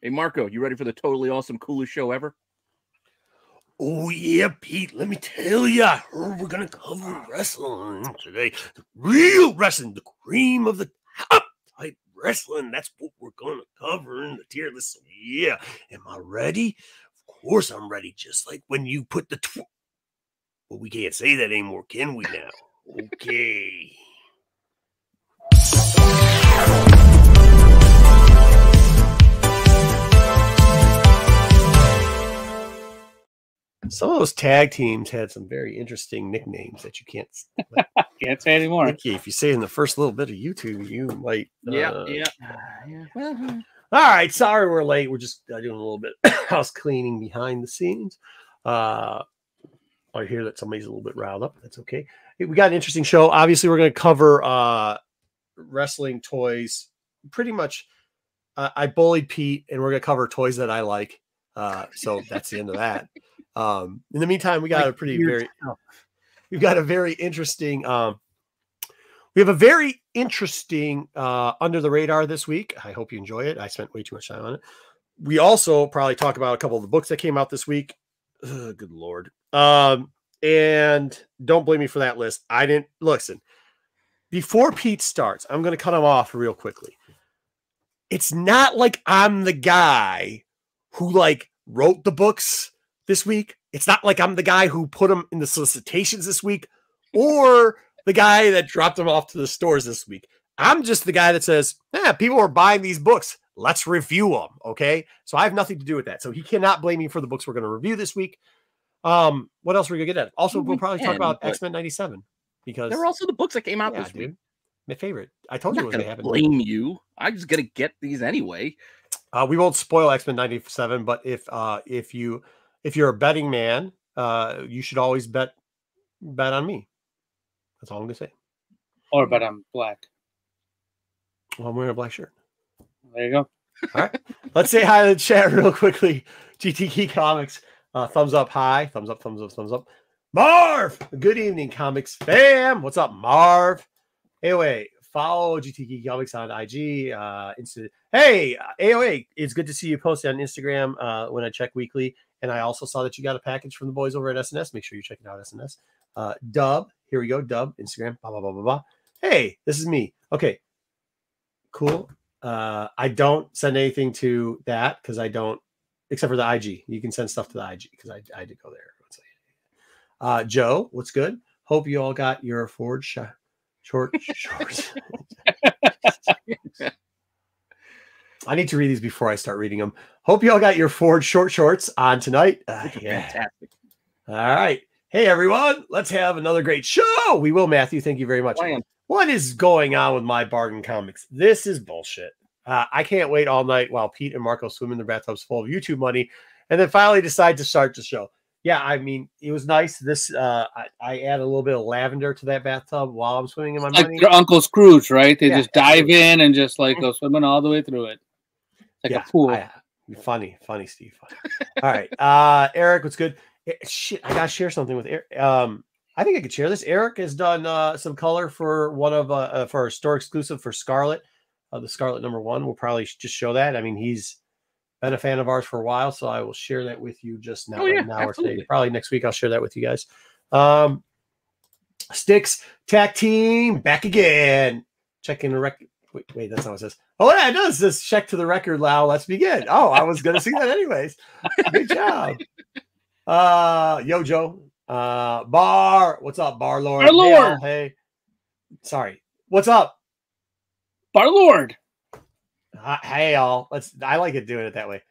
Hey, Marco, you ready for the totally awesome, coolest show ever? Oh yeah, Pete. Let me tell you, I heard we're gonna cover wrestling today. The real wrestling, the cream of the top type wrestling. That's what we're gonna cover in the tier list. So, yeah, am I ready? Of course I'm ready. Just like when you put the. Tw- well, we can't say that anymore, can we? Now, okay. Some of those tag teams had some very interesting nicknames that you can't. Can't say anymore. Nikki, if you say in the first little bit of YouTube, you might. Yeah, uh, yeah, yeah. Well, All right, sorry we're late. We're just uh, doing a little bit house cleaning behind the scenes. Uh, I hear that somebody's a little bit riled up. That's okay. Hey, We got an interesting show. Obviously, we're going to cover uh, wrestling toys. Pretty much, uh, I bullied Pete, and we're going to cover toys that I like. Uh, so that's the end of that. Um, in the meantime, we got Like a pretty very stuff. we've got a very interesting um we have a very interesting uh under the radar this week. I hope you enjoy it. I spent way too much time on it. We also probably talk about a couple of the books that came out this week. Ugh, good lord. Um and don't blame me for that list. I didn't listen before pete starts i'm going to cut him off real quickly. It's not like i'm the guy who like wrote the books this week. It's not like I'm the guy who put them in the solicitations this week or the guy that dropped them off to the stores this week. I'm just the guy that says, yeah, people are buying these books. Let's review them. Okay. So I have nothing to do with that. So he cannot blame me for the books we're going to review this week. Um, what else are we going to get at? Also, we'll We probably talk about X Men 97 because there were also the books that came out yeah, this week. dude, my favorite. I told I'm you not it was gonna going to happen. blame you. I'm just gonna get these anyway. Uh, we won't spoil X Men '97, but if uh, if you if you're a betting man, uh, you should always bet bet on me. That's all I'm gonna say. Or but I'm black. Well, I'm wearing a black shirt. There you go. All right, let's say hi to the chat real quickly. GTK Comics, uh, thumbs up, high, thumbs up, thumbs up, thumbs up. Marv, good evening, comics fam. What's up, Marv? AOA, follow GTK Comics on IG. Uh, Insta- hey, AOA, it's good to see you posted on Instagram uh, when I check weekly. And I also saw that you got a package from the boys over at SNS. Make sure you check it out, SNS. Uh, Dub, here we go. Dub, Instagram, blah, blah, blah, blah, blah. Hey, this is me. Okay, cool. Uh, I don't send anything to that because I don't, except for the IG. You can send stuff to the IG because I, I did go there. Uh, Joe, what's good? Hope you all got your Ford sh- short shorts. I need to read these before I start reading them. Hope you all got your Ford short shorts on tonight. Uh, yeah. fantastic. All right. Hey, everyone. Let's have another great show. We will, Matthew. Thank you very much. What is going on with my bargain comics? This is bullshit. Uh, I can't wait all night while Pete and Marco swim in their bathtubs full of YouTube money and then finally decide to start the show. Yeah, I mean, it was nice. This uh, I, I add a little bit of lavender to that bathtub while I'm swimming in my Like money. your Uncle Scrooge, right? They Yeah, just dive in and just like go swimming all the way through it. Like a pool. I- funny, funny, Steve. Funny. All right, uh, Eric, what's good? Eh, Shit, I gotta share something with Eric. Um, I think I could share this. Eric has done uh, some color for one of uh, uh for a store exclusive for Scarlet, uh, the Scarlet number one. We'll probably just show that. I mean, he's been a fan of ours for a while, so I will share that with you just now, Oh, yeah, now or today. Probably next week. I'll share that with you guys. Um, Sticks Tag Team back again. Checking the record. Wait, wait, that's not what it says. Oh, yeah, it does. Says check to the record, Lau. Let's begin. Oh, I was gonna see that anyways. Good job. Uh yo Joe. Uh Bar. What's up, Bar Lord? Bar Hey, Lord. Hey. Sorry. What's up? Bar Lord. Hi- Hey all. Let's I like it doing it that way.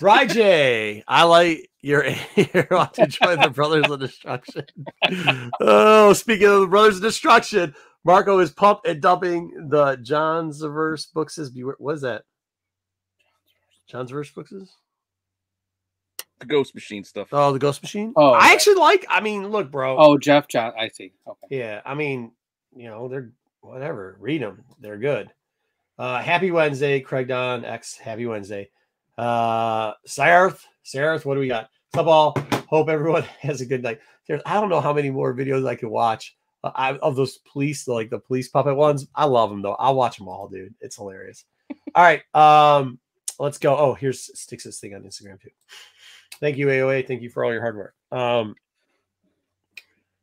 Dry J. I like your you're about to join the Brothers of Destruction. oh, speaking of the Brothers of Destruction, Marco is pumped and dumping the John's verse books. Is beware- what is that? John's verse books is? The ghost machine stuff. Oh, the Ghost Machine. Oh, I actually like. I mean, look, bro. Oh, Jeff John. I see. Okay. yeah. I mean, you know, they're whatever. Read them. They're good. Uh, happy Wednesday, Craig Don X. Happy Wednesday. Uh, Sarth, Sarth. What do we got? What's up, all? Hope everyone has a good night. There's, I don't know how many more videos I can watch I, of those police, like the police puppet ones. I love them though. I'll watch them all, dude. It's hilarious. all right. Um, let's go. Oh, here's sticks this thing on Instagram too. Thank you, AOA. Thank you for all your hard work. Um,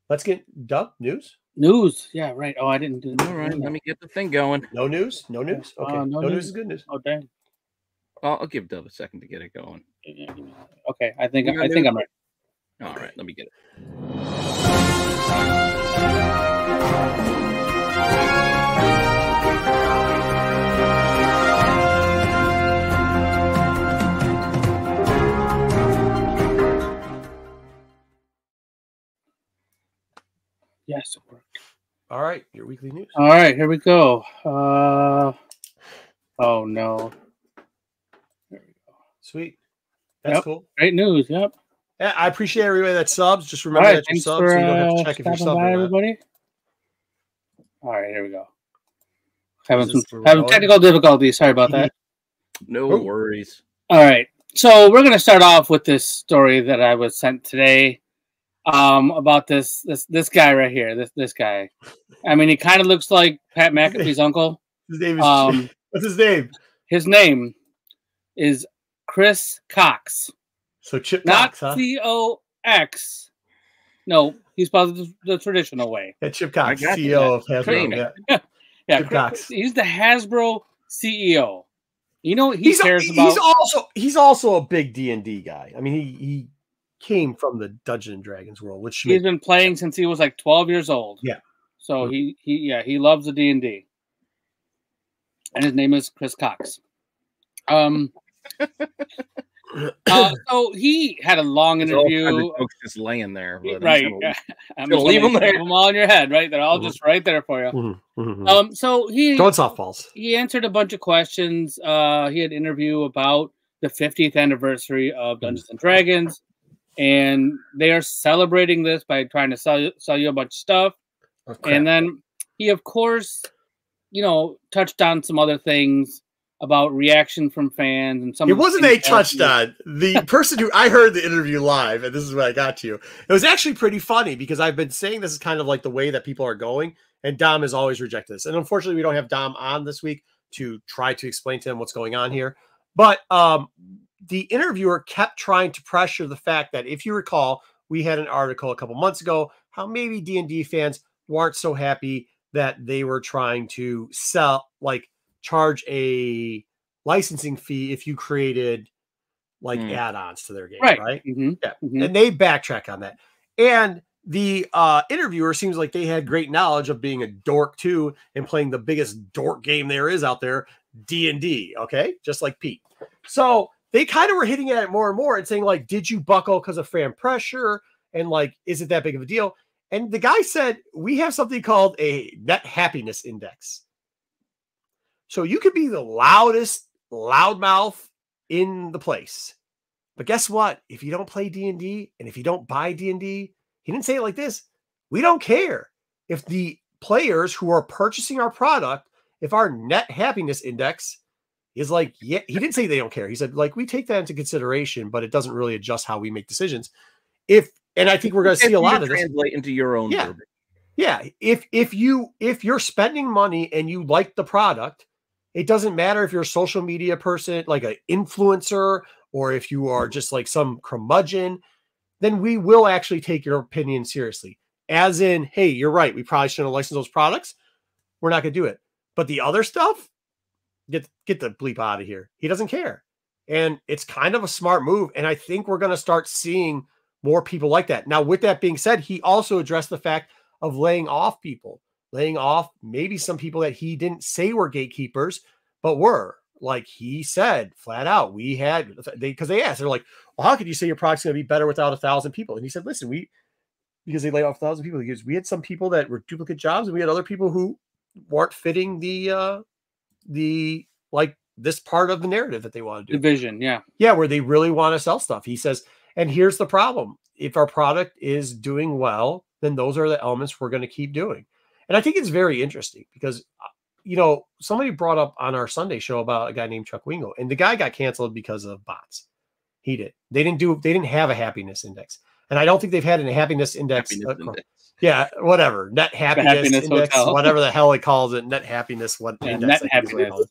let's get dub news. News. Yeah, right. Oh, I didn't do All right, let me get the thing going. No news. No news. Okay. Uh, no, no news. news. is good news. Oh, dang. I'll, I'll give Dub a second to get it going. Yeah, give me that. Okay, I think You I think I'm right. All right, let me get it. Yes, it worked. All right, your weekly news. All right, here we go. Uh, oh no, There we go. Sweet. That's Yep. cool. great news. Yep. Yeah, I appreciate everybody that subs. Just remember right, that you thanks sub, for so you don't have uh, to check if you're stopping subbed by, everybody. All right, here we go. Having some this where we're having going? technical difficulties. Sorry about that. No Oh. worries. All right. So we're gonna start off with this story that I was sent today um, about this this this guy right here. This this guy. I mean, he kind of looks like Pat McAfee's uncle. His name is. Um, what's his name? his name is Chris Cox, So Chip not Cox, huh? C O X. No, he's spelled the, the traditional way. Yeah, Chip Cox, got you. CEO of Hasbro. Yeah. Yeah, Chip Cox. he's the Hasbro CEO. You know he He's, cares he's about? also he's also a big D and D guy. I mean, he he came from the Dungeon and Dragons world, which He's been playing since he was like 12 years old. Yeah. So Mhm. he he yeah, he loves the D&D. And his name is Chris Cox. Um uh, so he had a long There's all kinds of interview. jokes just laying there. but I'm Right. gonna- yeah. I'm gonna just leave gonna 'em there. leave 'em all in your head, right? They're all Mhm. just right there for you. Mhm, mhm. Um so he going softballs. he answered a bunch of questions. Uh, he had an interview about the 50th anniversary of Dungeons and Dragons, and they are celebrating this by trying to sell you, sell you a bunch of stuff. Oh. And then he, of course, you know, touched on some other things about reaction from fans and some. it wasn't a touchdown. The person who I heard the interview live, and this is what I got to you. It was actually pretty funny because I've been saying this is kind of like the way that people are going, and Dom has always rejected this. And unfortunately, we don't have Dom on this week to try to explain to him what's going on here. But um, the interviewer kept trying to pressure the fact that, if you recall, we had an article a couple months ago how maybe D and D fans weren't so happy that they were trying to sell, like, charge a licensing fee if you created like Hmm. add-ons to their game, Right. right? Mhm, Yeah. mhm. And they backtrack on that. And the uh, interviewer seems like they had great knowledge of being a dork too and playing the biggest dork game there is out there, D and D. Okay, just like Pete. So they kind of were hitting at it more and more and saying like, "Did you buckle because of fan pressure?" And like, "Is it that big of a deal?" And the guy said, "We have something called a net happiness index." So you could be the loudest loudmouth in the place. But guess what? If you don't play D&D and if you don't buy D&D, he didn't say it like this. We don't care. If the players who are purchasing our product, if our net happiness index is like, yeah, he didn't say they don't care. He said, like, we take that into consideration, but it doesn't really adjust how we make decisions. If and I think we're gonna see a lot of this. translate into your own Yeah. verbiage. Yeah, if if you if you're spending money and you like the product, it doesn't matter if you're a social media person, like an influencer, or if you are just like some curmudgeon, then we will actually take your opinion seriously. As in, hey, you're right, we probably shouldn't license those products. We're not gonna do it. But the other stuff, get get the bleep out of here. He doesn't care. And it's kind of a smart move. And I think we're gonna start seeing more people like that. Now, with that being said, he also addressed the fact of laying off people, laying off maybe some people that he didn't say were gatekeepers, but were. Like he said flat out, we had they because they asked, they're like, Well, how could you say your product's gonna be better without a thousand people? And he said, Listen, we because they laid off a thousand people, because we had some people that were duplicate jobs, and we had other people who weren't fitting the uh the like this part of the narrative that they want to do. Division, yeah. Yeah, where they really want to sell stuff. He says, and here's the problem if our product is doing well, then those are the elements we're going to keep doing. And I think it's very interesting because, uh, you know, somebody brought up on our Sunday show about a guy named Chuck Wingo, and the guy got canceled because of bots. He did. They didn't do, they didn't have a happiness index. And I don't think they've had a happiness index. Happiness acro- index. Yeah, whatever. Net happiness, happiness index, hotel. whatever the hell he calls it. Net happiness, what Yeah, index net I think is what he happiness.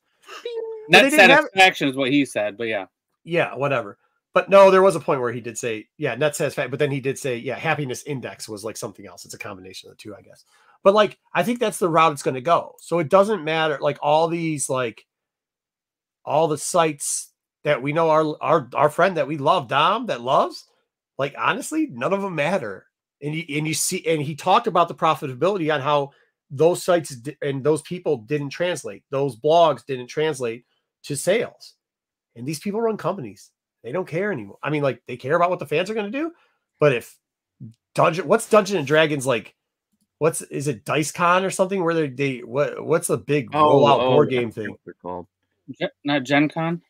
Net satisfaction is what he said, but yeah. yeah, whatever. But no, there was a point where he did say, yeah, net satisfaction. But then he did say, yeah, happiness index was like something else. It's a combination of the two, I guess. But like, I think that's the route it's going to go. So it doesn't matter. Like all these, like all the sites that we know our our our friend that we love, Dom, that loves, like honestly, none of them matter. And you and you see, and he talked about the profitability on how those sites and those people didn't translate, those blogs didn't translate to sales. And these people run companies. They don't care anymore. I mean, like they care about what the fans are going to do, but if Dungeon, what's Dungeon and Dragons like? What's is it DiceCon or something where they they what what's the big oh, rollout oh, board game thing? what they're called. Ge- Not Gen Con.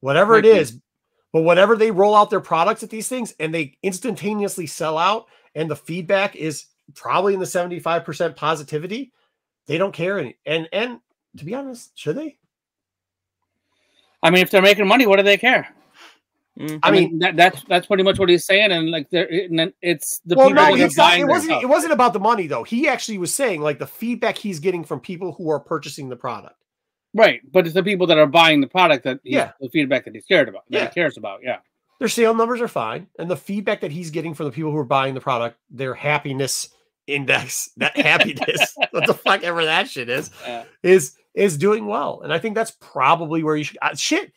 Whatever it Might be. is, but whatever they roll out their products at these things and they instantaneously sell out, and the feedback is probably in the seventy five percent positivity. They don't care any, and and to be honest, should they? I mean, if they're making money, what do they care? Mm. I mean, that, that's that's pretty much what he's saying, and like, they're, and then it's the well, people no, that are he's not, buying it wasn't. stuff. It wasn't about the money though. He actually was saying like the feedback he's getting from people who are purchasing the product. right, but it's the people that are buying the product that he's, Yeah. the feedback that he's cared about, that Yeah. he cares about. Yeah, Their sale numbers are fine, and the feedback that he's getting from the people who are buying the product, their happiness index, that happiness, what the fuck ever that shit is, Yeah. is is doing well. And I think that's probably where you should. Uh, shit,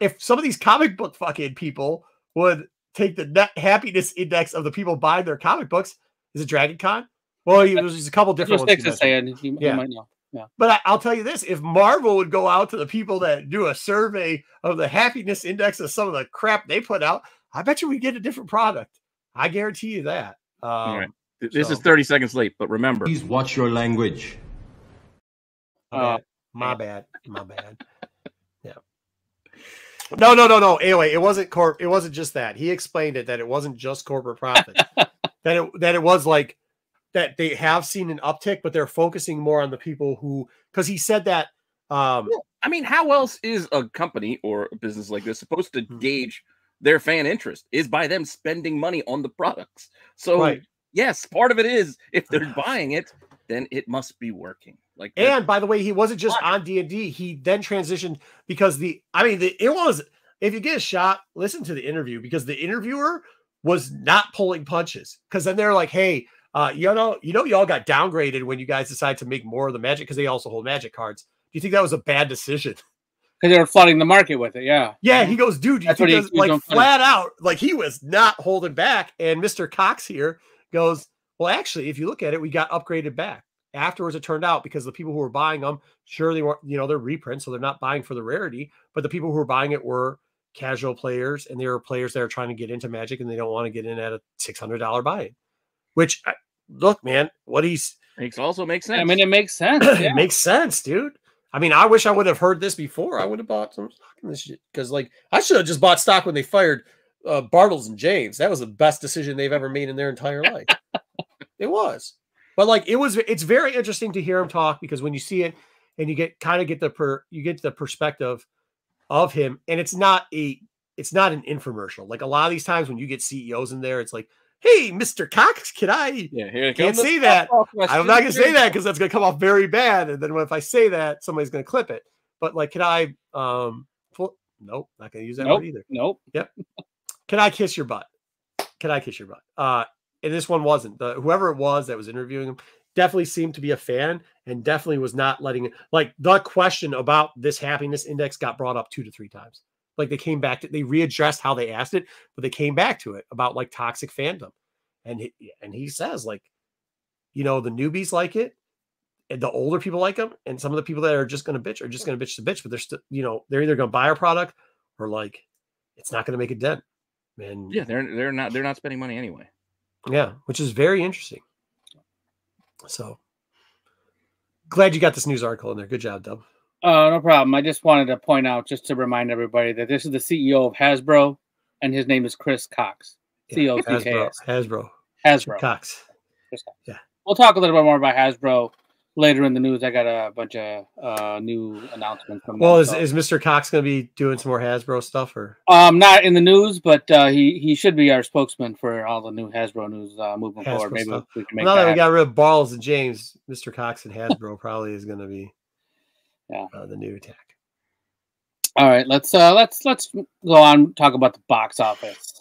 if some of these comic book fucking people would take the net happiness index of the people buying their comic books, is it Dragon Con? Well, there's a couple different just ones. sticks to mentioned. saying, you, Yeah. you might know. But I, I'll tell you this: if Marvel would go out to the people that do a survey of the happiness index of some of the crap they put out, I bet you we get a different product. I guarantee you that. Um, All right. Th- This is 30 seconds late, but remember, Please watch your language. Uh, my bad. My bad. No, no, no, no. Anyway, it wasn't corp. It wasn't just that. He explained it that it wasn't just corporate profit. that it that it was like that they have seen an uptick, but they're focusing more on the people who because he said that. Um, I mean, how else is a company or a business like this supposed to Hmm. gauge their fan interest? Is by them spending money on the products. So, Right. yes, part of it is if they're buying it, then it must be working. Like, that- And by the way, he wasn't just on D and D. He then transitioned because the I mean, the, it was if you get a shot, listen to the interview because the interviewer was not pulling punches. Because then they're like, "Hey, uh, you know, you know, y'all got downgraded when you guys decided to make more of the Magic because they also hold Magic cards. Do you think that was a bad decision?" Because they were flooding the market with it. Yeah, Yeah, he goes, "Dude, you That's what think he that's like him of. flat out, like he was not holding back." And Mister Cox here goes, "Well, actually, if you look at it, we got upgraded back." Afterwards, it turned out because the people who were buying them, sure they weren't, you know, they're reprints, so they're not buying for the rarity, but the people who were buying it were casual players and they were players that are trying to get into Magic and they don't want to get in at a six hundred dollar buy-in. Which, look, man, what he's makes also makes sense. I mean, it makes sense. it makes sense, dude. I mean, I wish I would have heard this before. I would have bought some stock in this shit because, like, I should have just bought stock when they fired uh, Bartles and James. That was the best decision they've ever made in their entire life. it was, but like, it was. It's very interesting to hear him talk because when you see it and you get kind of get the per you get the perspective of him, and it's not a it's not an infomercial. Like a lot of these times when you get CEOs in there, it's like, "Hey, Mister Cox, can I yeah, here Can't say that. I'm not gonna say that because that's gonna come off very bad. And then if I say that, somebody's gonna clip it. But like, can I um pull nope, not gonna use that Nope. word either. Nope. Yep. can I kiss your butt? Can I kiss your butt? Uh and this one wasn't. The whoever it was that was interviewing him definitely seemed to be a fan and definitely was not letting like the question about this happiness index got brought up two to three times. Like they came back to they readdressed how they asked it, but they came back to it about like toxic fandom. And he, and he says like you know the newbies like it and the older people like them and some of the people that are just going to bitch are just going to bitch the bitch but they're still you know they're either going to buy our product or like it's not going to make a dent and Yeah, they're they're not they're not spending money anyway. Yeah which is very interesting so glad you got this news article in there good job dub Uh, no problem. I just wanted to point out, just to remind everybody, that this is the CEO of Hasbro, and his name is Chris Cox. Yeah, hasbro hasbro Hasbro. cox Chris Cox. Yeah. We'll talk a little bit more about Hasbro later in the news. I got a bunch of uh, new announcements from well is, is mr cox going to be doing some more hasbro stuff or um not in the news, but uh, he he should be our spokesman for all the new Hasbro news uh, moving Hasbro forward. Maybe stuff. we can make now that. that we got rid of balls and james mr cox and hasbro probably is going to be Yeah. uh, the new attack. All right, let's uh let's let's go on talk about the box office.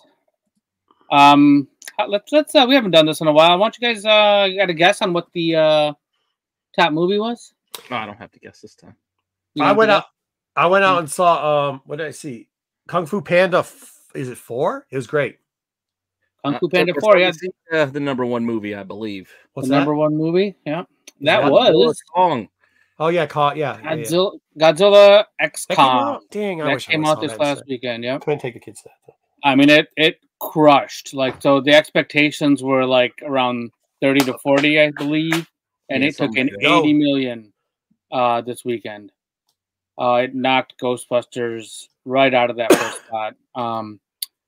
Um, let's let's uh, we haven't done this in a while. Why don't you guys uh got a guess on what the uh top movie was? No, I don't have to guess this time. You I went have out. I went out and saw. Um, what did I see? Kung Fu Panda. F- is it four? It was great. Kung Uh, Fu Panda we're Four. Yeah, starting to see, uh, the number one movie, I believe. What's the that? number one movie. Yeah, that that was Kong. Oh yeah, caught. Yeah, yeah, yeah. Godzilla, Godzilla X That Kong. out? Dang, I That wish came would've out this last instead. weekend. Yeah, Couldn't take the kids to that. I mean, it it crushed. Like, so the expectations were like around thirty to forty, I believe, and Yeah, it took like that. eighty million uh, this weekend. Uh, it knocked Ghostbusters right out of that first spot. Um,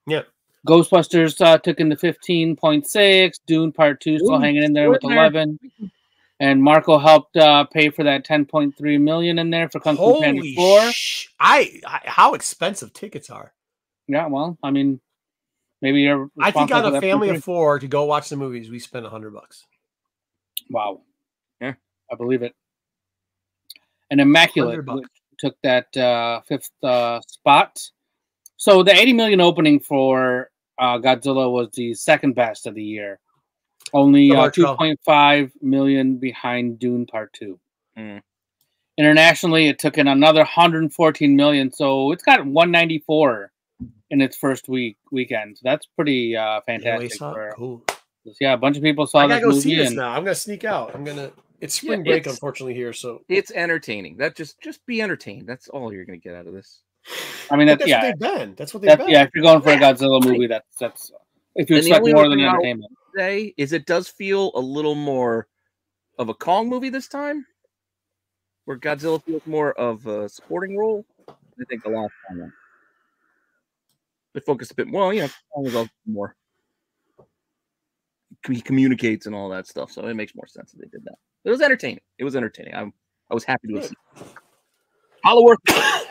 Yeah. Ghostbusters uh, took in the fifteen point six. Dune Part Two still Ooh, hanging in there with still in there. eleven. And Marco helped uh, pay for that ten point three million in there for Kung Fu Panda Four. sh- I, I how expensive tickets are. Yeah, well, I mean, maybe you're. I think on a family of four to go watch the movies, we spent a hundred bucks. Wow. Yeah. I believe it. And Immaculate 100 bucks. which took that uh, fifth uh, spot. So the 80 million opening for uh, Godzilla was the second best of the year. Only uh, uh, 2.5 million behind Dune Part 2. Mm. Internationally, it took in another 114 million. So it's got 194 in its first week weekend. So that's pretty uh, fantastic. saw it. for, Cool. yeah, a bunch of people saw I this gotta go movie. see this and, now. I'm gonna sneak out. I'm gonna. It's spring Yeah, break, it's- unfortunately here. So It's entertaining. That just just be entertained. That's all you're gonna get out of this. I mean, that's, that's yeah, what they've been. That's what they've That's, been. yeah, if you're going for a Yeah, Godzilla movie, that's that's if you And expect more than entertainment. Say is it does feel a little more of a Kong movie this time, where Godzilla feels more of a supporting role. I think the last time they focused a bit more. You know, Kong was a more he communicates and all that stuff, so it makes more sense that they did that. It was entertaining. It was entertaining. I'm I was happy to have Good. seen. it. Hollow Earth.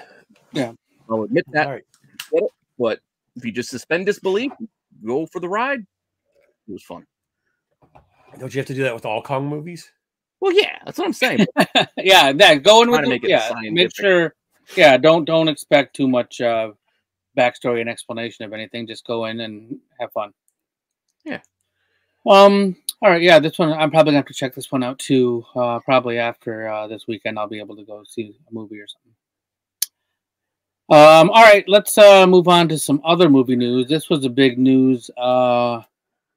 Yeah. I'll admit that. All right. But if you just suspend disbelief, go for the ride. It was fun. Don't you have to do that with all Kong movies? Well, yeah, that's what I'm saying. yeah, that go in with the- make it yeah. scientific. Make sure, yeah, don't don't expect too much uh, backstory and explanation of anything. Just go in and have fun. Yeah. Um. All right. Yeah. This one, I'm probably gonna have to check this one out too. Uh, probably after uh, this weekend, I'll be able to go see a movie or something. Um. All right. Let's uh, move on to some other movie news. This was a big news. Uh, I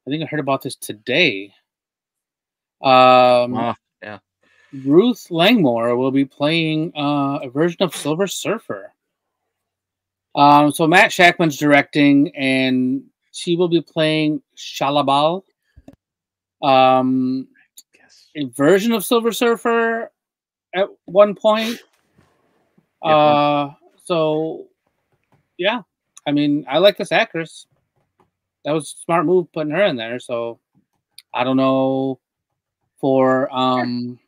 think I heard about this today. Um. Ah, Ruth Langmore will be playing uh, a version of Silver Surfer. Um, so Matt Shakman's directing, and she will be playing Shalla-Bal, um, yes. a version of Silver Surfer at one point. Yeah, Uh, so yeah, I mean, I like this actress. That was a smart move putting her in there. So I don't know for um,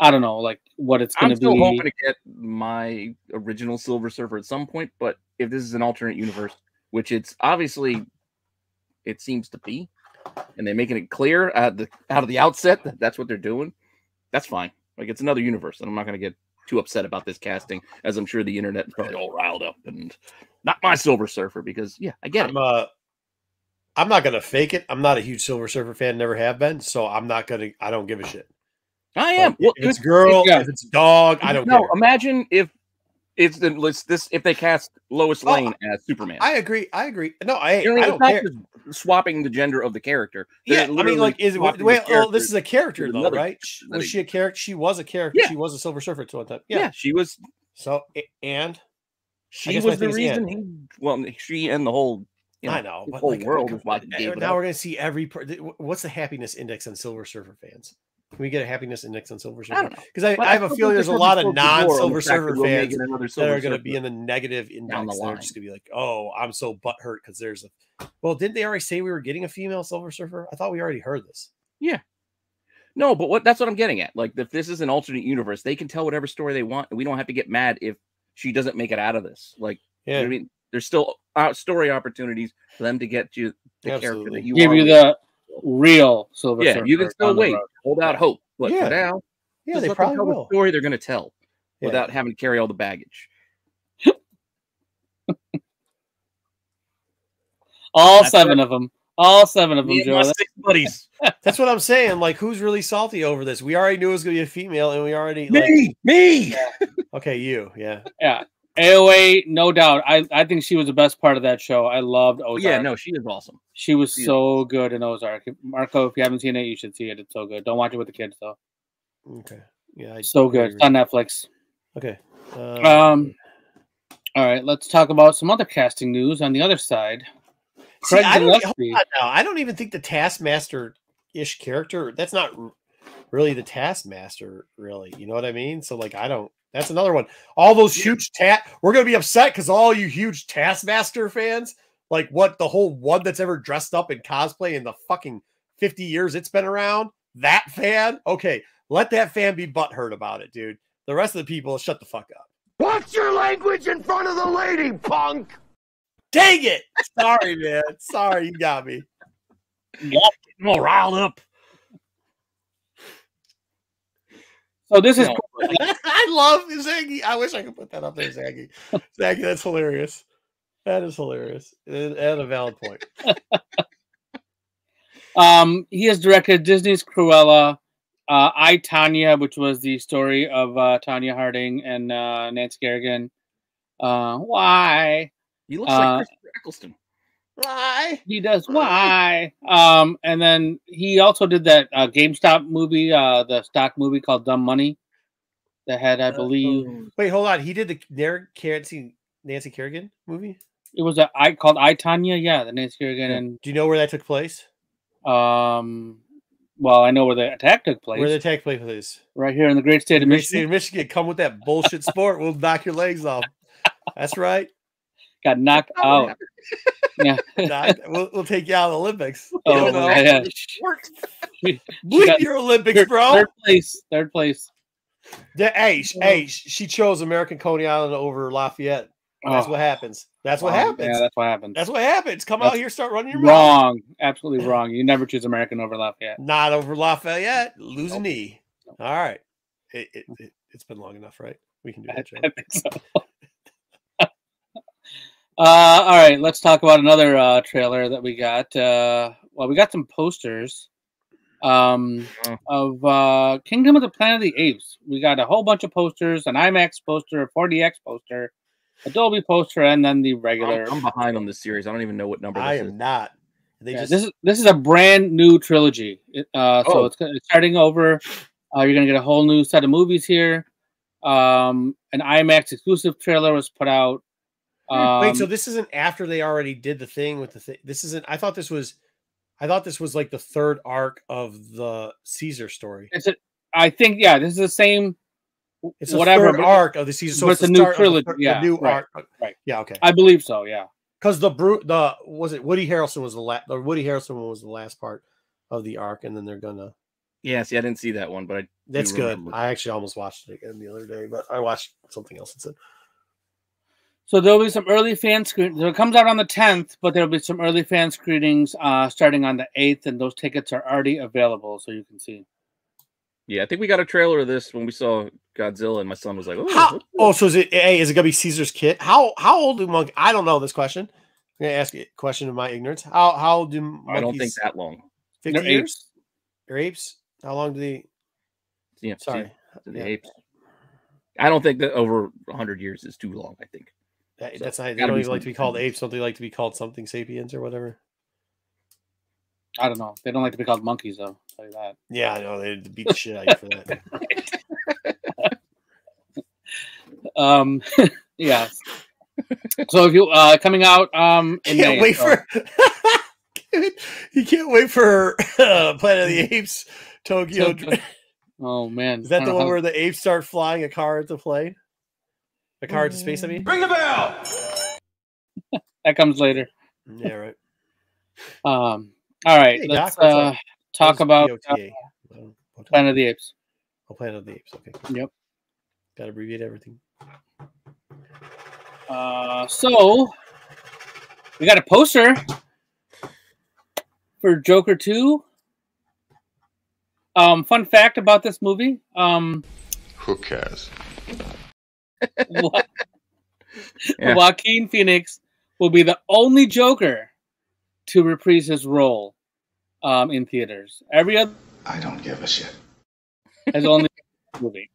I don't know like what it's I'm gonna still be. hoping to get my original Silver Surfer at some point, but if this is an alternate universe, which it's obviously, it seems to be, and they're making it clear at the out of the outset that that's what they're doing, that's fine. Like it's another universe, and I'm not going to get too upset about this casting, as I'm sure the internet is probably all riled up and not my Silver Surfer because yeah, I get. I'm uh I'm not gonna fake it. I'm not a huge Silver Surfer fan, never have been, so I'm not gonna I don't give a shit. I am. Like, Well, if it's girl, yeah. if it's dog, I don't no, care. imagine if it's the let's this if they cast Lois Oh, Lane as Superman. I agree. I agree. No, I, You know, I it's don't not care. just swapping the gender of the character. They're Yeah, I mean, like, is it wait, well, oh, character. this is a character though, another right? character Was she a character? She was a character. Yeah. She was a Silver Surfer at one time. yeah. Yeah. she was. So and She was the reason. He, well, she and the whole. You know, I know, the but whole like, world come is why on, he gave it now we're gonna see every. Per- what's the happiness index on Silver Surfer fans? Can we get a happiness index on Silver Surfer? Because I, But I have a feeling there's a lot of be closed the door on the non-Silver Surfer fans it that are going to be in the negative index. down the They're just going to be like, "Oh, I'm so butthurt because there's a." Well, didn't they already say we were getting a female Silver Surfer? I thought we already heard this. Yeah. No, but what that's what I'm getting at. Like, if this is an alternate universe, they can tell whatever story they want, and we don't have to get mad if she doesn't make it out of this. Like, you know what I mean, there's still out story opportunities for them to get you the character that you Give are you with. the real Silver yeah. Surfer. You can still wait, hold out hope, but Yeah. for now, yeah, just they let them probably tell will. the story they're going to tell. Yeah. without having to carry all the baggage. All That's seven of them. All seven of them, Joe. my six buddies. That's what I'm saying. Like, who's really salty over this? We already knew it was gonna be a female, and we already like me, me. okay, you, yeah. Yeah. AOA, no doubt. I, I think she was the best part of that show. I loved Ozark. Yeah, no, she is awesome. She was she is so good in Ozark. Marco, if you haven't seen it, you should see it. It's so good. Don't watch it with the kids though. Okay, yeah, I So good. It's on Netflix. Okay. Uh, Um all right, let's talk about some other casting news on the other side. see, I don't, hold on now. I don't even think the Taskmaster ish character. That's not really the Taskmaster, really. You know what I mean? So, like, I don't. That's another one. All those huge tat. We're gonna be upset because all you huge Taskmaster fans, like, what the whole one that's ever dressed up in cosplay in the fucking fifty years it's been around. That fan, okay, let that fan be butthurt about it, dude. The rest of the people, shut the fuck up. What's your language in front of the lady, punk! Dang it! Sorry, man. Sorry, you got me. I'm all riled up. So this is No, I love Zaggy. I wish I could put that up there, Zaggy. Zaggy, that's hilarious. That is hilarious. And, a valid point. Um, he has directed Disney's Cruella, uh, I Tonya, which was the story of uh, Tonya Harding and uh, Nancy Kerrigan. Uh, why he looks Uh, like Christopher Eccleston. Why? he does why? Um, and then he also did that uh, GameStop movie, uh, the stock movie called Dumb Money. That had, I believe, Wait, hold on. He did the Nar- Nancy Nancy Kerrigan movie. it was a I called I Tonya. Yeah, the Nancy Kerrigan and Do you know where that took place? um, well, I know where the attack took place, Where the attack took place right here in the great state of Great state Michigan. of Michigan. Come with that bullshit sport. We'll knock your legs off. That's right. Got knocked Oh, out. Yeah. We'll, we'll take you out of the Olympics. Oh, yeah. Bleep your Olympics, Third, bro. third place. Third place. Yeah, hey, hey, she chose American Coney Island over Lafayette. That's Oh, what happens. That's what oh, wrong. happens. Yeah, that's what happens. That's what happens. Come That's out here, start running your mouth. wrong. Absolutely wrong. You never choose American over Lafayette. Not over Lafayette. Lose a knee. Nope. All right. It, it, it, has been long enough, right? We can do I, that. I think so. Uh, all right, let's talk about another uh, trailer that we got. Uh, well, we got some posters um, Oh. of uh, Kingdom of the Planet of the Apes. We got a whole bunch of posters, an IMAX poster, a 4DX poster, a Dolby poster, and then the regular. I'm, I'm behind on this series. I don't even know what number I this is. am not. They Yeah, just this is this is a brand new trilogy. It- Uh, so Oh. it's, it's starting over. Uh, you're gonna get a whole new set of movies here. Um, an IMAX exclusive trailer was put out. Um, wait. So this isn't after they already did the thing with the thing. This isn't. I thought this was. I thought this was like the third arc of the Caesar story. it's a, I think yeah, this is the same. It's a whatever, third arc of the Caesar. So it's it's the a new start of the trilogy, thir- the yeah, new right, arc. right. Yeah. Okay. I believe so. Yeah. Because the brute, the was it Woody Harrelson was the last. The Woody Harrelson one was the last part of the arc, and then they're gonna. Yeah, see, I didn't see that one, but I That's good. I actually almost watched it again the other day, but I watched something else instead. So there'll be some early fan screen. So it comes out on the 10th, but there'll be some early fan screenings uh, starting on the 8th, and those tickets are already available, so you can see. yeah, I think we got a trailer of this when we saw Godzilla, and my son was like, "Oh, How, what's oh, so is it? Hey, is it gonna be Caesar's kid? How how old do monkey? I don't know this question. I'm gonna ask you a question of my ignorance. How how old do monkeys? I don't think that long." Fifty They're years. apes. They're apes. How long do they? Yeah, Sorry, the Yeah. apes. I don't think that over 100 years is too long. I think. That, So, that's not. They don't be even like to be called apes. Don't they like to be called something sapiens or whatever? I don't know. They don't like to be called monkeys, though. I'll tell you that. Yeah, I know they beat the shit out of you for that. Um, yeah. So if you uh coming out um in Can't May, wait so- for. you can't wait for uh, Planet of the Apes Tokyo. So- Oh man, Is that the one know where the apes start flying a car into plane? A car into space, I mean? Ring the bell! that comes later. Yeah, right. Um, all right, Hey, let's Doc, uh talk about uh, POTA? What- Planet of the Apes. Oh, Planet of the Apes. Okay. Yep. Got to abbreviate everything. Uh, so we got a poster for Joker Two. Um, fun fact about this movie. Um, Who cares? Wa- Yeah. Joaquin Phoenix will be the only Joker to reprise his role um, in theaters. Every other I don't give a shit. As only movie.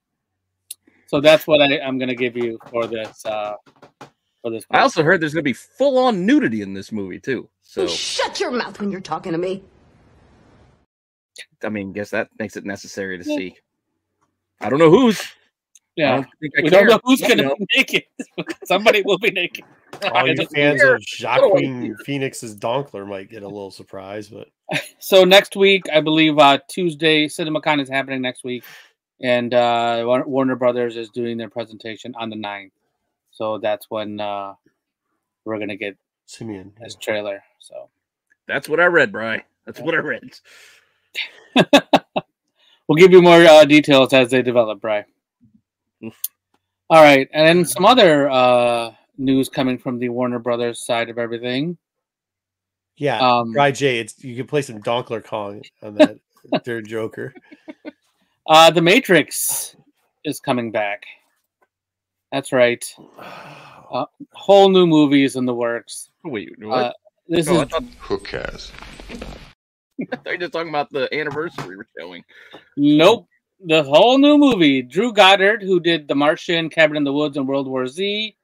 So that's what I, I'm going to give you for this. Uh, for this. I also heard there's gonna be full on nudity in this movie too. So Shut your mouth when you're talking to me. I mean, guess that makes it necessary to see. I don't know who's. I yeah. don't think I We care. don't know who's You going to know. be naked. Somebody will be naked. All you fans care. of Joaquin Phoenix's Donkler might get a little surprised, but So next week, I believe uh, Tuesday, CinemaCon is happening next week, and uh, Warner Brothers is doing their presentation on the 9th. So that's when uh, we're gonna get Simeon. this trailer. So That's what I read, Bry. That's what I read. we'll give you more uh, details as they develop, Bry. Oof. All right, and then some other uh, news coming from the Warner Brothers side of everything. Yeah, Um, Right, Jay. It's you can play some Donkler Kong on that third Joker. uh, the Matrix is coming back. That's right. Uh, whole new movies in the works. Wait, what? Uh, this I is thought, Who cares? I thought you were just talking about the anniversary we're showing. Nope. The whole new movie. Drew Goddard, who did The Martian, Cabin in the Woods, and World War Z.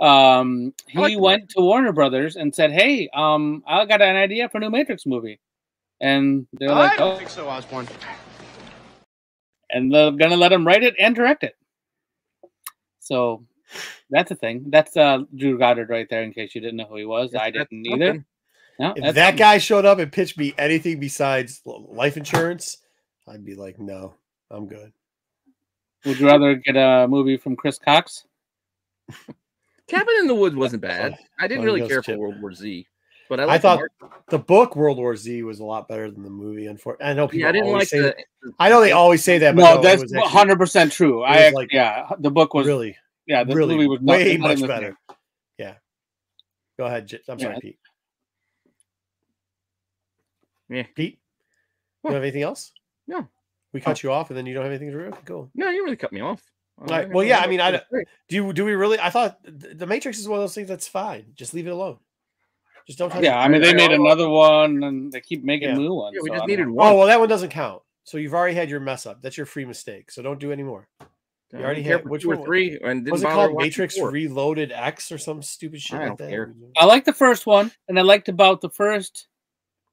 Um, he I like that. went to Warner Brothers and said, "Hey, um, I got an idea for a new Matrix movie," and they're like, "Oh," think so, Osborne. and they're gonna let him write it and direct it. So that's a thing. That's uh, Drew Goddard right there. In case you didn't know who he was, I didn't either. No, If that something. guy showed up and pitched me anything besides life insurance, I'd be like, no, I'm good. Would you rather get a movie from Chris Cox? Cabin in the Woods wasn't bad. I didn't really goes care for. World War Z, but I, I thought Mark- the book World War Z was a lot better than the movie. Unfortunately, I know people yeah, I didn't like say the. that. I know they always say that, but No, no, that's hundred percent true. I like yeah, the book was really, yeah, the really movie was not, way much better. same. Yeah. Go ahead. I'm sorry, Yeah. Pete. Yeah. Pete, you have anything else? No. We oh. cut you off, and then you don't have anything to do. Okay, cool. No, you really cut me off. All right, well, yeah, I mean, I don't- Do you? Do we really? I thought the Matrix is one of those things that's fine. Just leave it alone. Just don't touch Yeah, it. I mean they made another one, and they keep making Yeah. new ones. Yeah, we so just I needed mean, one. Oh well, that one doesn't count. So you've already had your mess up. That's your free mistake. So don't do any more. I you already didn't had- which two or one- three, and didn't Was it called Matrix four. Reloaded X or some stupid shit I like don't that? care. I liked the first one, and I liked about the first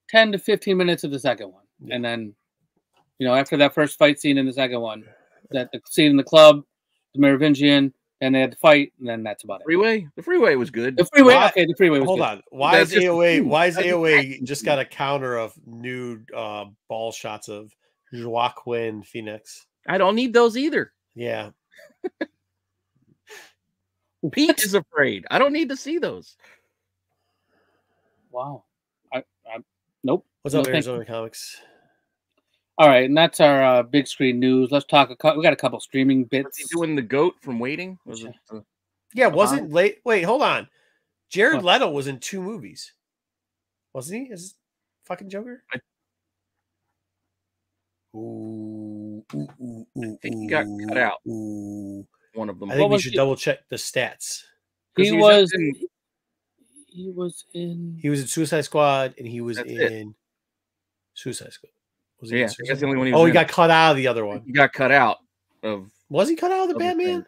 ten to fifteen minutes of the second one, Yeah. and then you know after that first fight scene in the second one, that the scene in the club, the Merovingian, and they had the fight, and then that's about it. Freeway? The freeway was good. The freeway, Why- okay, the freeway was Hold good. on. Why That's is just AOA? huge. Why is That's just AOA just got a counter of nude uh, ball shots of Joaquin Phoenix? I don't need those either. Yeah. Pete is afraid. I don't need to see those. Wow. I, I nope. What's No, up, thank Arizona Comics? All right, and that's our uh, big screen news. Let's talk. A cou- we got a couple streaming Was bits. he doing the goat from waiting? Was it the- Yeah, wasn't late. Wait, hold on. Jared What? Leto was in two movies, wasn't he? Is fucking Joker? I- Ooh, ooh, ooh, ooh, think he got cut out. Ooh. one of them? I think we should he- double check the stats. he he's was. in- He was in. He was in Suicide Squad, and he was That's it. in Suicide Squad. Was he yeah, I guess the only one he Oh, was he in. got cut out of the other one. He got cut out of. Was he cut out of the Other. Batman?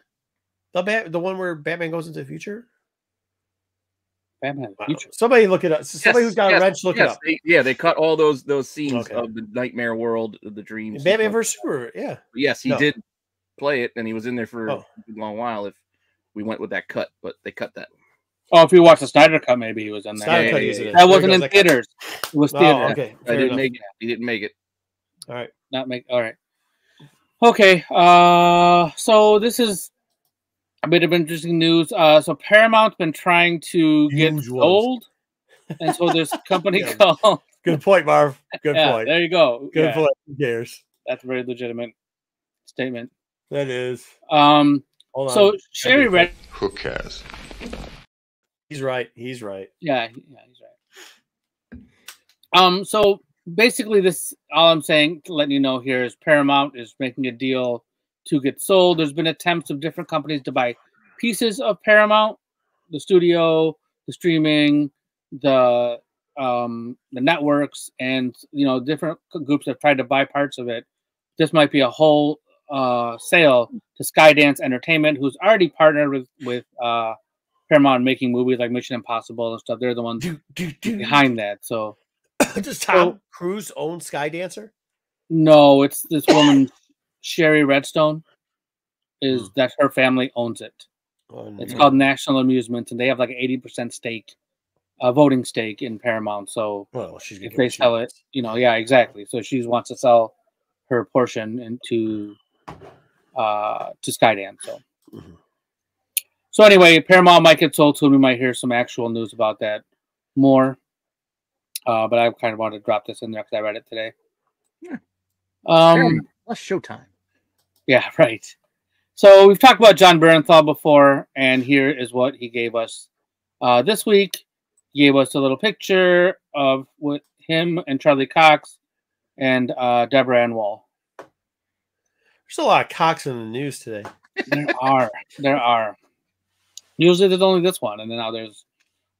The bat, the one where Batman goes into the future. Batman Wow. Future. Somebody look it up. Somebody Yes, who's got yes, a wrench, look yes, it up. they- yeah, they cut all those those scenes Okay. of the nightmare world, of the dreams. Batman sequence. versus Super. Yeah. Yes, he No. did play it, and he was in there for Oh. a long while. If we went with that cut, but they cut that. Oh, if you watch the Snyder cut, maybe he was in there. Snyder yeah, yeah, yeah, that there wasn't goes in that cut. theaters. It was Oh, theater. okay. I didn't enough. make it. He didn't make it. All right. Not make. All right. Okay. Uh, so this is a bit of interesting news. Uh, so Paramount's been trying to get Huge ones. sold, and so this company Yeah. called. Good point, Marv. Good yeah, point. there you go. Good Yeah, point. Who cares? That's a very legitimate statement. That is. Um, Hold on. so Sherry Red. Who cares? He's right. He's right. Yeah, yeah, he's right. Um, so basically, this all I'm saying, to letting you know here is Paramount is making a deal to get sold. There's been attempts of different companies to buy pieces of Paramount, the studio, the streaming, the um, the networks, and you know different groups have tried to buy parts of it. This might be a whole uh, sale to Skydance Entertainment, who's already partnered with with uh, Paramount making movies like Mission Impossible and stuff. They're the ones behind that. So Does Tom Cruise own Skydance? no, it's this woman Shari Redstone. Is Hmm. that her family owns it? Oh, It's no. called National Amusements, and they have like an eighty percent stake, a voting stake in Paramount. So Well, she's if they sell it, you know, yeah, exactly. So she wants to sell her portion into uh to Skydance. So Mhm. so anyway, Paramount might get sold soon. We might hear some actual news about that more. Uh, but I kind of wanted to drop this in there because I read it today. Yeah. Um, Paramount plus Showtime. yeah, right. So we've talked about Jon Bernthal before, and here is what he gave us uh, this week. He gave us a little picture of what him and Charlie Cox and uh, Deborah Ann Woll. There's a lot of cocks in the news today. There are, there are. Usually there's only this one, and then now there's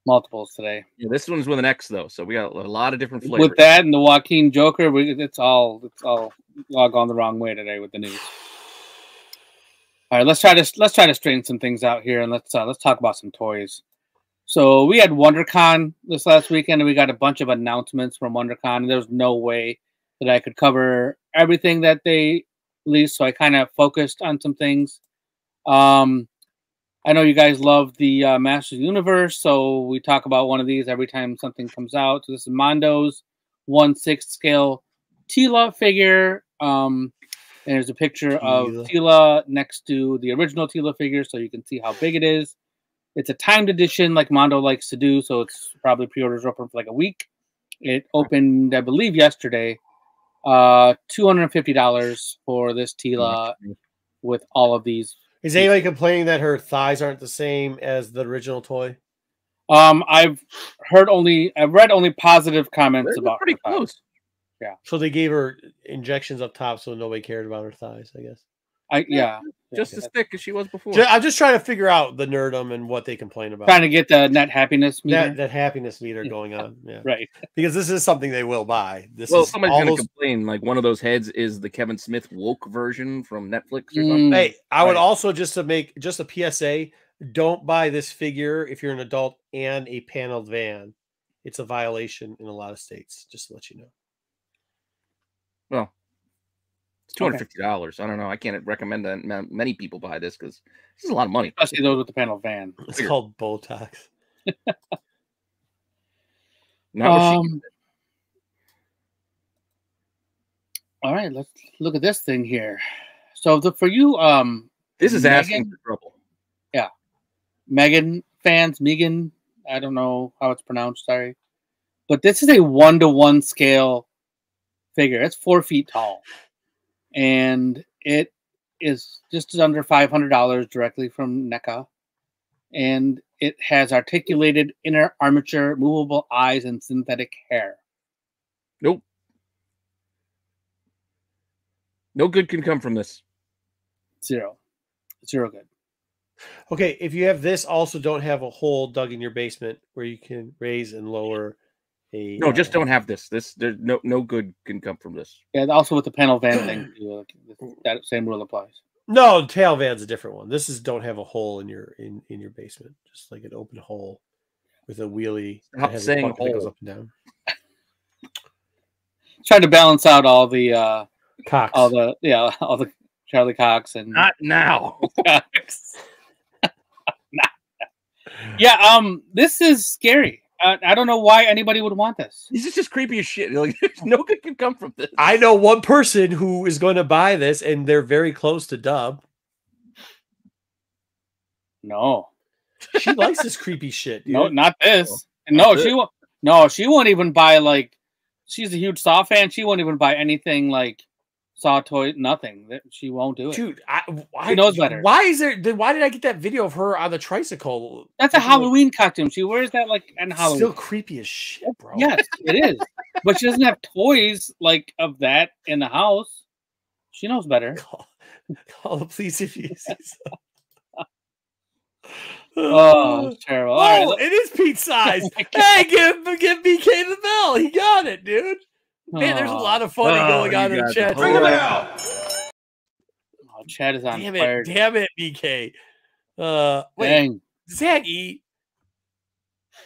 multiples today. Yeah, this one's with an X though, so we got a lot of different flavors. With that and the Joaquin Joker, we, it's all it's all all gone the wrong way today with the news. All right, let's try to let's try to straighten some things out here, and let's uh, let's talk about some toys. So we had WonderCon this last weekend, and we got a bunch of announcements from WonderCon. And there was no way that I could cover everything that they released, so I kind of focused on some things. Um, I know you guys love the uh, Masters Universe, so we talk about one of these every time something comes out. So this is Mondo's one sixth scale Teela figure. Um, and there's a picture of Teela. Teela next to the original Teela figure, so you can see how big it is. It's a timed edition, like Mondo likes to do, so it's probably pre-orders open for like a week. It opened, I believe, yesterday. Uh, two hundred and fifty dollars for this Teela with all of these Is anybody complaining that her thighs aren't the same as the original toy? Um, I've heard only, I've read only positive comments They're about pretty her thighs. close. So they gave her injections up top, so nobody cared about her thighs. I guess. I yeah, yeah, Just yeah. as thick as she was before. I'm just trying to figure out the nerdum and what they complain about. trying to get the net happiness meter. that, that happiness meter going on, yeah. right. Because this is something they will buy. This well, is somebody's all gonna complain. Like one of those heads is the Kevin Smith woke version from Netflix or something. Mm, Hey, I would also just to make just a PSA: don't buy this figure if you're an adult and a paneled van. It's a violation in a lot of states. Just to let you know. Well, it's two Okay. hundred fifty dollars. I don't know. I can't recommend that many people buy this because this is a lot of money. Especially those with the panel van. It's Figure. called Botox. Not Um, all right, let's look at this thing here. So the for you, um, this is asking for trouble. Yeah, Megan fans, Megan, I don't know how it's pronounced, sorry. But this is a one to one scale figure. It's four feet tall. And it is just under five hundred dollars directly from NECA. And it has articulated inner armature, movable eyes, and synthetic hair. Nope. No good can come from this. Zero. Zero good. Okay, if you have this, also don't have a hole dug in your basement where you can raise and lower a. No, just uh, don't have this. This there's no no good can come from this. Yeah, also with the panel van thing, too, like, that same rule applies. No, tail van's a different one. This is don't have a hole in your in in your basement, just like an open hole with a wheelie. that Stop has saying bucket that goes up and down. Trying to balance out all the uh Cox. all the yeah, all the Charlie Cox and Not now. Cox. yeah, um, this is scary. Uh, I don't know why anybody would want this. this is just creepy as shit. Like no good can come from this. I know one person who is going to buy this, and they're very close to Dub. No, She likes this creepy shit. Dude. no, not this. not No, this. she won't. No, she won't even buy like. She's a huge Saw fan. She won't even buy anything like Saw toy. Nothing. That she won't do it. Dude, I, why, knows better. Why is there? Then why did I get that video of her on the tricycle? That's a Halloween costume. She wears that like in Halloween. Still creepy as shit, bro. Yes, it is. but she doesn't have toys like of that in the house. She knows better. Call, call the police if you see Oh, terrible. All right, Oh, look- it is Pete size. Oh hey, give give BK the bell. He got it, dude. Man, there's a Oh, lot of funny Oh, going on in the chat. whole- Ring the bell. oh, Chad is on Damn fire. it, damn it, BK. Uh, wait, Dang. Zaggy.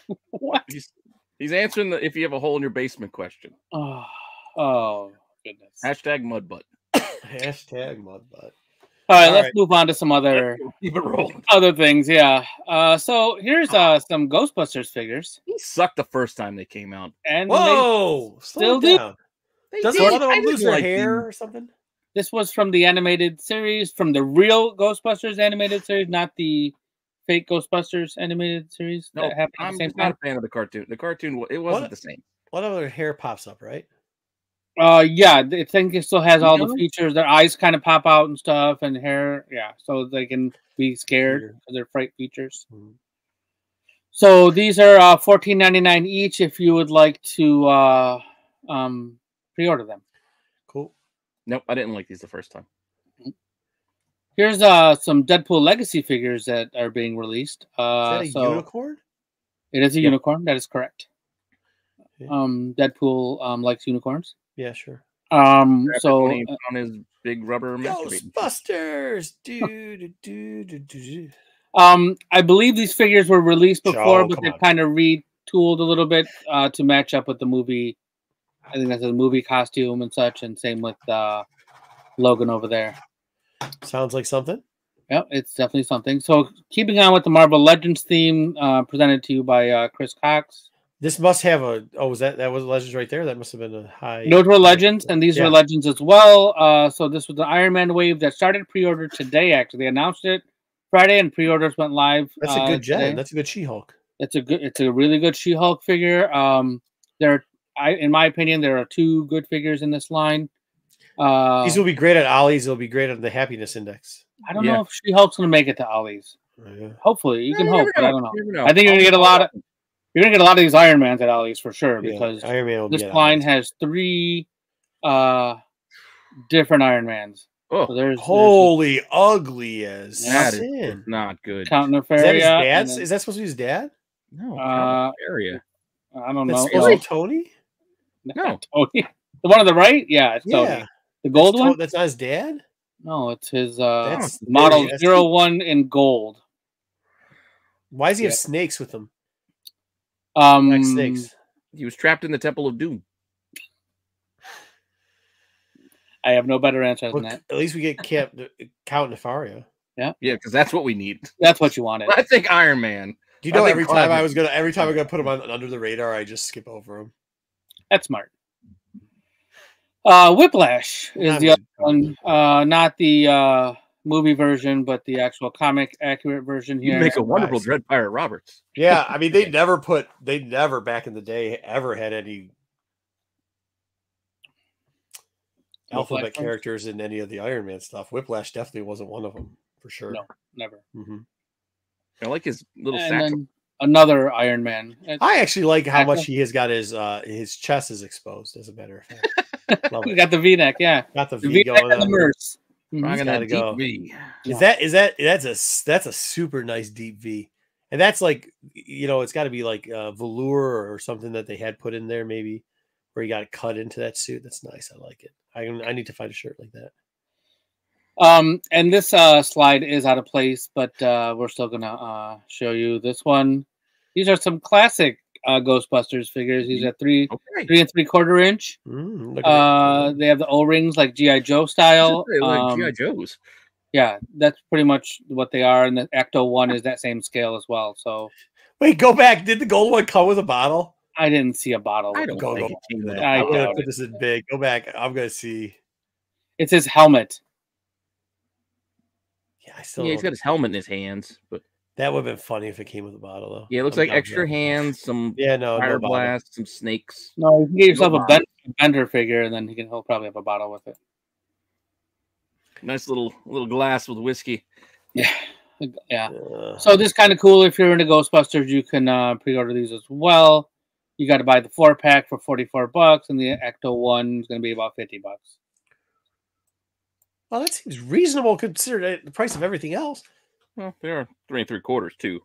What? He's, he's answering the if you have a hole in your basement question. Oh, oh goodness. Hashtag mudbutt. Hashtag mudbutt. All right, All let's right. move on to some other Keep it other things. Yeah. Uh, so here's uh some Ghostbusters figures, He sucked the first time they came out. and they- Whoa, still slow do. down. They Doesn't one of them lose their like hair them. or something? this was from the animated series, from the real Ghostbusters animated series, not the fake Ghostbusters animated series No, that happened I'm the same not time. a fan of the cartoon. The cartoon, it wasn't What? the same. One of their hair pops up, right? Uh, yeah, I think it still has all the features. Their eyes kind of pop out and stuff, and hair. Yeah, so they can be scared because they're fright features. Mhm. So these are uh, fourteen ninety nine each. If you would like to uh, um, pre-order them, Cool. Nope, I didn't like these the first time. here's uh, some Deadpool Legacy figures that are being released. Uh, Is that a so unicorn? it is a Yeah. unicorn. That is correct. Yeah. Um, Deadpool um, likes unicorns. Yeah, sure. Um, so when he found his big rubber. Ghostbusters. Do, do, do, do, do, do. Um, I believe these figures were released before, Oh, but they're kind of retooled a little bit uh, to match up with the movie. I think that's a movie costume and such, and same with uh, Logan over there. Sounds like something. Yep, it's definitely something. So, keeping on with the Marvel Legends theme, uh, presented to you by uh, Chris Cox. This must have a. Oh, was that that was Legends right there? That must have been a high. Those were Legends, and these Yeah. were Legends as well. Uh, so, this was the Iron Man wave that started pre-order today. Actually, they announced it Friday, and pre-orders went live. That's a uh, good today. gen. That's a good She-Hulk. It's a good. It's a really good She-Hulk figure. Um, there, I in my opinion, there are two good figures in this line. Uh, These will be great at Ollie's. They'll be great on the happiness index. I don't yeah. know if She-Hulk's gonna make it to Ollie's. Yeah. Hopefully, you can you hope, but I don't know. Know. I think you're gonna get a lot of you're gonna get a lot of these Iron Mans at Ollie's for sure Yeah, because Iron Man this line has three uh different Iron Mans. Oh, So there's, there's Holy ugly as that is sin. not good. Count Is that his Nefaria. and Is that supposed to be his dad? No, Uh, area. I don't That's know. supposed to be Tony. No. Tony. The one on the right? Yeah, it's Tony. Yeah, The gold that's, one? To- that's not his dad. No, it's his uh That's model very- zero one in gold. Why does he have snakes with him? Um Black snakes. He was trapped in the Temple of Doom. I have no better answer than that. at least we get Camp Count Nefaria. Yeah, yeah, because that's what we need. That's what you wanted. I think Iron Man. Do you know think every time I was gonna every time I'm gonna put him on under the radar, I just skip over him. That's smart. Uh Whiplash is Not the other one. Uh not the uh movie version, but the actual comic accurate version You here. make a wonderful Nice. Dread Pirate Roberts. Yeah, I mean they never put they never back in the day ever had any alphabet Whiplash ones? characters in any of the Iron Man stuff. Whiplash definitely wasn't one of them for sure. No. Never. Mhm. I like his little And satchel. then another Iron Man. It's- I actually like how much he has got his uh his chest is exposed. As a matter of fact, love you it. got the V-neck, yeah. got the The V V-neck going and the. Merce. Rocking gotta that deep go. V. Is that is that that's a that's a super nice deep V, and that's like you know it's got to be like uh, velour or something that they had put in there maybe where you got it cut into that suit. That's nice. I like it. I I need to find a shirt like that. Um, and this uh, slide is out of place, but uh, we're still gonna uh, show you this one. These are some classic uh, Ghostbusters figures. These are three, Okay. three and three quarter inch. Mm, Uh, they have the O rings like GI Joe style. They like Um, G.I. Joes. yeah, that's pretty much what they are. And the Ecto one is that same scale as well. So Wait, go back. Did the gold one come with a bottle? I didn't see a bottle. I don't. Go think go. it came with back. a I I'm gonna put this in big. Go back. I'm gonna see. It's his helmet. Yeah, I still. Yeah, he's don't- got his helmet in his hands, but that would have been funny if it came with a bottle though. yeah, it looks I'm like extra that. hands, some Yeah, no, fire no bottle. blast, some snakes. No, you can get yourself a bottle. Bender figure, and then he can he'll probably have a bottle with it. Nice little little glass with whiskey. Yeah, yeah. Uh, So this kind of cool. If you're into Ghostbusters, you can uh, pre-order these as well. You got to buy the four pack for 44 bucks, and the Ecto one is going to be about 50 bucks. well, that seems reasonable considering the price of everything else. Hmm. Well, they are three and three quarters too.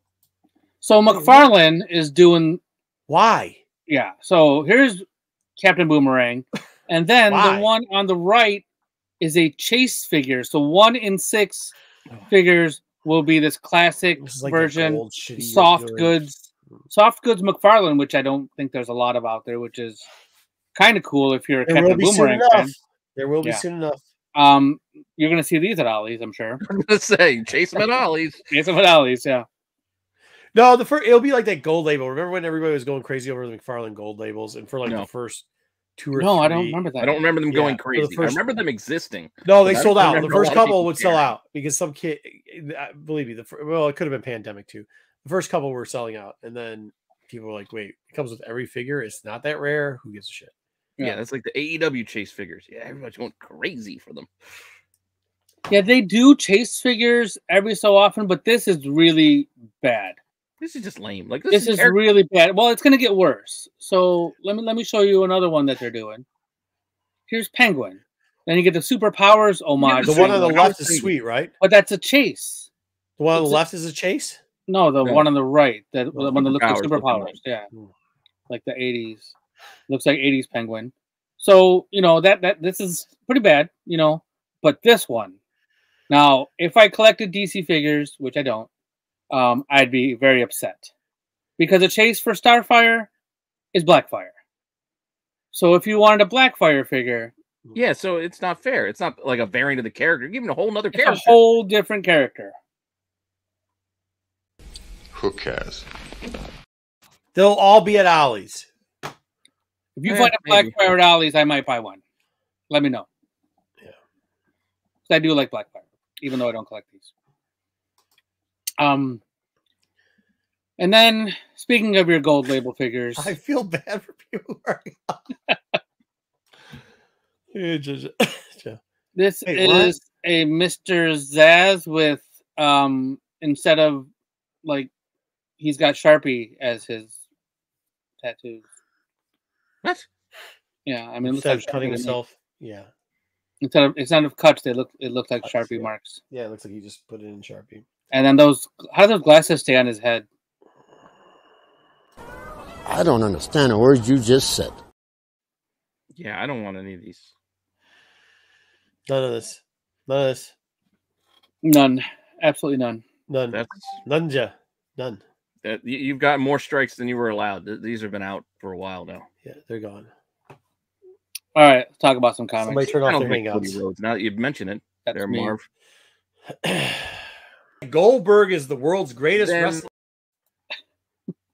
So McFarlane is doing Why? yeah. So here's Captain Boomerang, and then Why? the one on the right is a chase figure. So one in six oh. figures will be this classic This like version, gold soft Euros. goods, soft goods McFarlane, which I don't think there's a lot of out there, which is kind of cool if you're a There Captain Boomerang fan. There will be Yeah. soon enough. Um, you're gonna see these at Ollie's, I'm sure. I'm gonna say chase them at Ollie's. Yes, at Ollie's, yeah. No, the first it'll be like that gold label. Remember when everybody was going crazy over the McFarlane gold labels, and for like No. the first two or No, I don't remember that. I don't remember them Yeah, going for the crazy. first- I remember them existing. No, they sold out. The first couple people would sell out because some kid, uh, believe me, the fir- well, it could have been pandemic too. The first couple were selling out, and then people were like, "Wait, it comes with every figure. It's not that rare. Who gives a shit?" Yeah, Yeah. that's like the AEW chase figures. Yeah, everybody's going crazy for them. Yeah, they do chase figures every so often, but this is really bad. This is just lame. Like this, This is, is really bad. Well, it's gonna get worse. So let me let me show you another one that they're doing. Here's Penguin. Then you get the superpowers Oh homage. The Sure, one on the like, I was left is sweet, right? but that's a chase. The one on the It's a- left is a chase. No, the No. one on the right, that oh, the Oh, one that looks like superpowers looking superpowers. like- Yeah, like the '80s. Looks like '80s Penguin. So you know that that this is pretty bad. You know, but this one. Now, if I collected DC figures, which I don't, um, I'd be very upset because a chase for Starfire is Blackfire. So if you wanted a Blackfire figure, Yeah, so it's not fair. It's not like a variant of the character. You're giving a whole nother it's character. a whole different character. Who cares? They'll all be at Ollie's. If you Eh, find a maybe. Blackfire at Ollie's, I might buy one. Let me know. Yeah. I do like black Blackfire, even though I don't collect these. Um, and then speaking of your gold label figures, I feel bad for people. who are- Yeah, just- just- this Wait, what? is a Mr. Zsasz with um instead of like he's got Sharpie as his tattoos. What? Yeah, I mean, it looks Instead like of cutting Sharpie to me. himself. Yeah. Instead of instead of cuts, they look it looks like Cuts, Sharpie yeah. marks. Yeah, it looks like he just put it in Sharpie. And then those how do those glasses stay on his head? I don't understand a word you just said. Yeah, I don't want any of these. None of this. None of this. None, absolutely none. None. That's None. Ja. None. that you- you've got more strikes than you were allowed. Th- These have been out for a while now. Yeah, they're gone. All right, let's talk about some comics. Somebody turn off don't their hangouts. Rhodes. Now that you've mentioned it, That's there, me. Marv. Goldberg is the world's greatest Then- wrestler.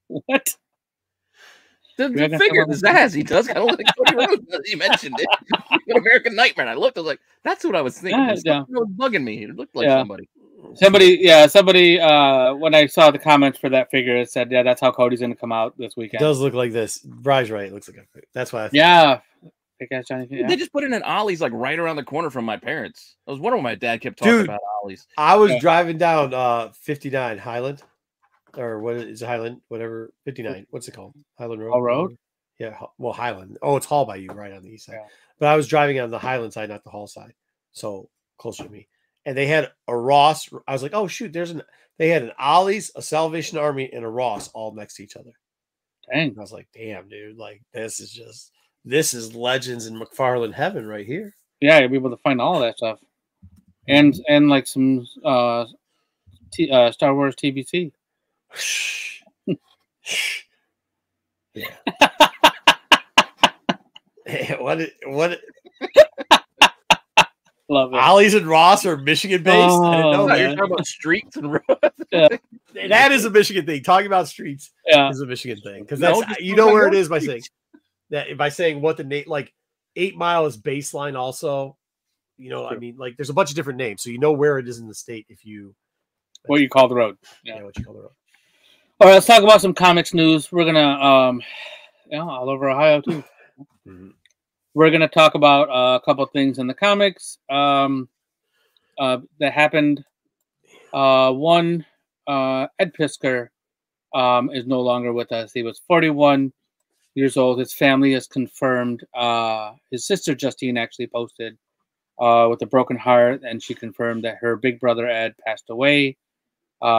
What? The, the figure, come the up Zsasz, he does kind of look like Cody Rhodes. now that You mentioned it. American Nightmare. And I looked, I was like, that's what I was thinking. Yeah, yeah. was bugging me. It looked like Yeah. somebody. Somebody, yeah, somebody. Uh, when I saw the comments for that figure, it said, "Yeah, that's how Cody's going to come out this It weekend." does look like this. Bry's right. It looks like a. That's why. I Yeah, big ass Johnny. Yeah. They just put in an Ollie's like right around the corner from my parents. I was wondering why my dad kept talking Dude. about Ollie's. I was Yeah. driving down uh 59 Highland, or what is it, Highland? Whatever 59. What's it called? Highland Road. Hall Road? Yeah. Well, Highland. Oh, it's Hall by you, right on the east side. Yeah. But I was driving on the Highland side, not the Hall side, so closer to me. And they had a Ross. I was like, oh shoot, there's an. They had an Ollie's, a Salvation Army, and a Ross all next to each other. Dang. I was like, damn, dude, like this is just this is legends in McFarlane heaven right here. Yeah, you'll be able to find all that stuff, and and like some uh, T, uh Star Wars TBC. yeah. what? What? It- Love it. Ollie's and Ross are Michigan based. I didn't Oh, know No, you're talking about streets and roads. That is a Michigan thing. Talking about streets Yeah, is a Michigan thing because that's just you know where it is your by saying that by saying what the name like eight mile is baseline. Also, you know, I mean, like there's a bunch of different names, so you know where it is in the state if you what you call the road. yeah, Yeah. what you call the road. All right, let's talk about some comics news. We're gonna um, yeah, all over Ohio too. Mhm. We're gonna talk about uh, a couple things in the comics um, uh, that happened. Uh, one, uh, Ed Piskor um, is no longer with us. He was 41 years old. His family has confirmed. Uh, his sister Justine actually posted uh, with a broken heart, and she confirmed that her big brother Ed passed away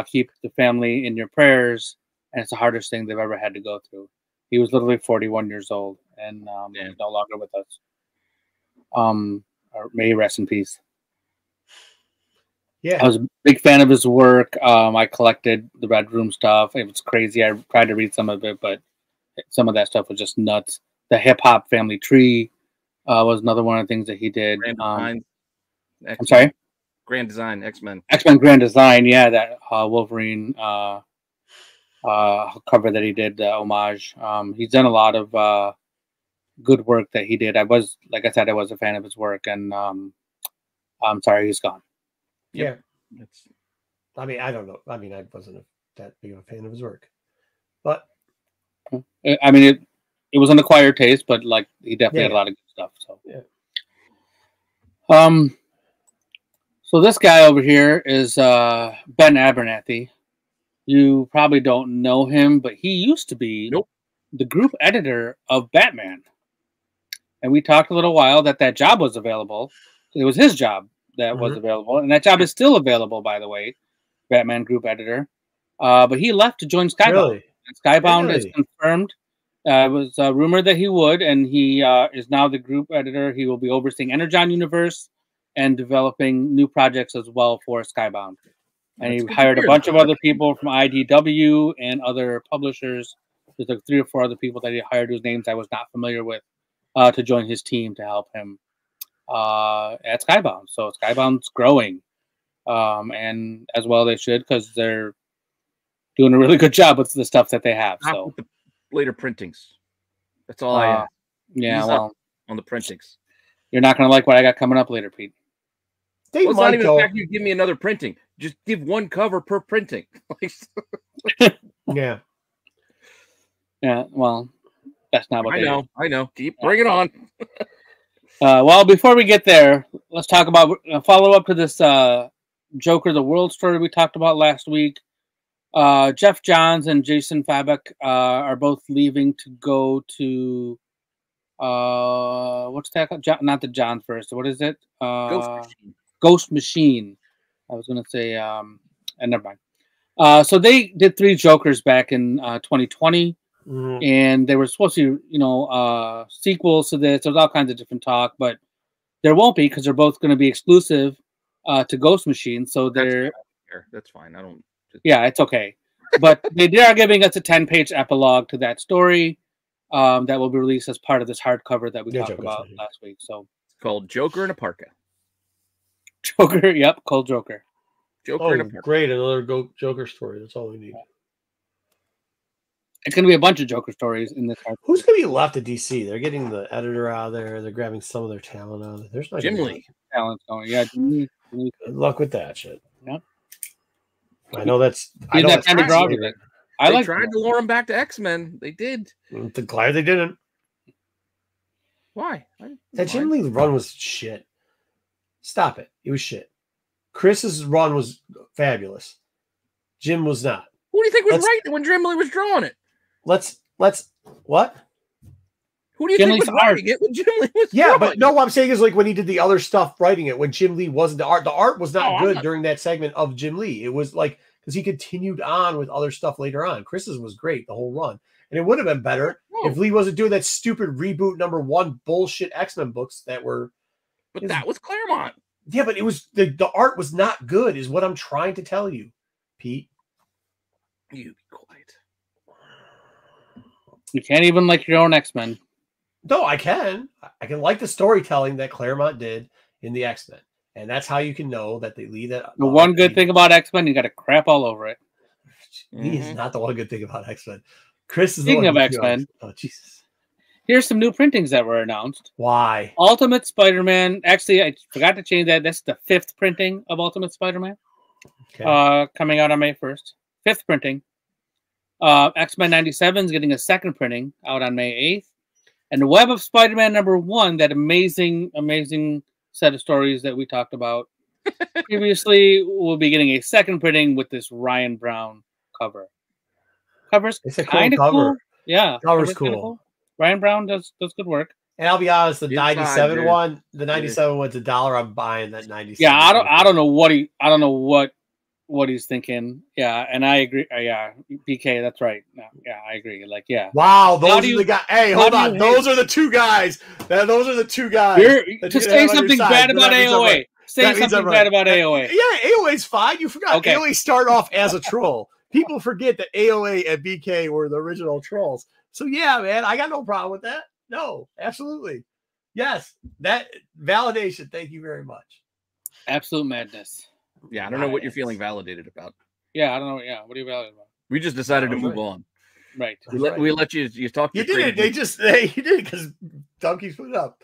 keep the family in your prayers, and it's the hardest thing they've ever had to go through. He was literally 41 years old and um, Yeah. no longer with us. Um, may he rest in peace. Yeah. I was a big fan of his work. Um, I collected the Red Room stuff. It was crazy. I tried to read some of it, but some of that stuff was just nuts. The Hip Hop Family Tree uh, was another one of the things that he did. Grand Um, Design. I'm sorry, Grand Design X Men. X Men Grand Design. Yeah, that uh, Wolverine uh, uh, cover that he did, uh, homage. Um, he's done a lot of uh, good work that he did. I was, like I said, I was a fan of his work, and um, I'm sorry he's gone. Yeah. It's I mean, I don't know. I mean, I wasn't a, that big of a fan of his work, but I I mean, it it was an acquired taste, but like he definitely Yeah, had a lot of good stuff. So Yeah. Um. So this guy over here is uh Ben Abernathy. You probably don't know him, but he used to be Nope. the group editor of Batman. And we talked a little while that that job was available. It was his job that was Mhm. available, and that job is still available, by the way. Batman group editor. Uh, but he left to join Skybound. really, And Skybound is confirmed. Uh, it was a rumor that he would, and he uh, is now the group editor. He will be overseeing Energon Universe and developing new projects as well for Skybound. And That's he hired a bunch of other people from IDW and other publishers. There's like three or four other people that he hired whose names I was not familiar with uh, to join his team to help him uh, at Skybound. So Skybound's growing, um, and as well they should because they're doing a really good job with the stuff that they have. not So with the later printings. That's all I Uh, have yeah, He's well, on the printings. you're not gonna like what I got coming up later, Pete. they Well, it's not even go. the fact you give me another printing. Just give one cover per printing. Yeah, Yeah, well, that's not what I know, I know. Keep bring it on. Uh, well, before we get there, let's talk about uh, follow up to this uh, Joker the World story we talked about last week. Uh, Geoff Johns and Jason Fabok uh, are both leaving to go to uh, what's that? called? Jo- not the John first. What is it? Uh, Ghost Machine. Ghost Machine. I was gonna say, um, and never mind. Uh, so they did three Jokers back in uh, 2020 Mhm. and they were supposed to, you know, uh, sequels to this. There's all kinds of different talk, but there won't be because they're both going to be exclusive uh, to Ghost Machine. So That's they're, fine. Here, That's fine. I don't. Just, yeah, it's okay. But they they are giving us a 10 page epilogue to that story um, that will be released as part of this hardcover that we Yeah, talked Joker's about Machine. last week. So It's called Joker in a Parka. Joker, yep, Cold Joker. Joker in a Oh, Parka. great! Another go- Joker story. That's all we need. It's going to be a bunch of Joker stories in this hard. Who's going to be left at DC? They're getting the editor out of there. They're grabbing some of their talent out of there. There's not Jim Lee. talent going. Yeah, Jimmy- Jimmy- Good luck with that shit. Yep. I know that's. I he's know not that's trying to draw fascinating. I they like tried to lure him back to X Men. They did. Mm, I'm glad they didn't. Why? I- That why? Jim Lee run was shit. Stop it. It was shit. Chris's run was fabulous. Jim was not. Who do you think was Let's- right when Jim Lee was drawing it? Let's let's what? Who do you Jim think Lee's was writing it when Jim Lee was Yeah, but no, what I'm saying is like when he did the other stuff writing it, when Jim Lee wasn't the art, the art was not Oh, good not- during that segment of Jim Lee. It was like because he continued on with other stuff later on. Chris's was great the whole run, and it would have been better No, if Lee wasn't doing that stupid reboot number one bullshit X Men books that were. but that was Claremont. Yeah, but it was the the art was not good. Is what I'm trying to tell you, Pete. You be quiet. You can't even like your own X Men. No, I can. I- I can like the storytelling that Claremont did in the X Men, and that's how you can know that they lead that. The one good thing about X Men, you got to crap all over it. Lee is Mhm. not the one good thing about X Men. Chris is the Speaking one of X-Men. Oh Jesus! Here's some new printings that were announced. Why? Ultimate Spider-Man. Actually, I forgot to change that. That's the fifth printing of Ultimate Spider-Man. Okay. Uh, coming out on May first. Fifth printing. Uh, X-Men '97 is getting a second printing out on May 8th, and the Web of Spider-Man number one. That amazing, amazing set of stories that we talked about previously will be getting a second printing with this Ryan Brown cover. Covers it's a cool kind of cover. cool. Yeah, Cover's kinda cool. Ryan Brown does does good work. And I'll be honest, the It's fine, '97 dude. one, the '97 one's a dollar. I'm buying that '97. Yeah, I don't I don't know what he I don't know what what he's thinking. Yeah, and I agree. Uh, yeah, BK, that's right. No, yeah, I agree. Like, yeah, Wow, those How are you- the guys. Hey, hold on. hate- Those are the two guys. That, those are the two guys. To say have on your something bad about that means I'm AOA. Say That something bad about AOA. Yeah, AOA's fine. You forgot. Okay. AOA started off as a troll. People forget that AOA and BK were the original trolls. So yeah, man, I got no problem with that. No, absolutely. Yes, that validation. Thank you very much. Absolute madness. Yeah, I don't know what you're feeling validated about. Yeah, I don't know. Yeah, what are you valued about? We just decided to move right. on. Right. We let right. we let you you talk. You did it. crazy- They just they you did it because donkeys put it up.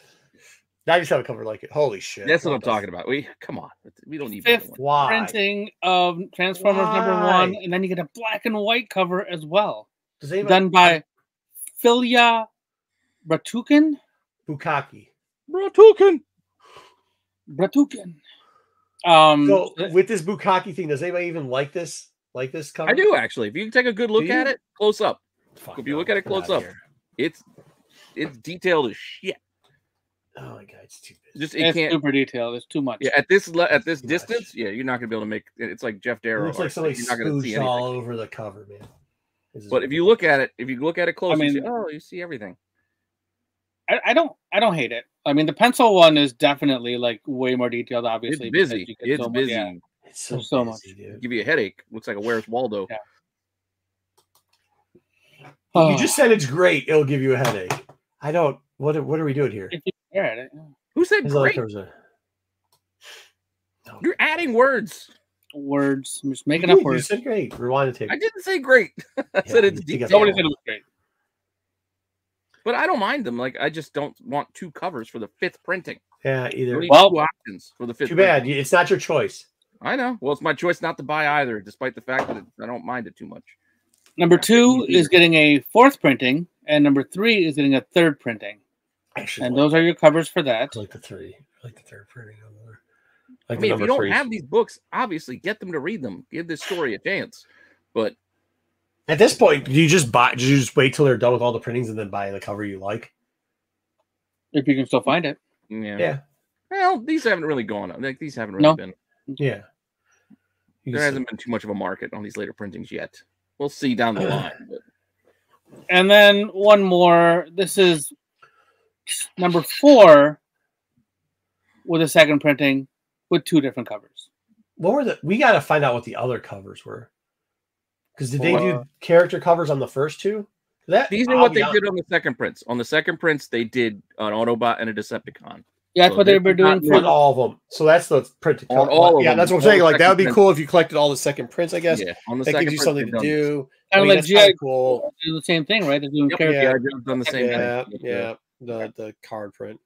Now you just have a cover like it. Holy shit! That's what I'm talking about. We come on. We don't need Fifth another one. Why? Printing of Transformers number one, and then you get a black and white cover as well, Does anybody done by Filya Bratukhin. Bukaki? Bro, Tukin. Bratukhin. Um, So with this Bukaki thing, does anybody even like this? Like this cover? I do actually. If you take a good look at it, close up, Fuck If you no, look at it close up, here. it's it's detailed as shit. Oh my god, it's too big. Just it it's can't. super detailed. It's too much. Yeah, at this le- at this Too much. distance, yeah, you're not gonna be able to make. It's like Geof It Darrow. looks like somebody you're not gonna see spooched all over the cover, man. But if you look at it, if you look at it close, you see, oh, you see everything. I, I don't I don't hate it. I mean, the pencil one is definitely like way more detailed. Obviously, It's busy. you It's so much- busy. yeah. it's so, there's so much. dude. Give you a headache. Looks like a Where's Waldo. Yeah. Oh, You just said it's great. It'll give you a headache. I don't. What? are- What are we doing here? if you stare at it, yeah. Who said His other great? covers are- You're adding words. words. I'm just making You up did, You words. said great. Rewind the tape. I didn't say great. I said Yeah, it's detailed. Somebody said it was great. But I don't mind them. Like I just don't want two covers for the fifth printing. Yeah, either. don't Well- two options for the fifth. Too printing. bad. It's not your choice. I know. Well, it's my choice not to buy either, despite the fact that I don't mind it too much. Number two me is getting a fourth printing, and number three is getting a third printing. Actually, And those are your covers for that. I like the three. I like the third printing on there. I I like the mean, if you don't threes. have these books, obviously get them to read them. Give this story a chance. But At this point, do you just buy? Do you just wait till they're done with all the printings and then buy the cover you like? If you can still find it. yeah, Yeah, well, these haven't really gone. up. Like these haven't really No. been. yeah. You There hasn't been too much of a market on these later printings yet. We'll see down the line. But And then one more. This is number four with a second printing with two different covers. What were the? We got to find out what the other covers were. Because did they Uh, do character covers on the first two? That these are I'll what they honest- did on the second prints. On the second prints, they did an Autobot and a Decepticon. Yeah, that's So what they they were doing on for. all of them. So that's the printed. On all of yeah, them, that's what I'm saying. Like that would be prints. cool if you collected all the second prints. I guess Yeah, on the that second gives you print, something to do. I Kind of mean, like that's kinda GI cool. do the same thing, right? They're doing Yep, character. yeah, I've done the same Yeah, thing. yeah. The the card print.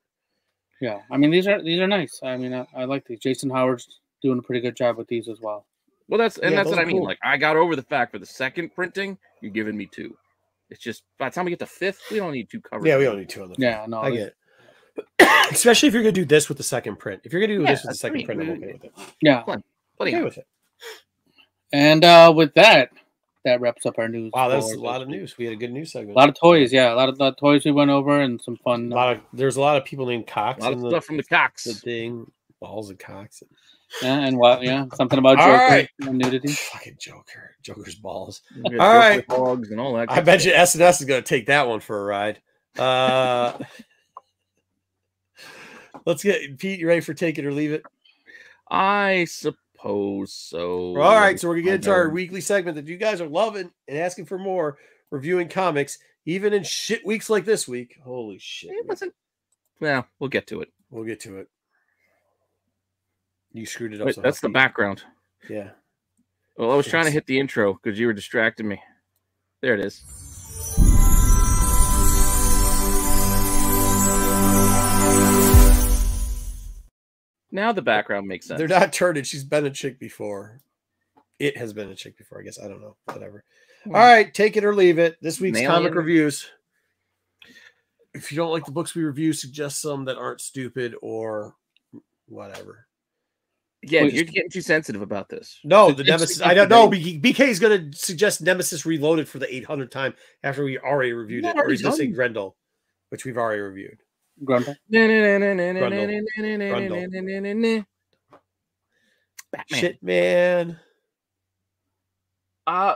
Yeah, I mean these are these are nice. I mean I, I like these. Jason Howard's doing a pretty good job with these as well. Well, that's and Yeah, that's what I mean. cool. Like I got over the fact for the second printing, you're giving me two. It's just by the time we get to fifth, we don't need two covers. Yeah, we don't need two of them. Yeah, no, I get it. Especially if you're gonna do this with the second print. If you're gonna do Yeah, this with the that's second great. print, I'm okay with it. yeah. Plenty Okay with it. And uh with that, that wraps up our news. Wow, that's for a lot of news. We had a good news segment. A lot of toys, yeah, a lot of, lot of toys we went over and some fun. A lot of there's a lot of people named Cox A lot in of the, stuff from the Cox. the thing. Balls and Cox. Yeah, and what? Yeah, something about Joker right. and nudity. Fucking Joker. Joker's balls. We got All Joker right. hogs and all that. I good bet stuff. you SNS is gonna take that one for a ride. Uh let's get Pete, you ready for take it or leave it? I suppose so. All right, so we're gonna get into our weekly segment that you guys are loving and asking for more, reviewing comics, even in shit weeks like this week. Holy shit. It wasn't. Well, we'll get to it. We'll get to it. You screwed it up. Wait, somehow, that's the background. Yeah. Well, I was trying to hit the intro because you were distracting me. There it is. Now the background makes sense. They're not turning. She's been a chick before. It has been a chick before, I guess. I don't know. Whatever. Hmm. All right, take it or leave it. This week's Nail comic reviews. If you don't like the books we review, suggest some that aren't stupid or whatever. Yeah, Wait, you're getting too sensitive about this. No, the it's- Nemesis. it's I don't know. BK is going to suggest Nemesis Reloaded for the 800th time after we already reviewed We've it. Or already he's going to say done. Grendel, which we've already reviewed. Grumble. Batman. Shit, man. Uh,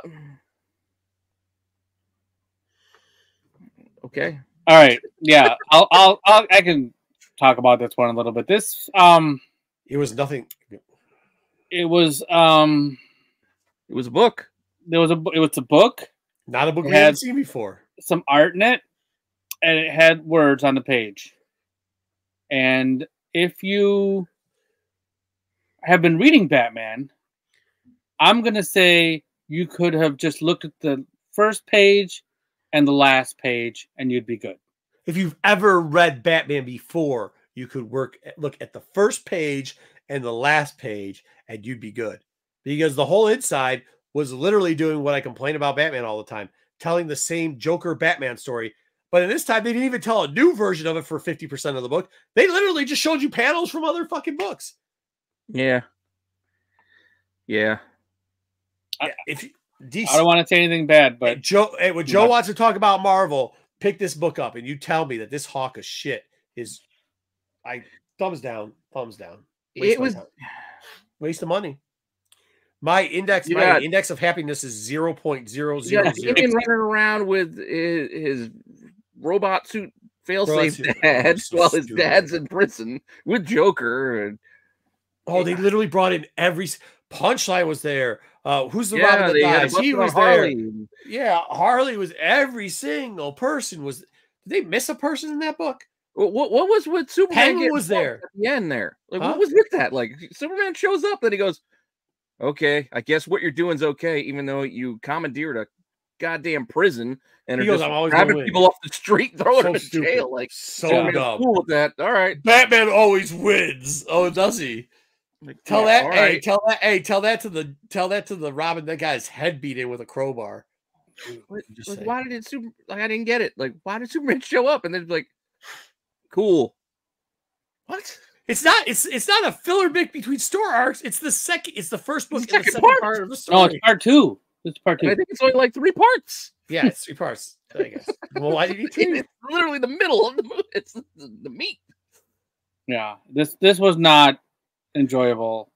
okay. All right. Yeah. I'll, I'll, I'll, I can talk about this one a little bit. This, um, It was nothing. it was, um, It was a book. there was a, it was a book, Not a book It we had- seen before. some art in it, and it had words on the page. And if you have been reading Batman, I'm going to say you could have just looked at the first page and the last page and you'd be good. If you've ever read Batman before, you could work eh, look at the first page and the last page, and you'd be good. Because the whole inside was literally doing what I complain about Batman all the time, telling the same Joker Batman story. But in this time, they didn't even tell a new version of it for 50% of the book. They literally just showed you panels from other fucking books. Yeah. Yeah. I- If you, DC, I don't want to say anything bad, but Joe, hey, when Joe much. wants to talk about Marvel, pick this book up and you tell me that this hawk of shit is, I thumbs down, thumbs down. Waste It was time. waste of money. My index, my index of happiness is zero point zero zero zero. Damian running around with his, his robot suit failsafe dad So while his stupid. dad's in prison with Joker. And Oh, they literally brought in every punchline was there. Uh, who's the yeah, Robin that dies? He was there. Yeah, Harley was every single person was. Did they miss a person in that book? What, what, what was with Superman? Was there. at the end there. Like, Huh? what was with that? Like, Superman shows up, then he goes, "Okay, I guess what you're doing's okay," even though you commandeered a goddamn prison and He are goes, just "I'm always gonna grabbing people off the street, throwing So them in stupid. jail. Like, So Superman's dumb. cool with that. All right, Batman always wins. Oh, does he? Like, Tell yeah, that. Hey, right. tell that. Hey, tell that to the. Tell that to the Robin. That guy's head beat in with a crowbar. What- like, saying. why did it super? Like, I didn't get it. Like, why did Superman show up? And then like, cool. What? It's not. It's it's not a filler bit between store arcs. It's the second. It's the first book. It's the the second second part. part of the no, story. it's part two. It's part And I think it's only like three parts. yeah, it's three parts. I guess. well, why did you two? It's literally the middle of the movie. It's the, the meat. Yeah, this this was not enjoyable.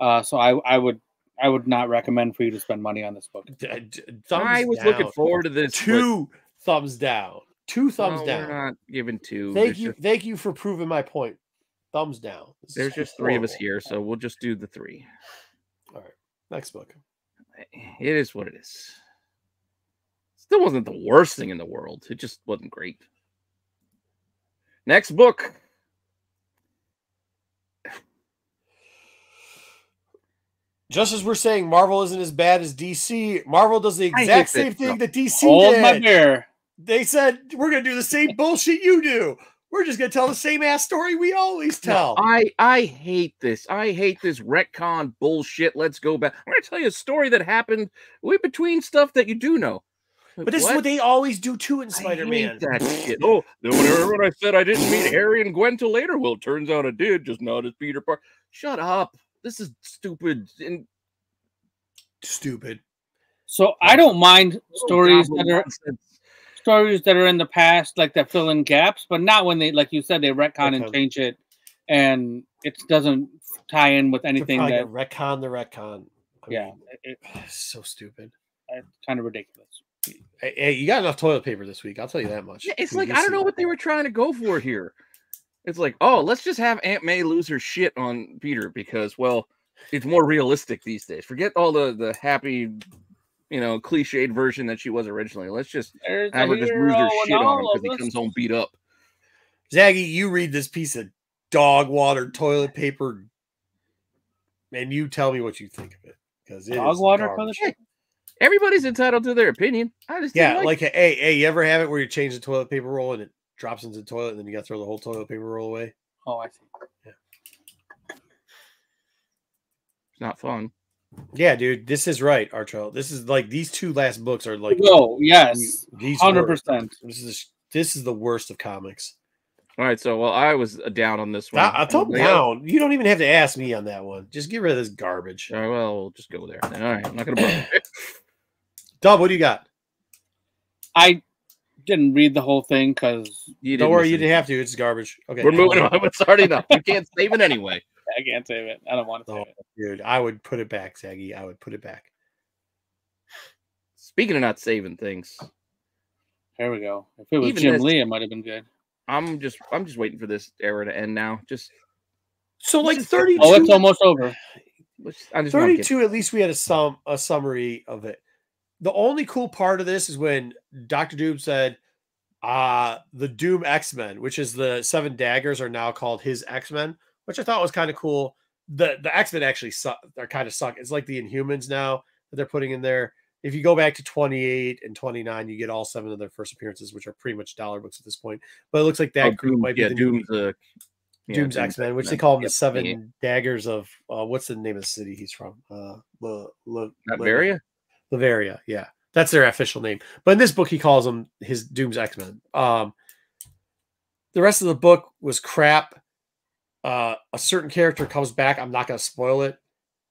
Uh, so I I would I would not recommend for you to spend money on this book. D- d- I was down. looking forward to this. but- Two thumbs down. Two thumbs No, down. We're not giving two. Thank There's you. Just, Thank you for proving my point. Thumbs down. This there's just three of us here, so we'll just do the three. All right. Next book. It is what it is. Still wasn't the worst thing in the world. It just wasn't great. Next book. Just as we're saying Marvel isn't as bad as DC, Marvel does the exact same thing stuff. that DC Hold my beer. They said we're gonna do the same bullshit you do. We're just gonna tell the same ass story we always tell. I I hate this. I hate this retcon bullshit. Let's go back. I'm gonna tell you a story that happened way between stuff that you do know. but this is what they always do too in Spider-Man. hate that shit. Oh, then whenever when I said I didn't meet Harry and Gwen till later, well, it turns out I did, just not as Peter Parker. Shut up. This is stupid. And Stupid. So I don't mind Oh, stories goblin that are nonsense. Stories that are in the past, like that fill in gaps, but not when they, like you said, they retcon and change it, and it doesn't tie in with anything Anything that. that retcon the retcon. I Yeah, mean, it, so stupid. it's kind of ridiculous. Hey, hey, you got enough toilet paper this week. I'll tell you that much. Yeah, it's We- like I don't know what they were trying to go for here. It's like, oh, let's just have Aunt May lose her shit on Peter because, well, it's more realistic these days. Forget all the the happy, you know, cliched version that she was originally. Let's just There's have her just lose her shit on him because he comes home beat up. Zaggy, you read this piece of dog water toilet paper, and you tell me what you think of it. Because Dog is water garbage. toilet Everybody's entitled to their opinion. I just Yeah, like, like a, hey, hey, you ever have it where you change the toilet paper roll and it drops into the toilet, and then you got to throw the whole toilet paper roll away? Oh, I see. Yeah. It's not fun. Yeah, dude, this is right, Archo. This is like these two last books are like No, yes, these hundred percent. This is this is the worst of comics. All right, so well, I was uh, down on this one. Now, I told tell down. You don't even have to ask me on that one. Just get rid of this garbage. else? All right, well, we'll just go there. All right, I'm not gonna bother. Dub, what do you got? I didn't read the whole thing because You Don't worry, you didn't have to. It's garbage. Okay, We're moving on. It's already enough. You can't save it anyway. I can't save it. I don't want to Oh, save it. dude, I would put it back, Zaggy. I would put it back. Speaking of not saving things, There we go. If it was Even Jim this- Lee, it might have been good. I'm just I'm just waiting for this era to end now. Just So like This is- 32 Oh, it's almost over. let's- just wanna get- 32 at least we had a sum a summary of it the only cool part of this is when dr doom said uh the doom x-men which is the seven daggers are now called his x-men which i thought was kind of cool the the x-men actually suck are kind of suck it's like the inhumans now that they're putting in there if you go back to 28 and 29 you get all seven of their first appearances which are pretty much dollar books at this point but it looks like that Oh, group Doom- might be yeah, the new Doom's uh, yeah, Doom's X Men, which they call Yep, the Seven 28. Daggers of uh, what's the name of the city he's from? Uh, La, La, Not La- Varia? Yeah, that's their official name. But in this book, he calls them his Doom's X Men. Um, the rest of the book was crap. Uh, a certain character comes back. I'm not going to spoil it.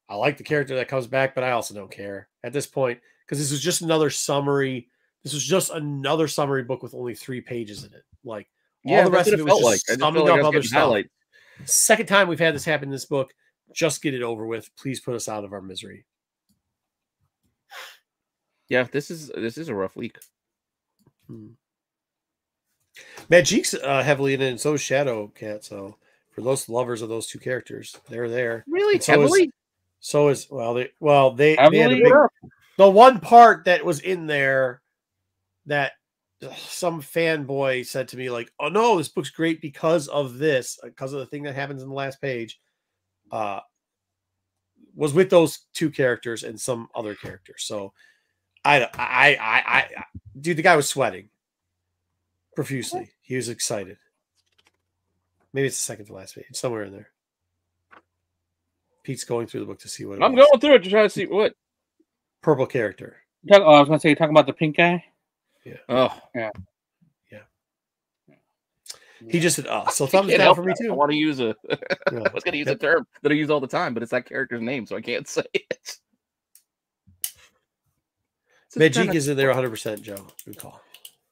I like the character that comes back, but I also don't care at this point because this is just another summary. This was just another summary book with only three pages in it. Like all Yeah, the rest of it was just like. Summing like up other stuff. highlights. Second time we've had this happen in this book. Just get it over with. Please put us out of our misery. Yeah, this is this is a rough week. Magik's uh, heavily in it, and so is Shadow Cat. So for those lovers of those two characters, they're there. Really? And so is- So is well, they well they, they had a big, the one part that was in there that some fanboy said to me like, "Oh no, this book's great because of this, because of the thing that happens in the last page." Uh, was with those two characters and some other characters. So I, I, I, I, I dude, the guy was sweating profusely. He was excited. Maybe it's the second to last page, somewhere in there. Pete's going through the book to see what it I'm was. going through it to try to see what. purple character. You talk- oh, I was going to say, you're talking about the pink guy? Yeah. Oh, yeah. Yeah. He just said, "Oh, so I thumbs can't down help for me that. I too." want to use a. Yeah. I was going to use a term that I use all the time, but it's that character's name, so I can't say it. It's just Magik kinda- is in there 100. percent Joe, good call.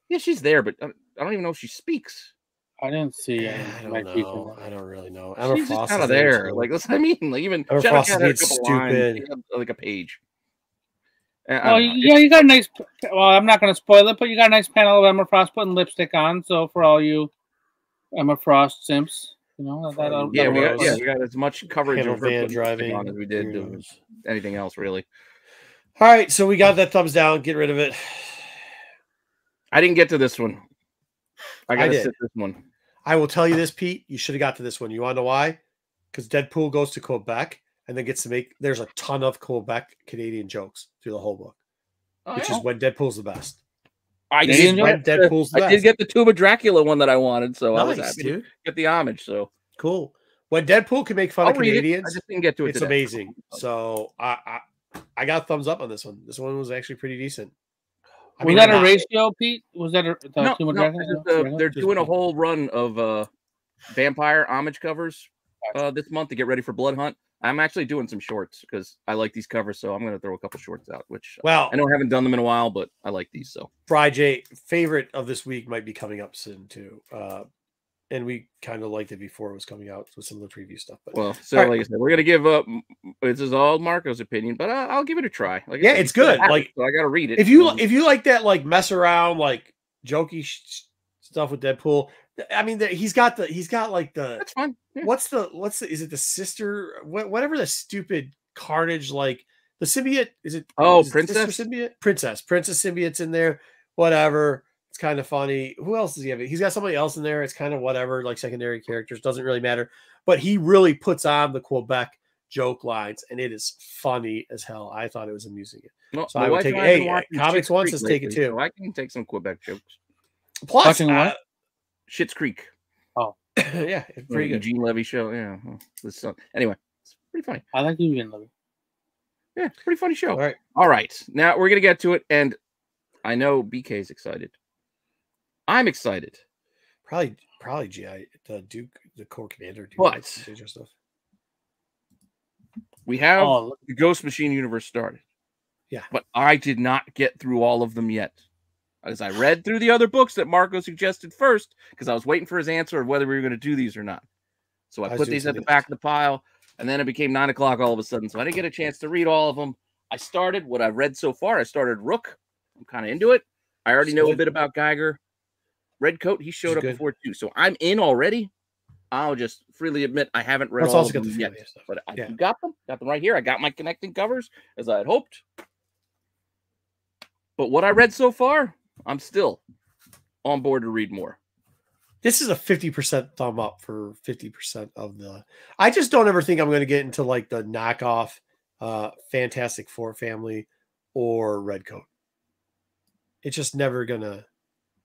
Yeah, she's there, but I I don't even know if she speaks. I didn't see eh, I any don't know. I don't really know. Emma she's just Frost kind of there. too. Like that's what I mean. Like even Emma Frost Cat had a being lines, stupid. had, like a page. Eh, and Well, yeah, you got a nice. Well, I'm not going to spoil it, but you got a nice panel of Emma Frost putting lipstick on. So for all you Emma Frost simps, you know that. that'll- Yeah, we got, yeah, we got as much coverage Handle of her van putting lipstick driving. on as we did who of knows? anything else, really. All right, so we got that thumbs down. Get rid of it. I didn't get to this one. I I gotta did. sit this one. I will tell you this, Pete. You should have got to this one. You want to know why? Because Deadpool goes to Quebec and then gets to make. There's a ton of Quebec Canadian jokes through the whole book, oh, which is when Deadpool's the best. I They did, When get, Deadpool's the I did get the Tomb of Dracula one that I wanted, so I was nice, happy to get the homage. So Cool. When Deadpool can make fun I'll of read it. I Canadians, just didn't get to it. it's today. amazing. So I, I I got a thumbs up on this one. This one was actually pretty decent. I Was mean, that a not- ratio, Pete? Was that a the No, no, Dragon? No? uh, they're Just doing a whole run of uh, vampire homage covers uh, this month to get ready for Blood Hunt. I'm actually doing some shorts because I like these covers, so I'm going to throw a couple shorts out. Which Well, I know I haven't done them in a while, but I like these. So Fry J favorite of this week might be coming up soon too. Uh, and we kind of liked it before it was coming out with some of the preview stuff. But well, so All right. like I said, we're gonna give up. This is all Marco's opinion, but I, I'll give it a try. Like Yeah, said, it's good, have it, like, so I got to read it. if you if you like that like mess around like jokey sh- stuff with Deadpool, I mean the, he's got the he's got like the that's fine. Yeah. what's the what's the is it the sister what, whatever the stupid carnage like the symbiote is it Oh, is it princess? symbiote princess princess symbiote's in there whatever kind of funny who else does he have he's got somebody else in there it's kind of whatever like secondary characters doesn't really matter but he really puts on the Quebec joke lines and it is funny as hell I thought it was amusing Well, so I would wife take and it. I have been Hey, Comics Schitt's Once Creek has taken lately, two. so I can take some Quebec jokes. plus Watching what? uh, Schitt's Creek, Oh, yeah it's pretty good Eugene Levy show. Yeah, this anyway, it's pretty funny. I like you, Ian Levy. Yeah, pretty funny show. all right All right, now we're gonna get to it, and I know BK is excited. I'm excited. probably probably GI the Duke the Cobra Commander Duke But- likes to do stuff. We have Oh, the Ghost Machine universe started. Yeah. But I did not get through all of them yet. As I read through the other books that Marco suggested first, because I was waiting for his answer of whether we were going to do these or not. So I, I put these at the back of the pile, and then it became nine o'clock all of a sudden. So I didn't get a chance to read all of them. I started what I've read so far. I started Rook, I'm kind of into it. I already know a bit about Geiger. Redcoat, he showed up good. before too, so I'm in already. I'll just freely admit I haven't read Let's all also of them the yet, stuff. but I Yeah. got them. Got them right here. I got my connecting covers as I had hoped. But what I read so far, I'm still on board to read more. This is a 50% thumb up for 50% of the. I just don't ever think I'm going to get into like the knockoff uh Fantastic Four family or Redcoat. It's just never gonna.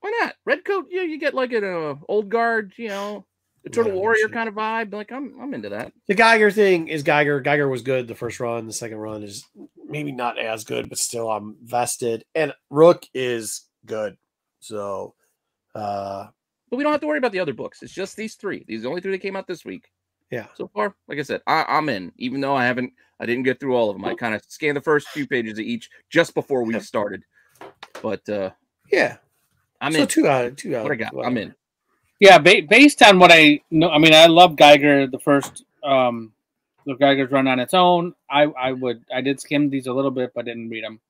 Why not? Redcoat, yeah, you get like an uh, old guard, you know, the Yeah, Turtle I give a Warrior kind of vibe. Like I'm, I'm into that. The Geiger thing is Geiger. Geiger was good the first run. The second run is maybe not as good, but still I'm vested. And Rook is good. So, uh, But we don't have to worry about the other books. It's just these three. These are the only three that came out this week. Yeah. So far, like I said, I, I'm in. Even though I haven't, I didn't get through all of them. I kind of scanned the first few pages of each just before we started. But uh yeah. I'm so in. two out of two out. What I of- got? I'm in. Yeah, ba- based on what I know, I mean, I love Geiger. The first, um, the Geiger's run on its own. I, I would, I did skim these a little bit, but didn't read them.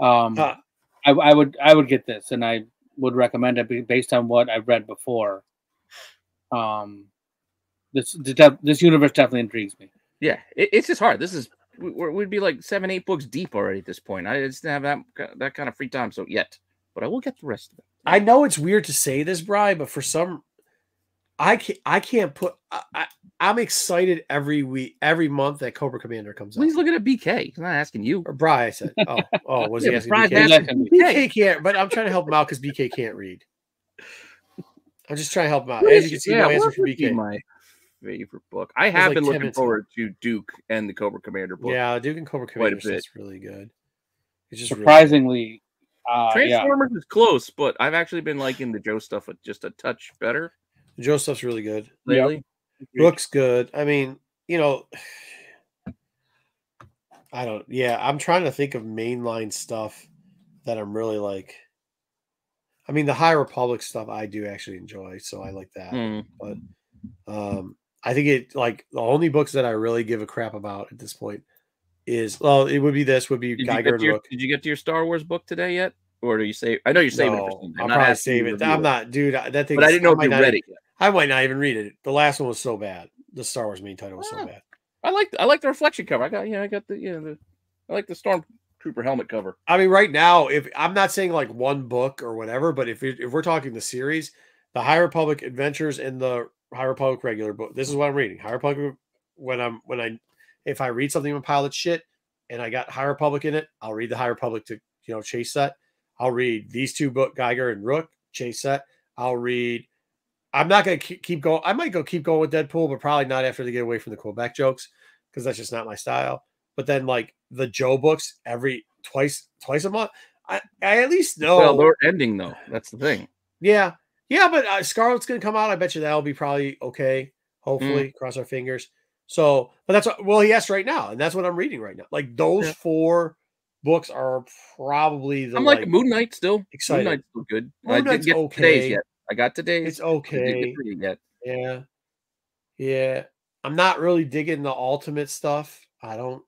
Um, Uh, I, I would, I would get this, and I would recommend it be- based on what I've read before. Um, this, the this universe definitely intrigues me. Yeah, it, it's just hard. This is we, we're- we'd be like seven, eight books deep already at this point. I just didn't have that that kind of free time so yet, but I will get the rest of it. I know it's weird to say this, Bry, but for some, I can't. I can't put. I, I, I'm excited every week, every month that Cobra Commander comes out. He's looking at BK. He's not asking you. Uh, or Bry, I said. Oh, oh, was Yeah, he asking BK? asking BK. BK can't, but I'm trying to help him out because BK can't read. I'm just trying to help him out. As you can see, Yeah, no answer for BK. My favorite book. I have like been looking minutes forward to Duke and the Cobra Commander book. Yeah, Duke and Cobra Quite a Commander bit. stuff's really good. It's just really- Surprisingly, uh, yeah, Transformers is close, but I've actually been liking the Joe stuff a- just a touch better Joe stuff's really good. lately. Looks good. I mean, you know, I don't. Yeah, I'm trying to think of mainline stuff that I'm really like. I mean, the High Republic stuff I do actually enjoy, so I like that. Mm. But um, I think it like the only books that I really give a crap about at this point is well, it would be this would be Did Geiger to your, did you get to your Star Wars book today yet? Or do you say I know you're saving it for No, someday. I'll not probably asking you save to it. I'm not, dude. I- That thing. But I didn't know if you not read it yet. I might not even read it. The last one was so bad. The Star Wars main title was so Ah. bad. I like I like the reflection cover. I got yeah, I got the yeah, the I like the Stormtrooper helmet cover. I mean, right now, if I'm not saying like one book or whatever, but if it, if we're talking the series, the High Republic Adventures and the High Republic regular book, this is what I'm reading. High Republic. When I'm when I if I read something with pilot shit and I got High Republic in it, I'll read the High Republic to you know chase that. I'll read these two book Geiger and Rook chase that. I'll read. I'm not gonna keep keep going. I might go keep going with Deadpool, but probably not after they get away from the Quebec jokes because that's just not my style. But then like the Joe books every twice twice a month. I, I at least know. Well, they're ending though. That's the thing. yeah, yeah. But uh, Scarlet's gonna come out. I bet you that'll be probably okay. Hopefully, Mm. cross our fingers. So, but that's what, well, he asked right now, and that's what I'm reading right now. Like those Yeah. four books are probably the I'm like, like, Moon Knight still. excited. Moon Knight's still good. Moon I didn't get okay. today's yet. I got today's. It's okay. yet. Yeah. Yeah. I'm not really digging the ultimate stuff. I don't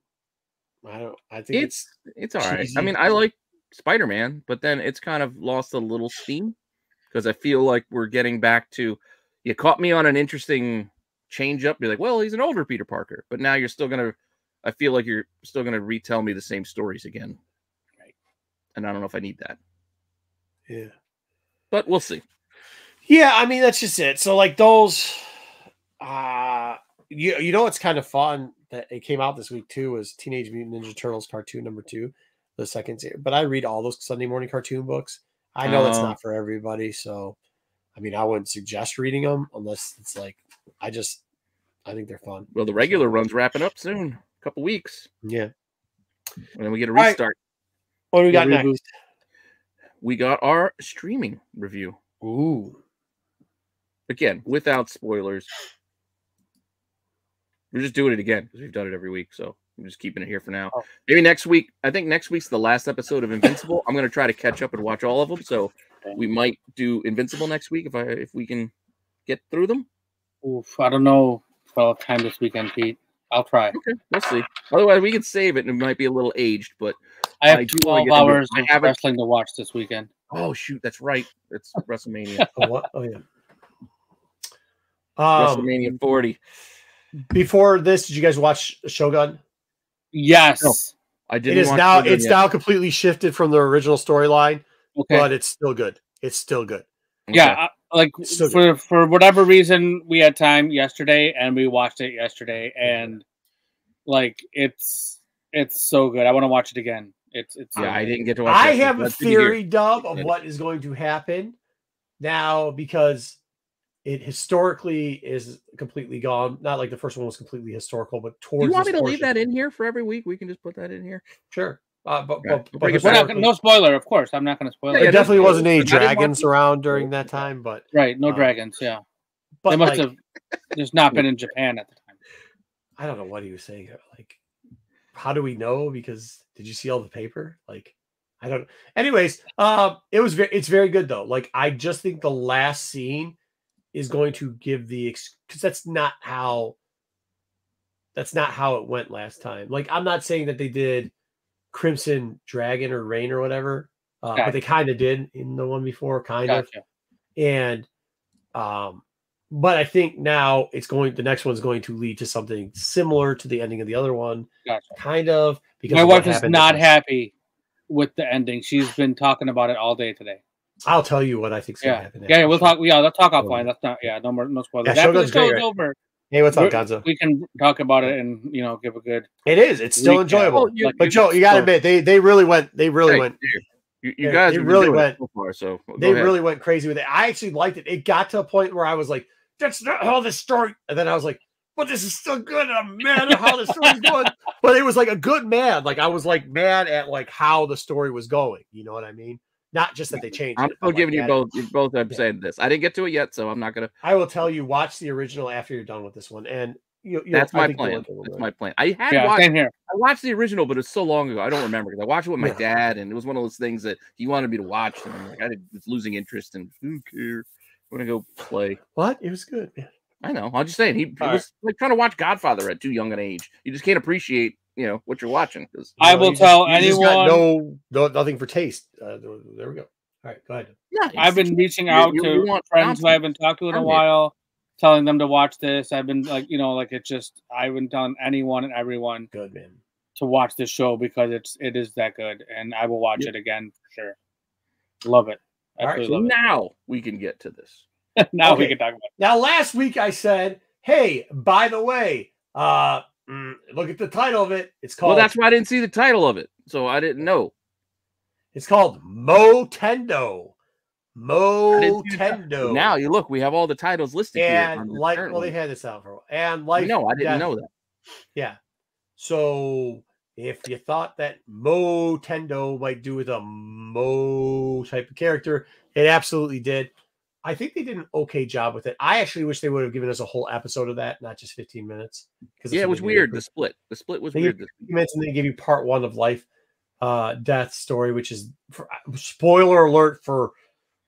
I don't I think it's, It's all right. I mean, I like Spider Man, but then it's kind of lost a little steam because I feel like we're getting back to you caught me on an interesting change up. Be like, well, he's an older Peter Parker, but now you're still gonna. I feel like you're still gonna retell me the same stories again. Right. And I don't know if I need that, yeah. but we'll see. Yeah, I mean that's just it. So like those uh you you know what's kind of fun that it came out this week too was Teenage Mutant Ninja Turtles cartoon number 2, the second series. But I read all those Sunday morning cartoon books. I know that's Oh. not for everybody, so I mean I wouldn't suggest reading them unless it's like I just I think they're fun. Well, the regular run's wrapping up soon, a couple weeks, Yeah. and then we get a All right. restart. What do we got reboot. next? We got our streaming review Ooh. again without spoilers. We're just doing it again because we've done it every week, so I'm just keeping it here for now. Oh. Maybe next week. I think next week's the last episode of Invincible. I'm gonna try to catch up and watch all of them. So we might do Invincible next week if I if we can get through them. Oof, I don't know if I'll have time this weekend, Pete. I'll try. Okay, we'll see. Otherwise, we can save it, and it might be a little aged. But I have I do 12 get into it. hours I of haven't- wrestling to watch this weekend. oh shoot, that's right. It's WrestleMania. Oh, what? Oh yeah. Um, WrestleMania 40. before this, did you guys watch Shogun? Yes. No. I didn't. It is watch now. Shogun It's yet. now completely shifted from the original storyline, Okay. but it's still good. It's still good. yeah, Okay. I- like So for for whatever reason, we had time yesterday and we watched it yesterday, and like it's it's so good. I want to watch it again. It's it's Yeah, I didn't get to watch. It. I have a that's good to hear. theory, Dub, of what is going to happen now because it historically is completely gone. Not like the first one was completely historical, but Do towards you want me this to leave that in here for every week? We can just put that in here. Sure. Uh, but, Okay, but, but We're not, no spoiler, of course. I'm not going to spoil Yeah, it. there definitely wasn't any I didn't watch dragons around during that time, but Right, no Uh, dragons. Yeah, but they must like, have just not been in Japan at the time. I don't know what he was saying. uh, Like, how do we know? Because did you see all the paper? Like, I don't. Anyways, um, it was very. It's very good though. Like, I just think the last scene is going to give the because that's not how. That's not how it went last time. Like, I'm not saying that they did Crimson Dragon or Rain or whatever, uh, Okay. but they kind of did in the one before, kind of Gotcha. and um but i think now it's going the next one's going to lead to something similar to the ending of the other one Gotcha. kind of because My wife is not happy with the ending. She's been talking about it all day today. i'll tell you what i think's gonna Yeah, happen yeah, yeah. We'll talk. Yeah, let's talk offline. That's not. Yeah, no more, no spoilers. Yeah, After the great, right? over, hey what's up we're- gonzo we can talk about it and you know give a good. it is it's still recap. enjoyable Oh, you- but joe you gotta oh. admit they they really went they really Hey, went. You, you guys they really it went- so far. So they ahead. really went crazy with it i actually liked it it got to a point where i was like that's not how the story and then i was like but this is still good i'm mad at how the story's going but it was like a good man. like i was like mad at like how the story was going you know what i mean not just that they changed I'm it, still but, like, giving you both. You both have Yeah. said this. I didn't get to it yet, so I'm not gonna. i will tell you watch the original after you're done with this one and you, you That's I my plan. like it a That's my plan. I had Yeah, watched. same here. I watched the original, but it's so long ago. I don't remember because I watched it with my Yeah. dad, and it was one of those things that he wanted me to watch, and I'm like, I did- was losing interest, and who care? I'm gonna go play. what it was good man. I know. I'm just saying. He, he All was like trying to watch Godfather at too young an age. You just can't appreciate, you know, what you're watching. Because I know, will you just- tell you just got anyone- no, no nothing for taste uh, there we go all right go ahead yeah, I've been reaching out you- to you want friends who I haven't talked to in a Content. while, telling them to watch this. I've been like, you know, like it's just I've been telling anyone and everyone good man to watch this show because it's it is that good, and I will watch Yep. it again for sure. Love it. All right, Absolutely now we can get to this. love it. now we can talk about. It. Now, last week I said, "Hey, by the way, uh, mm, look at the title of it. It's called. Well, that's why I didn't see the title of it, so I didn't know. It's called Motendo. I didn't see the title. Motendo. Now you look, we have all the titles listed here. and like, well, they had this out for a while. And like, no, I didn't know that. Yeah. So if you thought that Motendo might do with a Mo type of character, it absolutely did. I think they did an okay job with it. I actually wish they would have given us a whole episode of that, not just 15 minutes. Because Yeah, it was weird. The split, the split was They weird. give 15 minutes and they give you part one of life, uh, death story, which is for, uh, spoiler alert for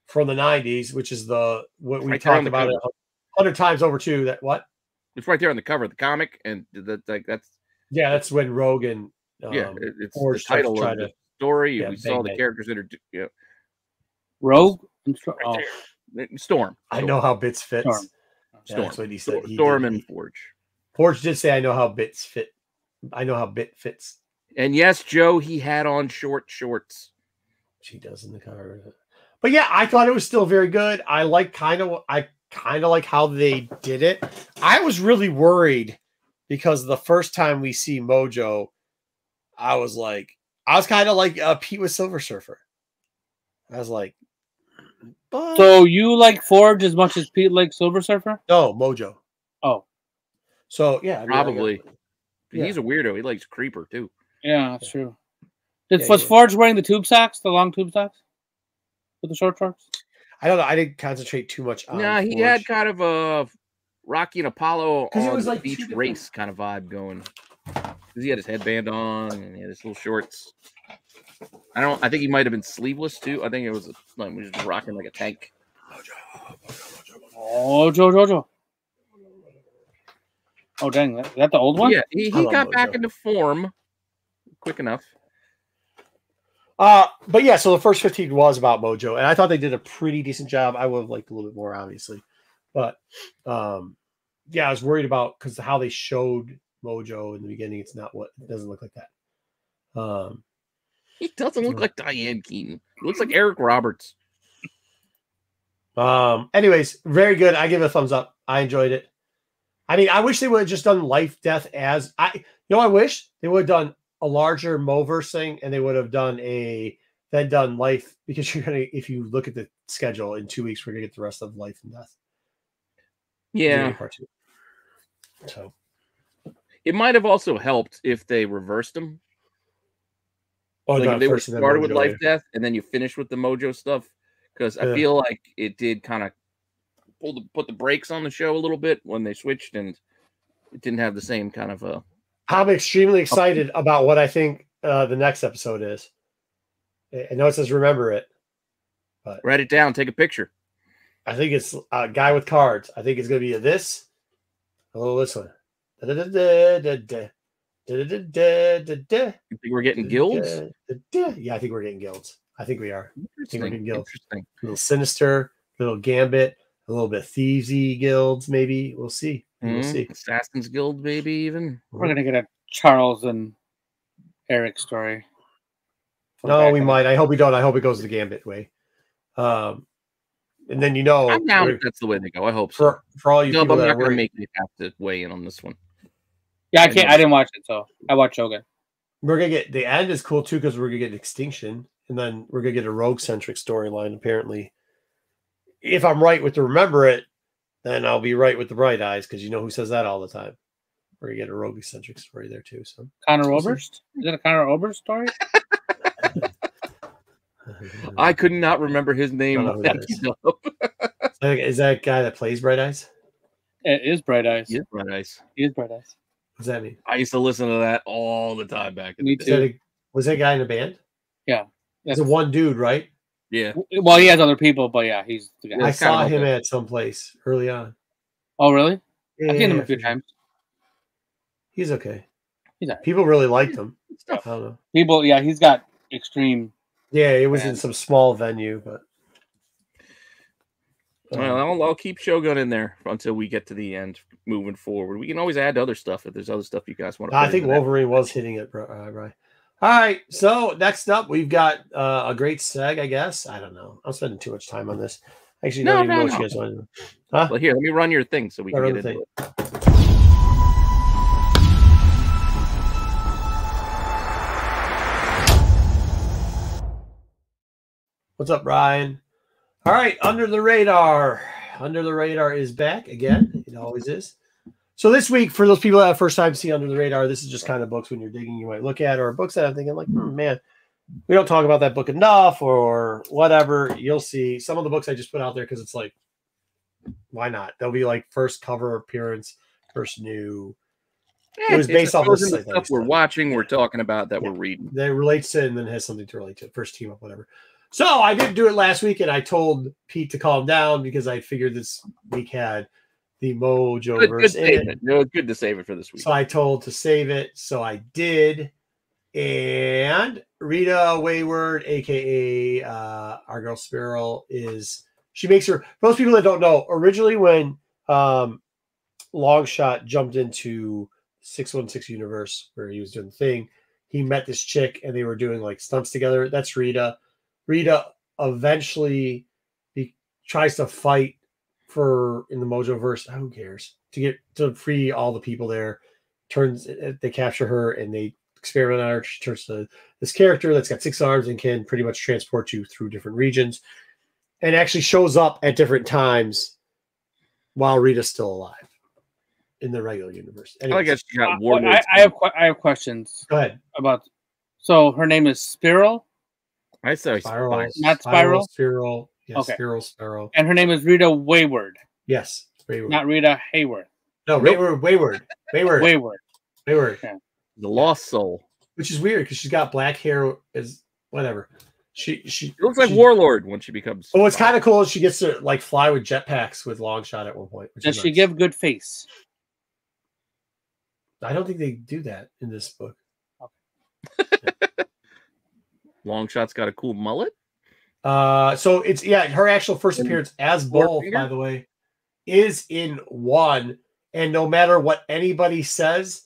from the 90s, which is the what we Right talked about it a hundred times over too. That what? It's right there on the cover of the comic, and that like that's Yeah, that's when Rogan. Um, yeah, it- it's the title of the to- story. yeah, we bang, saw the bang. characters introduced. Yeah, Rogue. right oh, there. Storm. I know how bits fits. Storm. Yeah, Storm. that's what he said. He Storm did. and Forge. Forge did say, "I know how bits fit. I know how bit fits." And yes, Joe, he had on short shorts. She does in the car. But yeah, I thought it was still very good. I like kind of I kind of like how they did it. I was really worried because the first time we see Mojo, I was like, I was kind of like uh, Pete with Silver Surfer. I was like, but So you like Forge as much as Pete likes Silver Surfer? no Mojo. Oh, So yeah, I mean, I got- Probably. Yeah. He's a weirdo. He likes Creeper too. yeah, that's true. Did, Yeah, was yeah. Forge wearing the tube socks, the long tube socks, with the short shorts? I don't know. I didn't concentrate too much on. nah, he Forge. had kind of a Rocky and Apollo 'Cause it was the like beach race kind of vibe going. 'Cause he had his headband on and he had his little shorts. I don't. I think he might have been sleeveless too. I think it was like he was just rocking like a tank. Oh, Joe, Jojo. Oh dang, that, that the old one? Yeah, he, he love got back Mojo. into form quick enough. Uh, but yeah, so the first 15 was about Mojo, and I thought they did a pretty decent job. I would have liked a little bit more, obviously. But um, yeah, I was worried about because how they showed Mojo in the beginning, it's not what it doesn't look like that. Um, He doesn't look like Diane Keaton. He looks like Eric Roberts. Um, anyways, very good. I give it a thumbs up. I enjoyed it. I mean, I wish they would have just done life death as I you know, I wish they would have done a larger Moverse thing and they would have done a then done life because you're gonna if you look at the schedule in two weeks, we're gonna get the rest of life and death. Yeah, part two. So it might have also helped if they reversed them. Oh, like if they were first and then started with life death and then you finish with the Mojo stuff, because I feel like it did kind of pull the put the brakes on the show a little bit when they switched, and it didn't have the same kind of uh I'm extremely excited about what I think uh, the next episode is. I know it says remember it. But write it down, take a picture. I think it's a guy with cards. I think it's going to be a this, a little this one. Da-da-da-da-da-da. Da-da-da-da-da-da. You think we're getting guilds? Yeah, I think we're getting guilds. I think we are. Interesting. getting guilds. Interesting. A little sinister, a little gambit, a little bit thievesy guilds. Maybe we'll see. We'll Mhm. see. Assassin's Guild, maybe even. We're gonna get a Charles and Eric story. No, we might. I hope we don't. I hope it goes the gambit way. Um, and then you know, I'm down if that's the way they go. I hope so. for for all you No, people but I'm that not are going to worried, make you have to weigh in on this one. Yeah, I I can't. I didn't watch it, so I watched Shogun. we're gonna get the end is cool too because we're gonna get extinction, and then we're gonna get a rogue centric storyline. Apparently, if I'm right with the remember it, then I'll be right with the bright eyes because you know who says that all the time. We're gonna get a rogue centric story there too. So Conor Oberst? Is it a Conor Oberst story? I could not remember his name. Don't know who that Thank is. you, though. is that guy that plays Bright Eyes? It is Bright Eyes. Yeah, right, nice. He is Bright Eyes. What does that mean? I used to listen to that all the time back in Me the day. that a, was that guy in a band? Yeah. It's a one dude, right? Yeah. Well, he has other people, but yeah, he's the guy. I it's saw him at some place early on. Oh, really? Yeah, I've seen him yeah, a few times. He's okay. He's all right. People really liked him. I don't know. People, yeah, he's got extreme. Yeah, it was in some small venue, but Well, um, I'll, I'll keep Shogun in there until we get to the end. Moving forward, we can always add other stuff if there's other stuff you guys want to. I think Wolverine was hitting it. Uh, right. All right. So next up, we've got uh, a great seg. I guess I don't know. I'm spending too much time on this. Actually, No, don't even no, know what no. you guys want to do. Huh? Well, here, let me run your thing so we can get into thing. it. What's up, Ryan? All right, under the radar. Under the radar is back again. It always is. So this week, for those people that have first time see under the radar, this is just kind of books when you're digging you might look at, or books that I'm thinking like, hmm, man, we don't talk about that book enough, or whatever. You'll see some of the books I just put out there because it's like, why not? They'll be like first cover appearance, first new. It was based off of into the site that stuff we we're watching, we're talking about, that Yeah. we're reading. that relates to it and then has something to relate to. First team up, whatever. So I didn't do it last week, and I told Pete to calm down because I figured this week had the Mojo Good, good verse statement. No, good to save it for this week. So I told to save it, so I did. And Rita Wayward, aka uh, our girl Spiral, is she makes her. Most people that don't know, originally when um, Longshot jumped into six one six universe where he was doing the thing, he met this chick and they were doing like stunts together. That's Rita. Rita eventually he tries to fight for in the Mojo verse. Who cares to get to free all the people there? Turns they capture her and they experiment on her. She turns to this character that's got six arms and can pretty much transport you through different regions, and actually shows up at different times while Rita's still alive in the regular universe. I guess you got Uh, I, I have que- I have questions go ahead. about. So her name is Spiral, I say Spiral, Spiral. Not Spiral? Spiral, yes, Okay. Spiral, Spiral, and her name is Rita Wayward, yes, Wayward. not Rita Hayward. no, Wayward, Wayward, Wayward, Wayward. Wayward. The Lost Soul. Which is weird because she's got black hair. Is whatever. She she It looks like she- Warlord when she becomes. Oh, what's kind of cool is she gets to like fly with jetpacks with Longshot at one point. Does she nice. give good face? I don't think they do that in this book. Long shot's got a cool mullet. Uh, so it's yeah, her actual first And appearance as four both, by the way, is in one. And no matter what anybody says,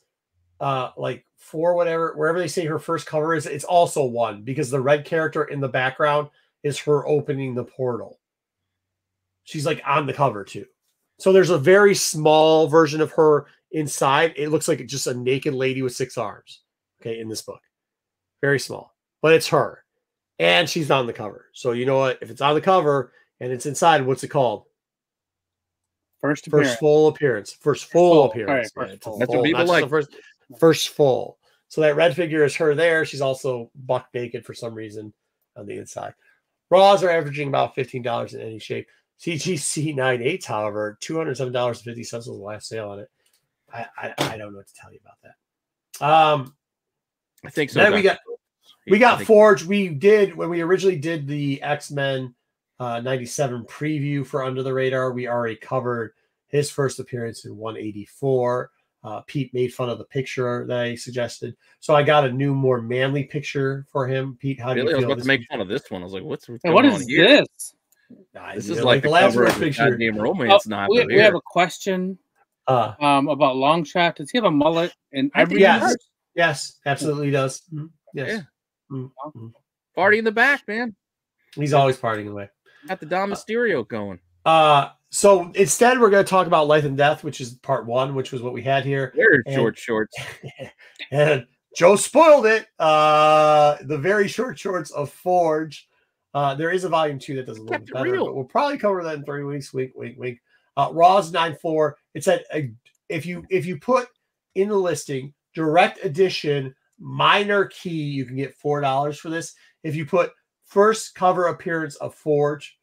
uh, like for whatever wherever they say her first cover is, it's also one because the red character in the background is her opening the portal. She's like on the cover too. So there's a very small version of her inside. It looks like just a naked lady with six arms. Okay, in this book, very small, but it's her and she's on the cover. So you know what? If it's on the cover and it's inside, what's it called? First First full appearance. First full full, appearance. right, first it's a full. That's what people not just like. First, first full. So that red figure is her there. She's also buck naked for some reason on the inside. Raws are averaging about fifteen dollars in any shape. CGC 98s, however, two hundred seven dollars and fifty cents was the last sale on it. I, I I don't know what to tell you about that. Um, I think so. then we got we got think- Forge. We did when we originally did the X Men uh, 97 preview for Under the Radar. We already covered his first appearance in 184. Uh, Pete made fun of the picture that I suggested. So I got a new, more manly picture for him. Pete, how do Really, I was about to make picture? fun of this one. I was like, "What's, what's Hey, going what on is here?" this? Nah, This is know, like the, last cover of the picture. goddamn Oh, romance novel we, we have a question Uh, um, about Longshot. Does he have a mullet And I every think yes. yes, absolutely does. Mhm. Yes. Yeah. Mhm. Mhm. Party in the back, man. He's always partying away. Got the Dom Mysterio going. Uh, so instead, we're going to talk about Life and Death, which is part one, which was what we had here. There's And- short shorts. and Joe spoiled it. Uh, the very short shorts of Forge. Uh, there is a volume two that does a little bit better, real. but we'll probably cover that in three weeks. Wink, wink, wink. Uh, Raw's nine four. It said a, if you if you put in the listing direct edition minor key, you can get four dollars for this. If you put first cover appearance of Forge,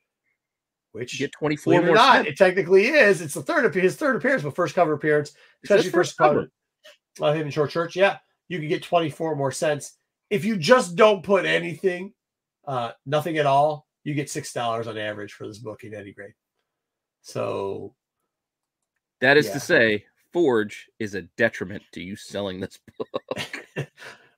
which You get 24 it more not, it technically is. It's the third his third appearance, but first cover appearance, especially first first cover. Uh, him in short church. yeah, you can get 24 more cents. If you just don't put anything, uh, nothing at all, you get six dollars on average for this book in any grade. So That is Yeah. to say, Forge is a detriment to you selling this book.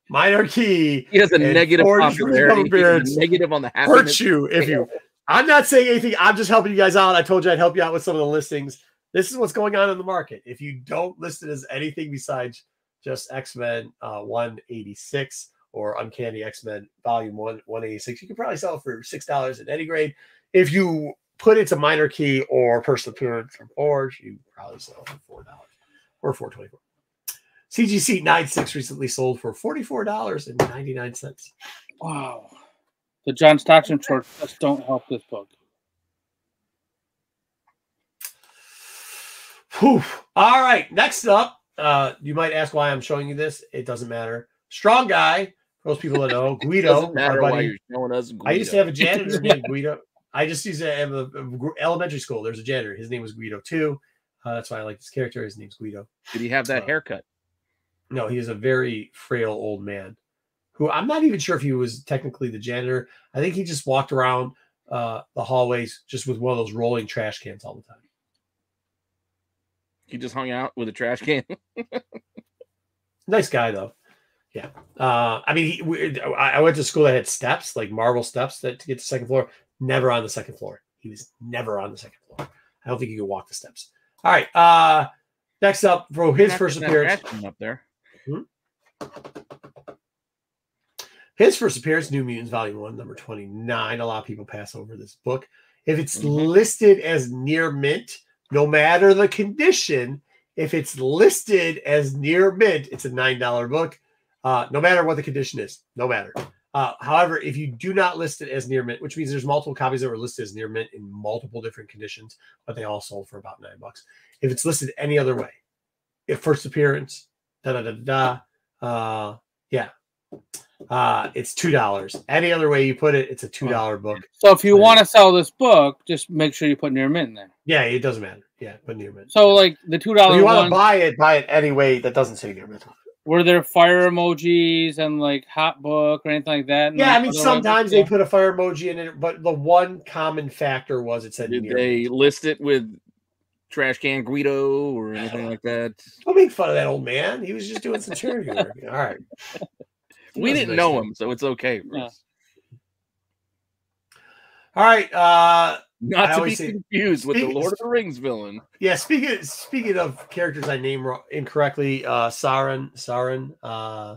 minor key He has a negative Forge for the popularity. He has appearance a negative on the hurts happiness. you if you. I'm not saying anything. I'm just helping you guys out. I told you I'd help you out with some of the listings. This is what's going on in the market. If you don't list it as anything besides just X Men uh, 186 or Uncanny X Men Volume 1 186, you can probably sell it for six dollars at any grade. If you put it to minor key or personal appearance from Forge, you probably sell it for four dollars or four twenty four. CGC 96 recently sold for $44.99. Wow. The John Stockton shorts just don't help this book. Whew. All right. Next up, uh, you might ask why I'm showing you this. It doesn't matter. Strong guy. Most people that know, Guido. Doesn't matter our why you're showing us. Guido. I used to have a janitor named Guido. I just used to have a, a elementary school. There's a janitor. His name was Guido too. Uh, that's why I like this character. His name's Guido. Did he have that Uh, haircut? No, he is a very frail old man who I'm not even sure if he was technically the janitor. I think he just walked around uh, the hallways just with one of those rolling trash cans all the time. He just hung out with a trash can. Nice guy though. Yeah. Uh, I mean, he, we, I went to school that had steps, like marble steps that to get to the second floor. Never on the second floor. He was never on the second floor. I don't think he could walk the steps. All right. Uh, next up for his first appearance. up there. His first appearance, New Mutants Volume One, number twenty-nine. A lot of people pass over this book. If it's Mhm. listed as near mint, no matter the condition, if it's listed as near mint, it's a nine dollar book. Uh, no matter what the condition is, no matter. Uh, however, if you do not list it as near mint, which means there's multiple copies that were listed as near mint in multiple different conditions, but they all sold for about nine bucks. If it's listed any other way, if first appearance, da da da da, da uh, yeah, uh, it's two dollars. Any other way you put it, it's a two dollar book. So if you want to sell this book, just make sure you put near mint in there. Yeah, it doesn't matter. Yeah, put near mint. So like the two dollar. you want to buy it, buy it any way that doesn't say near mint. Were there fire emojis and like hot book or anything like that? and, Yeah, I mean other ones? sometimes they put a fire emoji in it, but the one common factor was it said Did near they mint. list it with trash can Guido or anything like that. Don't make fun of that old man. He was just doing some charity work. All right. We didn't nice know of him, so it's okay. for Yeah. us. All right. Uh Not I to be always say- confused with the Lord of the Rings villain. yeah, speaking speaking of characters I name wrong, incorrectly, uh Sauron, Sauron, uh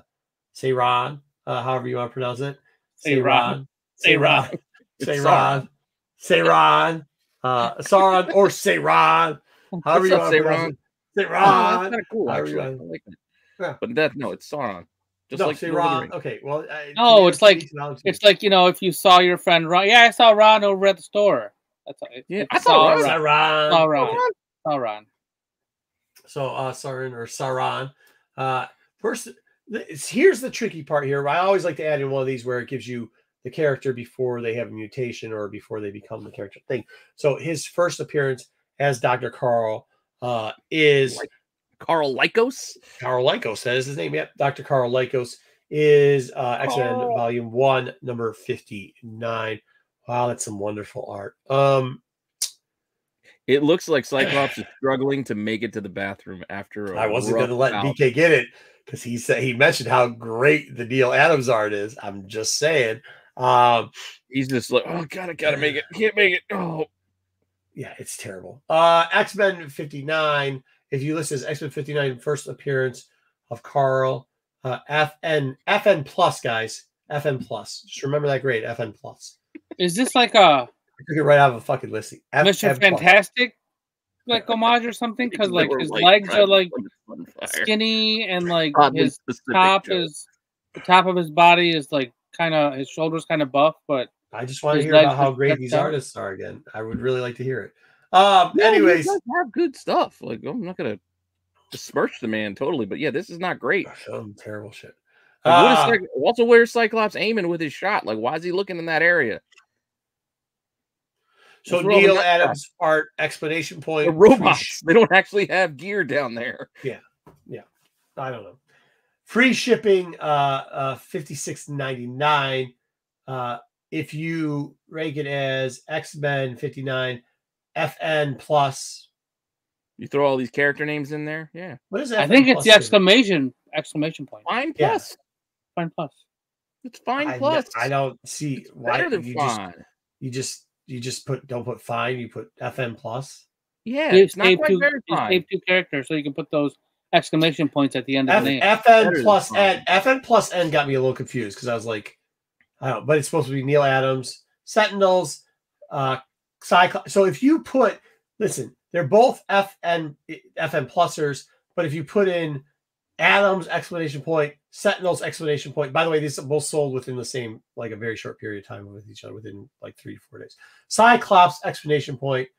Sauron, uh however you want to pronounce it. Sauron. Sauron. It's Sauron. Sauron. Uh Sauron or Sauron. However What's you up, want to pronounce it. Oh, that's kind of cool, actually. I like that. Yeah. But that no, it's Sauron. Just no, like Lord of the Rings. Okay, well, uh, No, it's like- tomato, tomato. It's like you know, if you saw your friend Ron. Yeah, I saw Ron over at the store. That's it, Yeah, it's I thought saw Ron- Ron. Sauron. Saw Ron. So uh Sauron or Sauron. Uh first th- it's- here's the tricky part here. I always like to add in one of these where it gives you the character before they have a mutation or before they become the character thing. So his first appearance as Dr. Karl uh is Like- Karl Lykos. Karl Lykos. That is his name. Yep. Dr. Karl Lykos is uh X-Men Karl. volume one, number 59. Wow, that's some wonderful art. Um It looks like Cyclops is struggling to make it to the bathroom after. I I wasn't going to let BK get it because he said he mentioned how great the Neal Adams art is. I'm just saying. Um, He's just like, oh god, I gotta make it. Can't make it. Oh, yeah, it's terrible. Uh, X Men 59. If you list as X Men 59 first appearance of Karl, uh, FN FN plus guys, FN plus. Just remember that grade, FN plus. Is this like a I took it right out of a fucking listing. F- Mr. F plus. Fantastic like homage or something? Because like They were, his legs are like put this on fire. skinny and like Oddly his top joke. is the top of his body is like kind of his shoulders kind of buff, but I just want to his hear about how great these out. artists are again. I would really like to hear it. Um, Yeah, he anyways, does have good stuff. Like I'm not gonna besmirch the man totally, but yeah, this is not great. some terrible shit. Like, what is Uh, Cyc- also, where's Cyclops aiming with his shot? Like, why is he looking in that area? So What's Neil that Adams art explanation point. The robots. They don't actually have gear down there. Yeah. Yeah. I don't know. Free shipping, uh, uh, fifty six ninety nine. Uh, if you rank it as X Men fifty nine, FN plus. You throw all these character names in there. Yeah, What is that? I think it's the do? exclamation exclamation point. fine Yeah. plus. Fine plus. It's fine I, plus. I don't see why better than you just you just you just put don't put fine. You put FN plus. yeah, Save, it's not quite two, very fine. two characters so you can put those exclamation points at the end of F, the name. Better FN than plus fine. N. FN plus N got me a little confused because I was like, I don't. But it's supposed to be Neal Adams, Sentinels, uh, Cyclops. So if you put, listen, they're both FN FN plusers, but if you put in Adams exclamation point, Sentinels explanation point. By the way, these are both sold within the same like a very short period of time with each other, within like three to four days. Cyclops explanation point,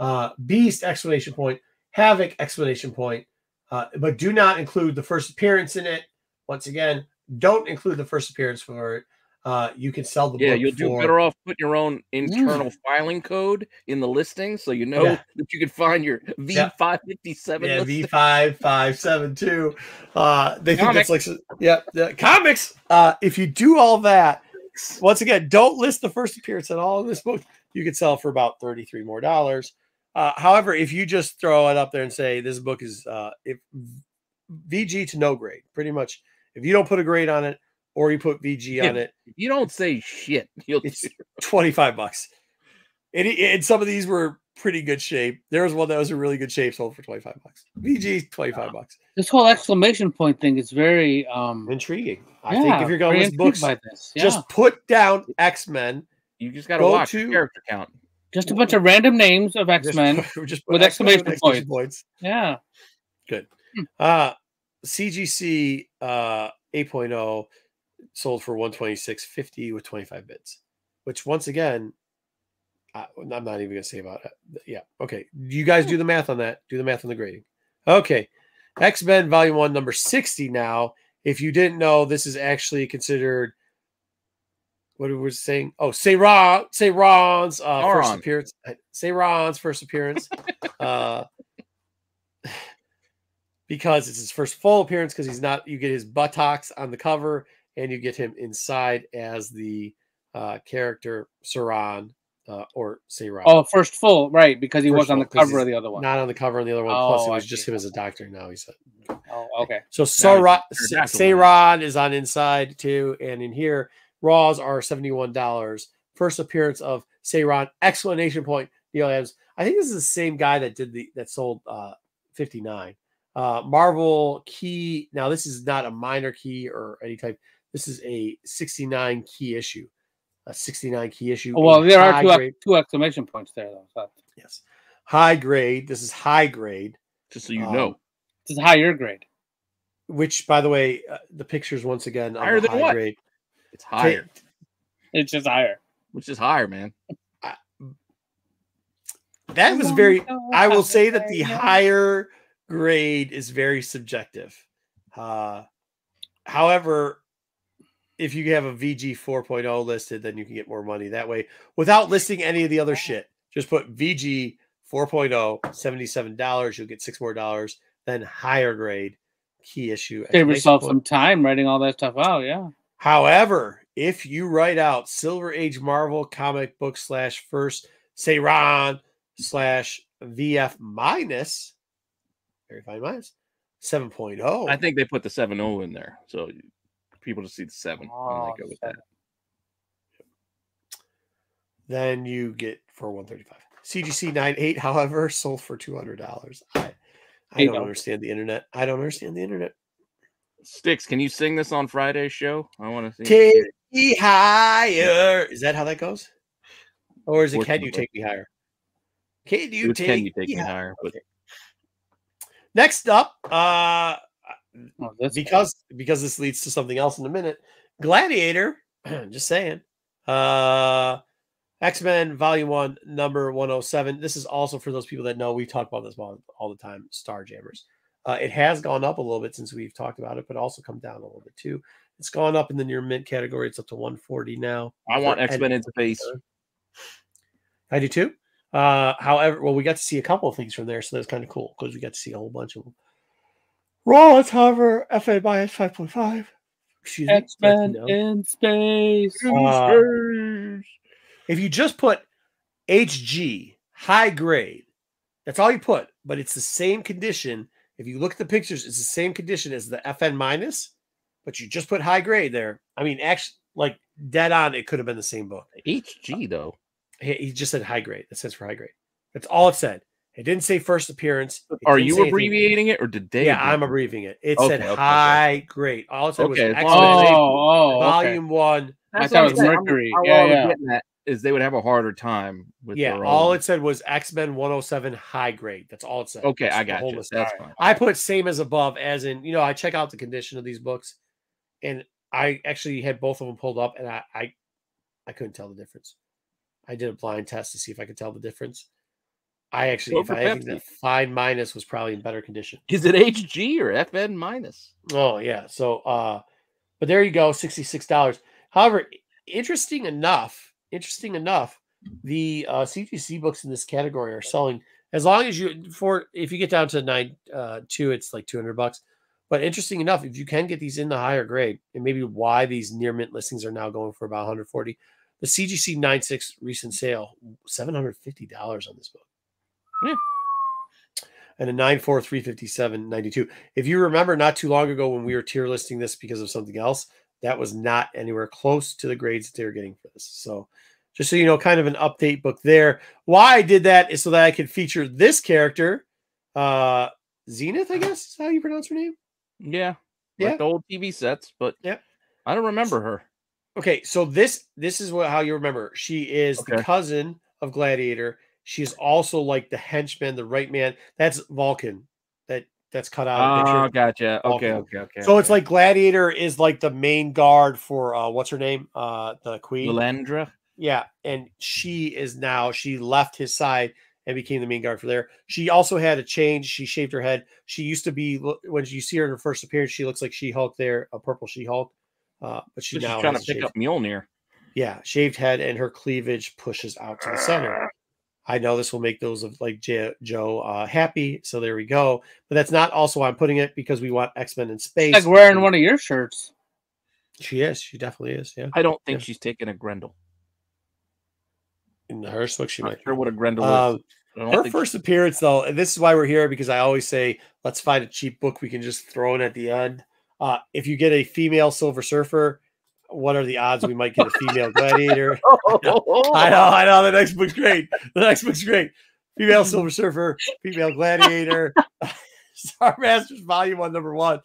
uh, Beast explanation point, Havoc explanation point. Uh, but do not include the first appearance in it. Once again, don't include the first appearance for it. Uh, you can sell the Yeah, book you'll do better off putting your own internal filing code in the listing, so you know Yeah. that you can find your V557. Yeah, V five five seven two. Uh, they think Comics. that's like yeah, yeah, comics. Uh, if you do all that, once again, don't list the first appearance at all in this book. You could sell for about thirty three more dollars. Uh, however, if you just throw it up there and say this book is uh, if VG to no grade, pretty much. If you don't put a grade on it or you put VG on it, you don't say shit, you'll it's 25 bucks. And, it- and some of these were pretty good shape. There was one that was in really good shape, sold for 25 bucks. VG, 25 bucks. This whole exclamation point thing is very um Intriguing. I yeah, think if you're going very with books, by this. Yeah. just put down X Men. you just got to Go watch to- the character count. just a bunch of random names of X-Men. just with X-Men exclamation points. Yeah. Good. Uh, CGC uh, 8.0 sold for 126.50 with 25 bids, which once again, I, I'm not even going to say about it. Yeah. Okay. You guys do the math on that. Do the math on the grading. Okay. X Men Volume 1, number 60 now. If you didn't know, this is actually considered. What was saying? Oh, say Ron, say Ron's uh, first appearance. Say Ron's first appearance. uh, because it's his first full appearance because he's not you get his buttocks on the cover and you get him inside as the uh, character Saran uh, or Sayron. Oh, first full, right? Because he First was on the cover of the other one. not on the cover of the other one. Plus, it Oh, I was just see. him as a doctor. Now he said. Oh, okay. So he's Sauron, a pterodactyl now. Sayron is on inside too, and in here, Raws are seventy one dollars. First appearance of Sayron! Explanation point. Neal Adams. I think this is the same guy that did the that sold uh fifty nine. Uh, Marvel key. Now this is not a minor key or any type. This is a sixty nine key issue. A sixty nine key issue. Well, there are two, grade- two exclamation points there, though. So Yes, high grade. This is high grade. Just so you Um, know. this is higher grade. Which, by the way, uh, the pictures once again Higher than high what? grade. It's higher. It's just higher. Which is higher, man. That was very. I will say that the higher grade is very subjective. Uh, however, if you have a VG 4.0 listed, then you can get more money that way without listing any of the other shit. Just put VG 4.0, $77. You'll get six more dollars. Then higher grade key issue. Save exclamation yourself some time writing all that stuff out. Yeah. However, if you write out Silver Age Marvel comic book slash first Sauron slash VF minus, very fine minus 7.0. I think they put the 7 in there. So people just see the 7 when Oh, they go with that. then you get for 135. CGC 98, however, sold for $200. I, I don't understand the internet. I don't understand the internet. Sticks, can you sing this on Friday's show? I want to see. Take me higher. Is that how that goes? Or is it can you take me higher? Can you take, can you take me me higher? higher? But Okay. Next up, uh, Oh, this because because this leads to something else in a minute. Gladiator, just saying. Uh X-Men Volume 1, number 107. This is also for those people that know we talk about this all, all the time, Starjammers. Uh, it has gone up a little bit since we've talked about it, but also come down a little bit too. It's gone up in the near mint category. It's up to 140 now. I want X Men any- into space. I do too. Uh, however, well, we got to see a couple of things from there, so that's kind of cool because we got to see a whole bunch of them. Raw, it's however, FN minus 5.5. Excuse me. X Men No. in space. Uh, if you just put HG high grade, that's all you put, but it's the same condition. If you look at the pictures, it's the same condition as the FN minus, but you just put high grade there. I mean, actually, like dead on, it could have been the same book. HG though. He, he just said high grade. That stands for high grade. That's all it said. It didn't say first appearance. It Are you say anything- abbreviating it or did they? Yeah, I'm abbreviating it. It Okay, said okay, okay. high grade. All it said Okay, was as X-Men long as they- Oh, oh, okay. volume one. I That's thought it was I'm saying. I'm- Mercury. Yeah, yeah. getting at is they would have a harder time with Yeah, their all own- it said was X Men 107 high grade. That's all it said. Okay, That's I got whole you. list. That's Alright. fine. I put same as above, as in, you know, I check out the condition of these books, and I actually had both of them pulled up, and I, I, I couldn't tell the difference. I did a blind test to see if I could tell the difference. I actually, if I think the fine minus was probably in better condition. Is it HG or FN minus? Oh yeah. So uh but there you go, $66. However, interesting enough, interesting enough, the uh CGC books in this category are selling as long as you for if you get down to nine uh two, it's like 200 bucks. But interesting enough, if you can get these in the higher grade, and maybe why these near mint listings are now going for about 140, the CGC 96 recent sale, $750 on this book. Yeah. And a 9.4, 357, 92. If you remember not too long ago when we were tier listing this because of something else, that was not anywhere close to the grades that they were getting for this. So just so you know, kind of an update book there. Why I did that is so that I could feature this character, uh Zenith, I guess is how you pronounce her name. Yeah. Yeah. Like the old TV sets, but yeah, I don't remember her. Okay, so this this is what how you remember. She is the cousin of Gladiator. She's also like the henchman, the right man. That's Vulcan. That that's cut out. Oh, gotcha. Okay, Vulcan. okay, okay. So it's like Gladiator is like the main guard for uh what's her name? Uh the queen. Lilandra. Yeah, and she is now she left his side and became the main guard for there. She also had a change. She shaved her head. She used to be when you see her in her first appearance, she looks like She Hulk there, a purple She Hulk. Uh, but she She's now trying to pick shaved- up Mjolnir. yeah, shaved head, and her cleavage pushes out to the center. I know this will make those of like J- Joe uh, happy, so there we go. But that's not also why I'm putting it because we want X Men in space. Like wearing one of your shirts. She is. She definitely is. Yeah. I don't think Yeah. she's taking a Grendel. in the Hearst book. She Not might. sure what a Grendel is. Her think first appearance, though, and this is why we're here because I always say, let's find a cheap book we can just throw in at the end. Uh, if you get a female Silver Surfer, what are the odds we might get a female gladiator? I know, I know. The next book's great. The next book's great. Female Silver Surfer, female gladiator, Star Masters Volume One, Number One,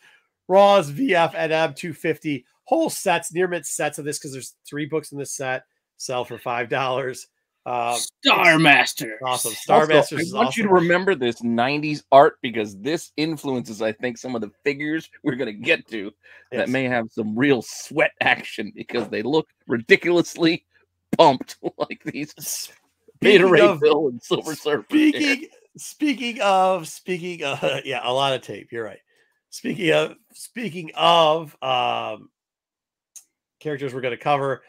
Raws VF and M two fifty whole sets, near mint sets of this because there's three books in this set. Sell for five dollars. Uh, Star Master. awesome. Star Also, Masters I is want you to remember this 90s art because this influences, I think, some of the figures we're going to get to that may have some real sweat action because they look ridiculously pumped like these Beta Speaking Ray Bill and Silver Surfer. Speaking speaking of speaking of yeah, a lot of tape. You're right. Speaking of speaking of um characters we're going to cover.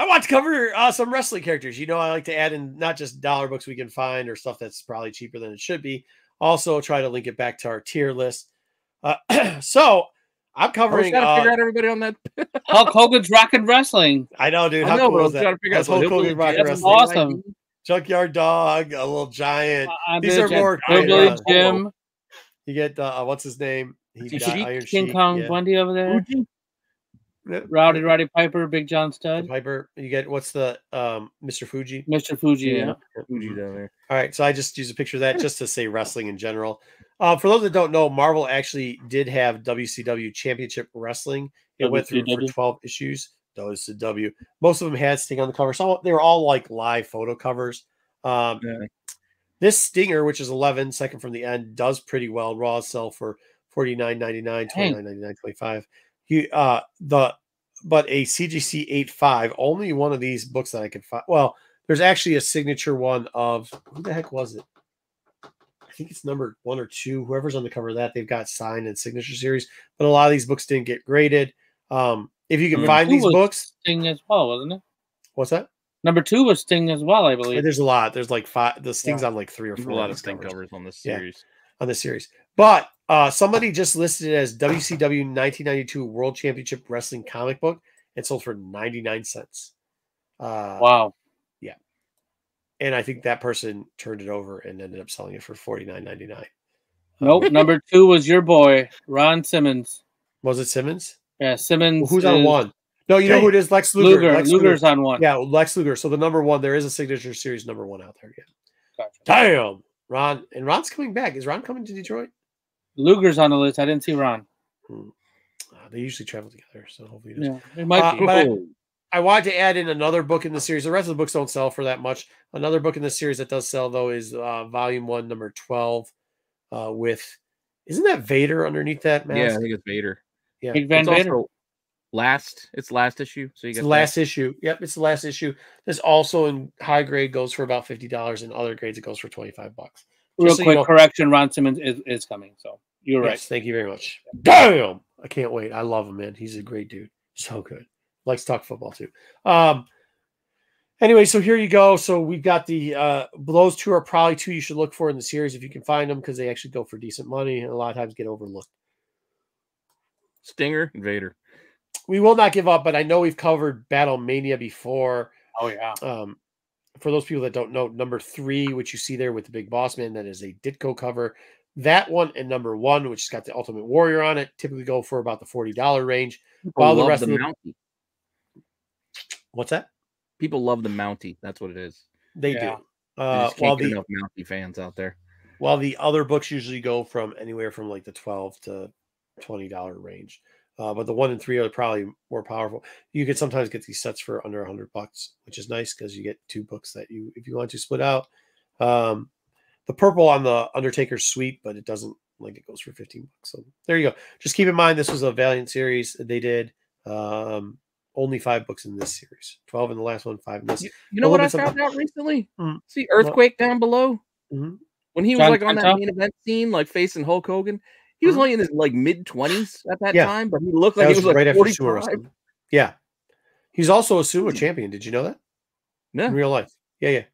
I want to cover uh, some wrestling characters. You know, I like to add in not just dollar books we can find or stuff that's probably cheaper than it should be. Also, try to link it back to our tier list. Uh, so I'm I was covering. trying to figure Uh, out everybody on that. Hulk Hogan's Rockin' Wrestling. I know, dude. I know, cool but is that? to figure out That's Hulk hillbilly Hogan Rock Jim, Wrestling. awesome. Junkyard Dog, a little giant. Uh, These are Jim- more Hillbilly uh, Jim, You get uh, what's his name? He Sheik? died- Iron King Sheik, Kong yeah. Bundy over there. Fuji? Yeah. Rowdy Roddy Piper, Big John The Studd, Piper. You get what's the um Mr. Fuji? Mr. Fuji. Yeah. Fuji down there. All right, so I just use a picture of that just to say wrestling in general. Uh, for those that don't know, Marvel actually did have WCW Championship Wrestling. It went through for WCW. 12 issues. WCW. Most of them had Sting on the cover. Some they were all like live photo covers. Um, Yeah. This Stinger, which is 11, second from the end, does pretty well. Raw sell for 49.99, 29.99, 25. You uh the but a CGC 85, only one of these books that I could find. Well, there's actually a signature one of who the heck was it? I think it's number one or two. Whoever's on the cover of that, they've got signed and signature series, but a lot of these books didn't get graded. Um, if you can Number find two these was- books, Sting as well, wasn't it? what's that? Number two was Sting as well, I believe. There's a lot. There's like five. The Sting's on like three or four. a lot of of Sting covers. covers on this Yeah. series. on this series. But uh, somebody just listed it as WCW 1992 World Championship Wrestling comic book and sold for 99 cents. Uh, wow. Yeah. And I think that person turned it over and ended up selling it for 49.99. Nope. Number two was your boy, Ron Simmons. Was it Simmons? Yeah, Simmons. Who's on one? No, you know who it is? Lex Luger. Luger. Lex Luger's Luger. on one. Yeah, Lex Luger. So the number one, there is a signature series number one out there. Yeah. Gotcha. Damn. Ron. And Ron's coming back. Is Ron coming to Detroit? Luger's on the list. I didn't see Ron. Uh, they usually travel together. So hopefully he does. Yeah, it might Uh, be. but I- I wanted to add in another book in the series. The rest of the books don't sell for that much. Another book in the series that does sell though is uh, Volume One, Number Twelve, uh, with isn't that Vader underneath that mask? Yeah, I think it's Vader. yeah. Big Van it's Vader. also last. It's last issue. So you It's get the last issue. Yep, it's the last issue. This also in high grade goes for about fifty dollars. In other grades, it goes for twenty five bucks. Real Just so you quick know- correction: Ron Simmons is, is coming. So you're right. Thank you very much. Damn, I can't wait. I love him, man. He's a great dude. So good. Likes to talk football too. Um. Anyway, so here you go. So we've got the uh those two are probably two you should look for in the series if you can find them because they actually go for decent money and a lot of times get overlooked. Stinger Invader. We will not give up, but I know we've covered Battle Mania before. Oh yeah. Um, for those people that don't know, number three, which you see there with the big boss man, that is a Ditko cover. That one and number one, which has got the Ultimate Warrior on it, typically go for about the forty dollar range. People While the rest the of the- Mountie. What's that? People love the Mountie. That's what it is. They Yeah. do. Uh, just while can't get the enough Mountie fans out there. while the other books usually go from anywhere from like the twelve to twenty dollar range. Uh, but the one and three are probably more powerful. You can sometimes get these sets for under a hundred bucks, which is nice because you get two books that you, if you want to split out. Um, the purple on the Undertaker's sweet, but it doesn't like it goes for fifteen bucks. So there you go. Just keep in mind this was a Valiant series they did. Um, only five books in this series, twelve in the last one, five in this. You, you know what I bit found out recently? Mm. See Earthquake down below Mhm. when he was John like on that Tenta? main event scene, like facing Hulk Hogan. He was only in his like mid twenties at that Yeah. time, but he looked That like was, he was like right after forty sumo five. wrestling. Yeah, he's also a sumo champion. Did you know that? No, in real life. Yeah, yeah,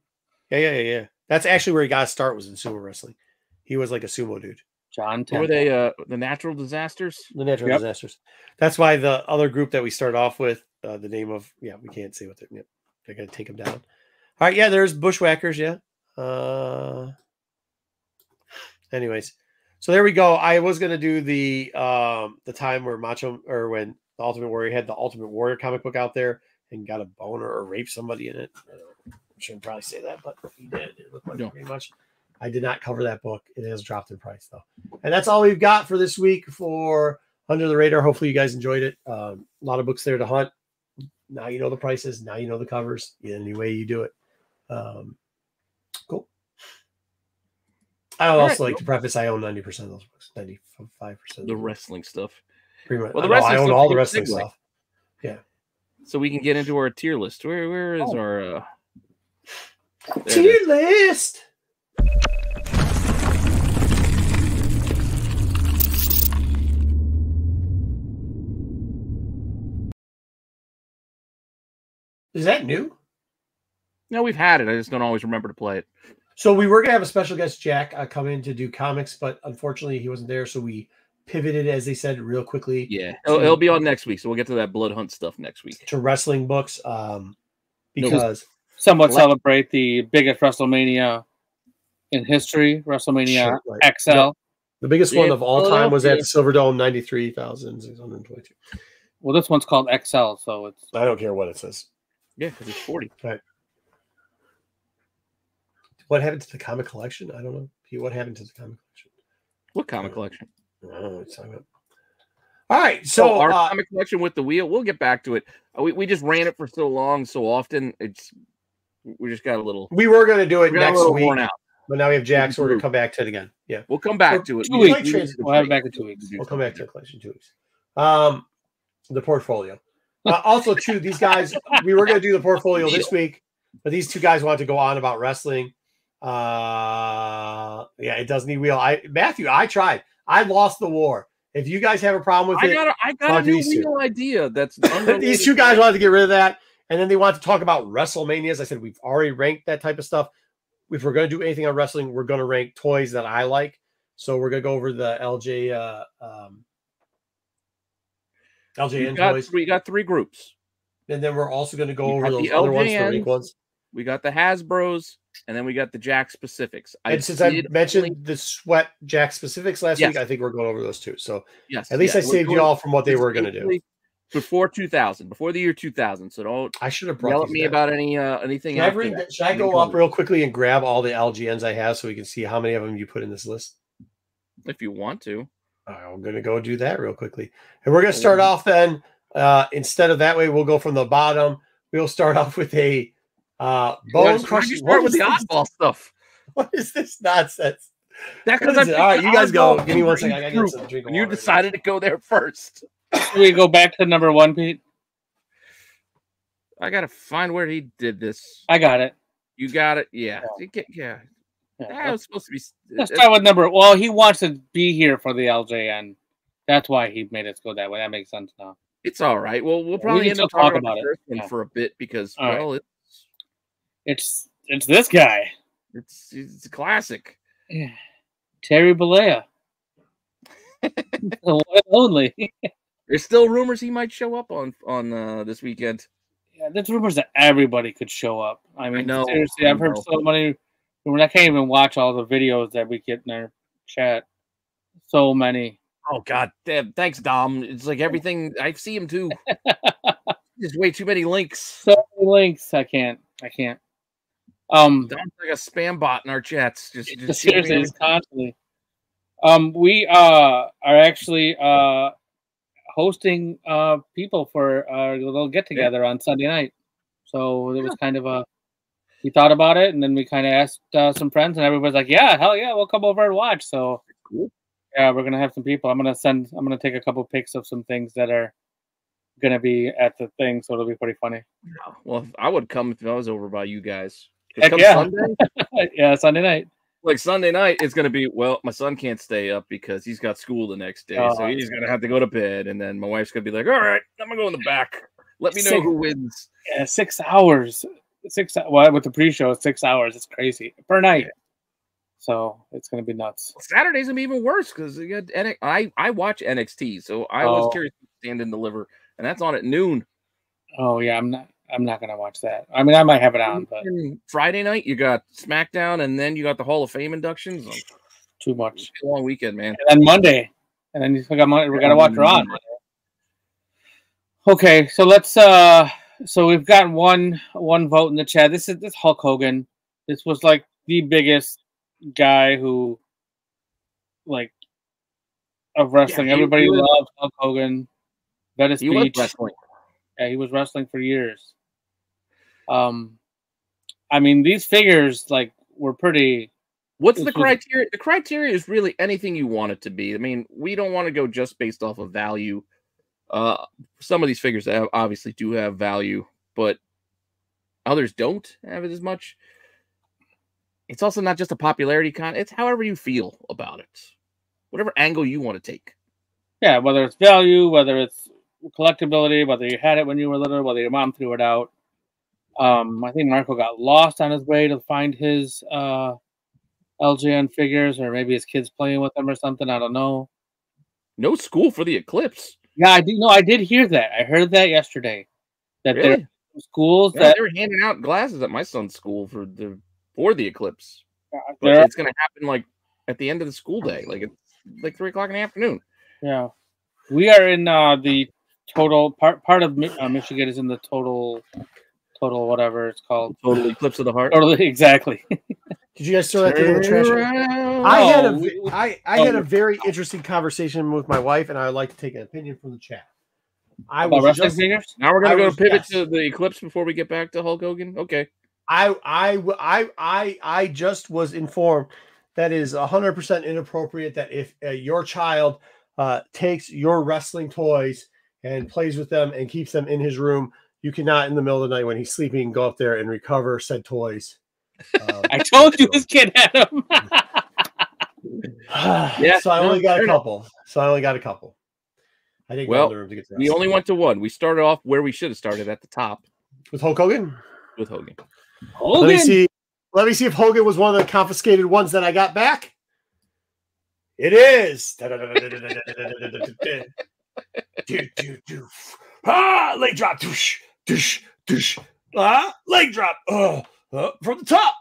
yeah, yeah, yeah, yeah. That's actually where he got his start was in sumo wrestling. He was like a sumo dude. John Who were they? Uh, the natural disasters. The natural Yep. disasters. That's why the other group that we started off with, uh, the name of yeah, we can't say what they're. Yeah, they're gonna take him down. All right, yeah, there's bushwhackers, yeah. Uh anyways. So there we go. I was gonna do the um the time where Macho or when the Ultimate Warrior had the Ultimate Warrior comic book out there and got a boner or raped somebody in it. I don't know. I shouldn't probably say that, but he did. It looked like No. pretty much. I did not cover that book. It has dropped in price though. And that's all we've got for this week for Under the Radar. Hopefully you guys enjoyed it. Um, a lot of books there to hunt. Now you know the prices. Now you know the covers. Any way you do it. Um. I would also right. like to preface I own 90% of those books. 95% The wrestling stuff. Pretty much. Well, the I wrestling I own stuff all the wrestling segue. stuff. Yeah. So we can get into our tier list. Where where is Oh. our uh Tier list. Is that new? No, we've had it. I just don't always remember to play it. So we were gonna have a special guest, Jack, uh, come in to do comics, but unfortunately he wasn't there. So we pivoted, as they said, real quickly Yeah. It'll, it'll be on next week, so we'll get to that blood hunt stuff next week. to wrestling books. Um, No, because Somewhat What? celebrate the biggest WrestleMania in history, WrestleMania Sure, right. XL. Yep. the biggest one of all time was at Philadelphia. the Silver Dome, ninety three thousand six hundred twenty two. Well, this one's called XL, so it's I don't care what it says. Yeah, because it's 40. What happened to the comic collection? I don't know. Pete, What happened to the comic collection? What comic collection? I don't know what you're talking about. All right, so So our uh, comic collection with the wheel, we'll get back to it. Uh, We, we just ran it for so long, so often. It's we just got a little, we were going to do it we next week, worn out. but now we have Jack, so we're going to come back to it again. Yeah, We'll come back For to it. two We- weeks. we- we- We'll have it back in two weeks. we'll come back to the collection in two weeks. Um, the portfolio. Uh, also, too, these guys, we were going to do the portfolio this week, but these two guys wanted to go on about wrestling. Uh, yeah, it does need wheel. I Matthew, I tried. I lost the war. If you guys have a problem with I it, got a, I got a new wheel idea. That's these two guys wanted to get rid of that, and then they wanted to talk about WrestleManias. I said we've already ranked that type of stuff. If we're going to do anything on wrestling, we're going to rank toys that I like. So we're going to go over the LJ uh, um, We LJN got, toys, we got three groups. and then we're also going to go We over those the other ones, the rank ones. We got the Hasbro's, and then we got the Jakks Pacifics. And since I mentioned only- the sweat Jakks Pacifics last Yes. week, I think we're going over those too. So yes, at least yeah, I we're saved you all from what they were going to do. before 2000, before the year 2000. So don't I should have brought yell at me down. about any uh, anything. Can I, after bring that. that- should I go up real quickly and grab all the LJNs I have so we can see how many of them you put in this list? if you want to. I'm going to go do that real quickly. And we're going to start off then. Uh, instead of that way, we'll go from the bottom. We'll start off with a uh, Why bone did you crushing. start What with is, the this? oddball stuff. what is this nonsense? That's What because is I it? All right, you guys go. Give me one for second. I each got to get some drink. you decided to go there first. We go back to number one, Pete? I gotta find where he did this. I got it. You got it. Yeah. You get- yeah. Yeah, That was supposed to be. Let's start with number. Well, he wants to be here for the LJN. That's why he made us go that way. That makes sense now. It's all right. Well, we'll probably can end up talk talking about about it. first Yeah. for a bit because, All right. well, it's It's it's this guy, it's it's a classic. Yeah. Terry Bollea. one only. There's still rumors he might show up on on uh, this weekend. Yeah, there's rumors that everybody could show up. I mean, know, seriously, I I've heard so many. rumors. I can't even watch all the videos that we get in our chat. So many. Oh God, damn! Thanks, Dom. It's like everything. I see him too. There's way too many links. So many links. I can't. I can't. Um, Dom's like a spam bot in our chats. Just, just seriously, it's constantly. Um, we uh are actually uh hosting uh people for our little get together on Sunday night. So it was kind of a we thought about it, and then we kind of asked uh, some friends, and everybody's like, "Yeah, hell yeah, we'll come over and watch." So Cool. yeah, we're gonna have some people. I'm gonna send. I'm gonna take a couple pics of some things that are gonna be at the thing, so it'll be pretty funny. Well, I would come if I was over by you guys. 'Cause Heck come yeah. Sunday, yeah, Sunday night. like Sunday night, it's gonna be well. My son can't stay up because he's got school the next day, so Oh. he's gonna have to go to bed. And then my wife's gonna be like, "All right, I'm gonna go in the back. Let me know Sick. who wins." Yeah, six hours. Six well with the pre-show, six hours. It's crazy per night. So it's gonna be nuts. Saturday's gonna be even worse because I I watch NXT, so I was Oh. curious to stand and deliver, and that's on at noon. Oh yeah, I'm not. I'm not gonna watch that. I mean, I might have it on, but Friday night, you got SmackDown, and then you got the Hall of Fame inductions. Oh, too much. long weekend, man. And then Monday, and then you still got Monday. We gotta watch Raw. Okay, so let's. uh So we've got one one vote in the chat. This is this Hulk Hogan. This was like the biggest guy who, like, of wrestling. he- Everybody loves Hulk Hogan. That is He was wrestling. Yeah, he was wrestling for years. Um, I mean, these figures like were pretty. What's the criteria? The criteria is really anything you want it to be. I mean, we don't want to go just based off of value. Uh, some of these figures obviously do have value, but others don't have it as much. It's also not just a popularity con; it's however you feel about it, whatever angle you want to take. Yeah, whether it's value, whether it's collectability, whether you had it when you were little, whether your mom threw it out. Um, I think Marco got lost on his way to find his uh, LJN figures, or maybe his kids playing with them or something. I don't know. No school for the eclipse. Yeah, I did. No, I did hear that. I heard that yesterday. That there are schools Yeah, that they were handing out glasses at my son's school for the for the eclipse. But there, it's going to happen like at the end of the school day, like it's like three o'clock in the afternoon. Yeah, we are in uh, the total part. Part of uh, Michigan is in the total, total whatever it's called. Total eclipse of the heart. Totally, exactly. Did you guys throw that thing in the trash? Around. I had a No, ve- we- we- I, I had a very interesting conversation with my wife, and I would like to take an opinion from the chat. I About was wrestling just, figures. Now we're gonna I go was- pivot yes. to the eclipse before we get back to Hulk Hogan. Okay. I, I, I, I, I just was informed that is hundred percent inappropriate. That if uh, your child uh, takes your wrestling toys and plays with them and keeps them in his room, you cannot in the middle of the night when he's sleeping go up there and recover said toys. Um, I told you this kid had them. Yeah, so I no, only got fair a enough. couple. So I only got a couple. I didn't go Well, in the room to get to We only went to one. We started off where we should have started at the top with Hulk Hogan. with Hogan. Let me see. Let me see if Hogan was one of the confiscated ones that I got back. It is. Do, do, do. Ah, leg drop. Doosh, doosh, dish, Ah, leg drop. Oh, uh, from the top.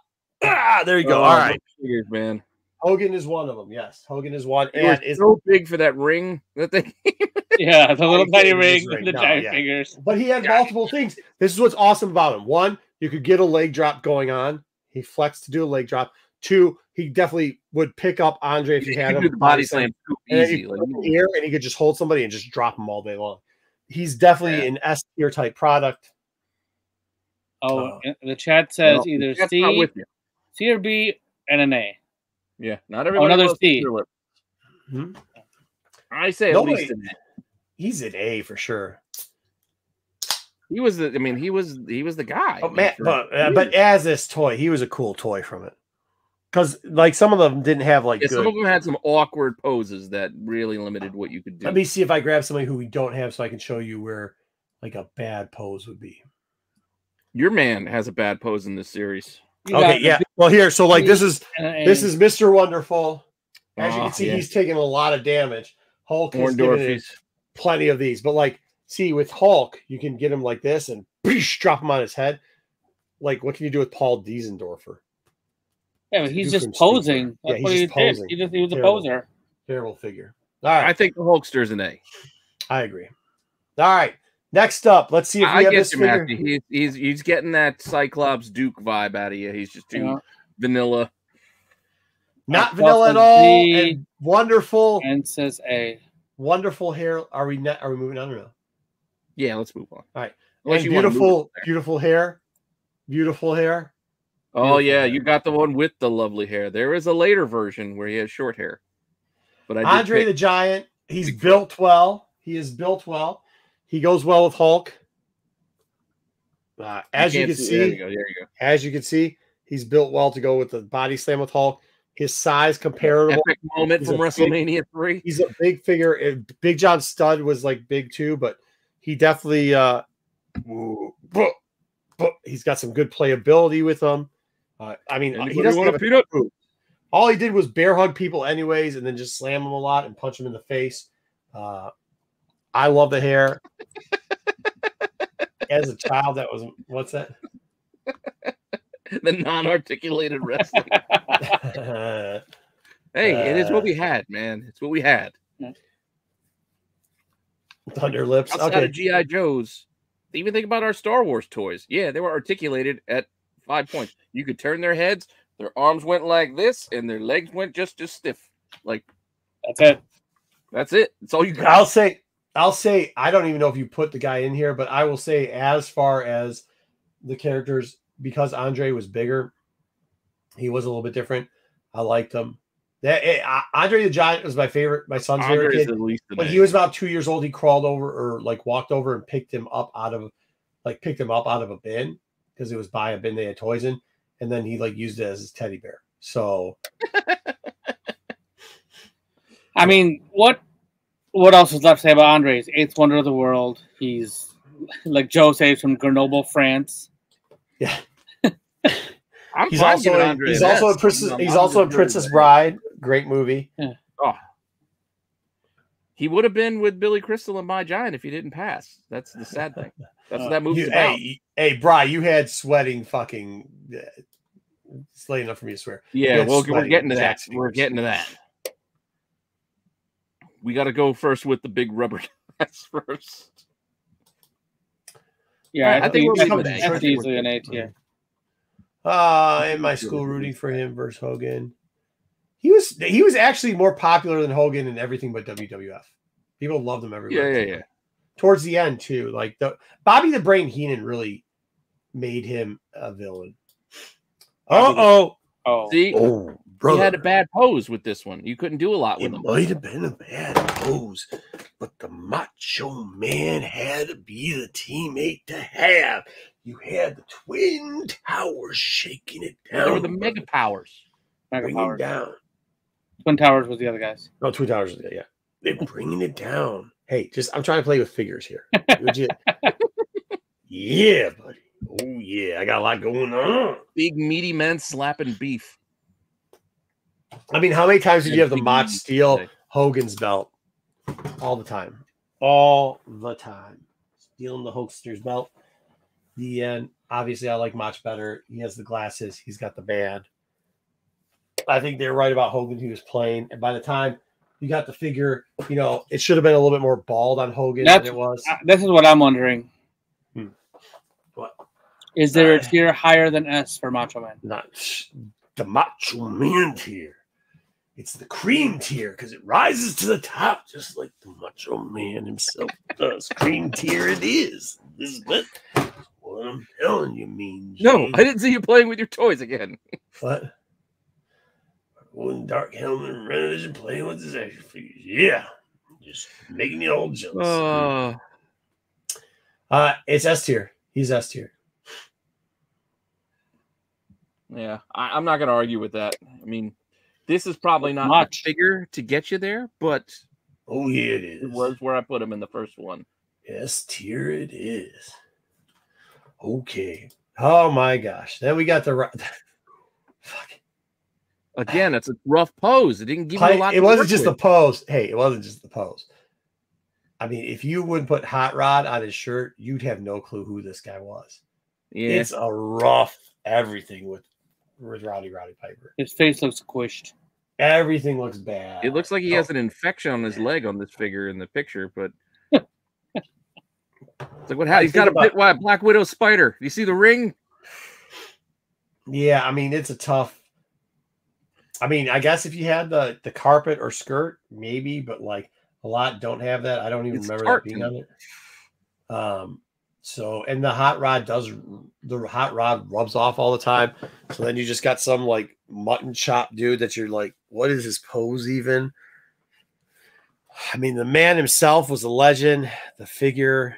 Ah, there you go. Oh, All those right. figures, man. Hogan is one of them. Yes, Hogan is one. It And is so big for that ring that they. Yeah, the little tiny ring ring. the No, giant yeah. fingers. but he had multiple things. This is what's awesome about him. One, you could get a leg drop going on. He flexed to do a leg drop. Two, he definitely would pick up Andre if he had could him. do the body slam too And easy. you Like, put him in the air and he could just hold somebody and just drop him all day long. He's definitely Yeah. an S tier type product. Oh, Uh, the chat says well, either that's C, with. C or B, and an A. Yeah, not everybody. another loves C. Hmm? I say at least an A. He's an A for sure. He was the. I mean, he was he was the guy. Oh man, for but uh, but as this toy, he was a cool toy from it. Because like some of them didn't have like Yeah, good. some of them had some awkward poses that really limited what you could do. Let me see if I grab somebody who we don't have, so I can show you where like a bad pose would be. Your man has a bad pose in this series. You Okay, yeah. the Well, here, so like this is B and an A. this is Mister Wonderful. As you Oh, can see, yeah. he's taking a lot of damage. Hulk has Orndorff, given plenty of these, but like, see, with Hulk, you can get him like this and drop him on his head. Like, what can you do with Paul Diesendorfer? Yeah, but he's just posing. Fighter. Yeah, he's what he just did. posing. He just he was a poser. Terrible figure. All right, I think the Hulkster's an A. I agree. All right, next up, let's see if we I have get this you, figure. Matthew. He's, he's he's getting that Cyclops Duke vibe out of you. He's just too Yeah. vanilla. Not Uh, vanilla at all. And wonderful, And says A. wonderful hair. Are we net? Are we moving on or no? Yeah, let's move on. All right. Unless And you wanna move beautiful, beautiful hair. Beautiful hair. Oh yeah, hair. you got the one with the lovely hair. There is a later version where he has short hair. But I Andre pick- the Giant. He's built well. He is built well. He goes well with Hulk. Uh, as you, can't can There you see, go. There you go. as you can see, he's built well to go with the body slam with Hulk. His size comparable. Epic moment He's from a big- WrestleMania three. He's a big figure. Big John Studd was like big too, but he definitely uh he's got some good playability with him. Uh, I mean, he doesn't want a peanut? move. All he did was bear hug people anyways, and then just slam them a lot and punch them in the face. Uh, I love the hair. as a child, that was what's that? the non-articulated wrestling. hey, it is what we had, man. It's what we had. Thunder lips. Outside Okay, of GI Joes, even think about our Star Wars toys. Yeah, they were articulated at five points. You could turn their heads, their arms went like this, and their legs went just as stiff. Like That's it. that's it. That's all you got. I'll say, I'll say, I don't even know if you put the guy in here, but I will say, as far as the characters, because Andre was bigger, he was a little bit different. I liked him. That eh, uh, Andre the Giant was my favorite, my son's favorite Andre is kid. the least When he was about two years old, he crawled over or like walked over and picked him up out of, like picked him up out of a bin because it was by a bin they had toys in, and then he like used it as his teddy bear. So I mean, what what else is left to say about Andre? He's eighth wonder of the world. He's like Joe says from Grenoble, France. yeah, I'm he's also giving in, Andre he's also a Princess he's also a Princess. Bride. Great movie. He would have been with Billy Crystal and My Giant if he didn't pass. That's the sad thing. That's what that movie's You- about. Hey, hey, Bry, you had sweating fucking. Uh, it's late enough for me to swear. Yeah, That's well, we're getting to that. Jackson We're getting to that. We got to go first with the big rubber guys first. Yeah, I I, think think we're that's, coming to easily an A tier. Uh, in my school, rooting for him versus Hogan. He was he was actually more popular than Hogan in everything but WWF. People loved him everywhere. yeah, yeah. Towards the end too, like the Bobby the Brain Heenan really made him a villain. Uh oh. Oh, See, Oh, he had a bad pose with this one. You couldn't do a lot It him. might have been a bad pose, but the macho man had to be the teammate to have. You had the twin towers shaking it down. They were the mega powers. Mega bringing Powers. down. Twin Towers was the other guys. No, twin towers. Yeah, they're bringing it down. Hey, just I'm trying to play with figures here. Would you? yeah, buddy. Oh yeah, I got a lot going on. Big meaty men slapping beef. I mean, how many times did you have the Big Mott meaty steal. Hogan's belt? All the time. All the time. Stealing the Hulkster's belt. The end. Obviously, I like Mach better. He has the glasses. He's got the band. I think they're right about Hogan. He was playing, and by the time you got the figure, you know, it should have been a little bit more bald on Hogan That's- than it was. Uh, This is what I'm wondering. Hmm. What? Is there a Uh, tier higher than S for Macho Man? Not the Macho Man tier. It's the cream tier because it rises to the top just like the Macho Man himself does. cream tier it is. This is what, what I'm telling you, mean. No, I didn't see you playing with your toys again. What? One dark helmet and Rennavision playing with his action figures. Yeah. Just making me all jealous. Uh, Uh, it's S tier. He's S tier. yeah, I, I'm not going to argue with that. I mean, this is probably not Much. the figure to get you there, but Oh, yeah, it is. it was where I put him in the first one. S tier it is. Okay. Oh my gosh. Then we got the ri- fuck. Again, it's a rough pose. It didn't give you a lot. It to wasn't work just with. the pose. Hey, it wasn't just the pose. I mean, if you wouldn't put Hot Rod on his shirt, you'd have no clue who this guy was. Yeah, It's a rough everything with with Rowdy Roddy Piper. His face looks squished. Everything looks bad. it looks like he Oh, has an infection on his leg on this figure in the picture, but it's like what? Happened? He's got a think bit why Black Widow spider. You see the ring? Yeah, I mean it's a tough. I mean, I guess if you had the the carpet or skirt, maybe, but like a lot don't have that. I don't even It's remember that being on it. Um. So, and the hot rod does the hot rod rubs off all the time. So then you just got some like mutton chop dude that you're like, what is his pose even? I mean, the man himself was a legend. The figure,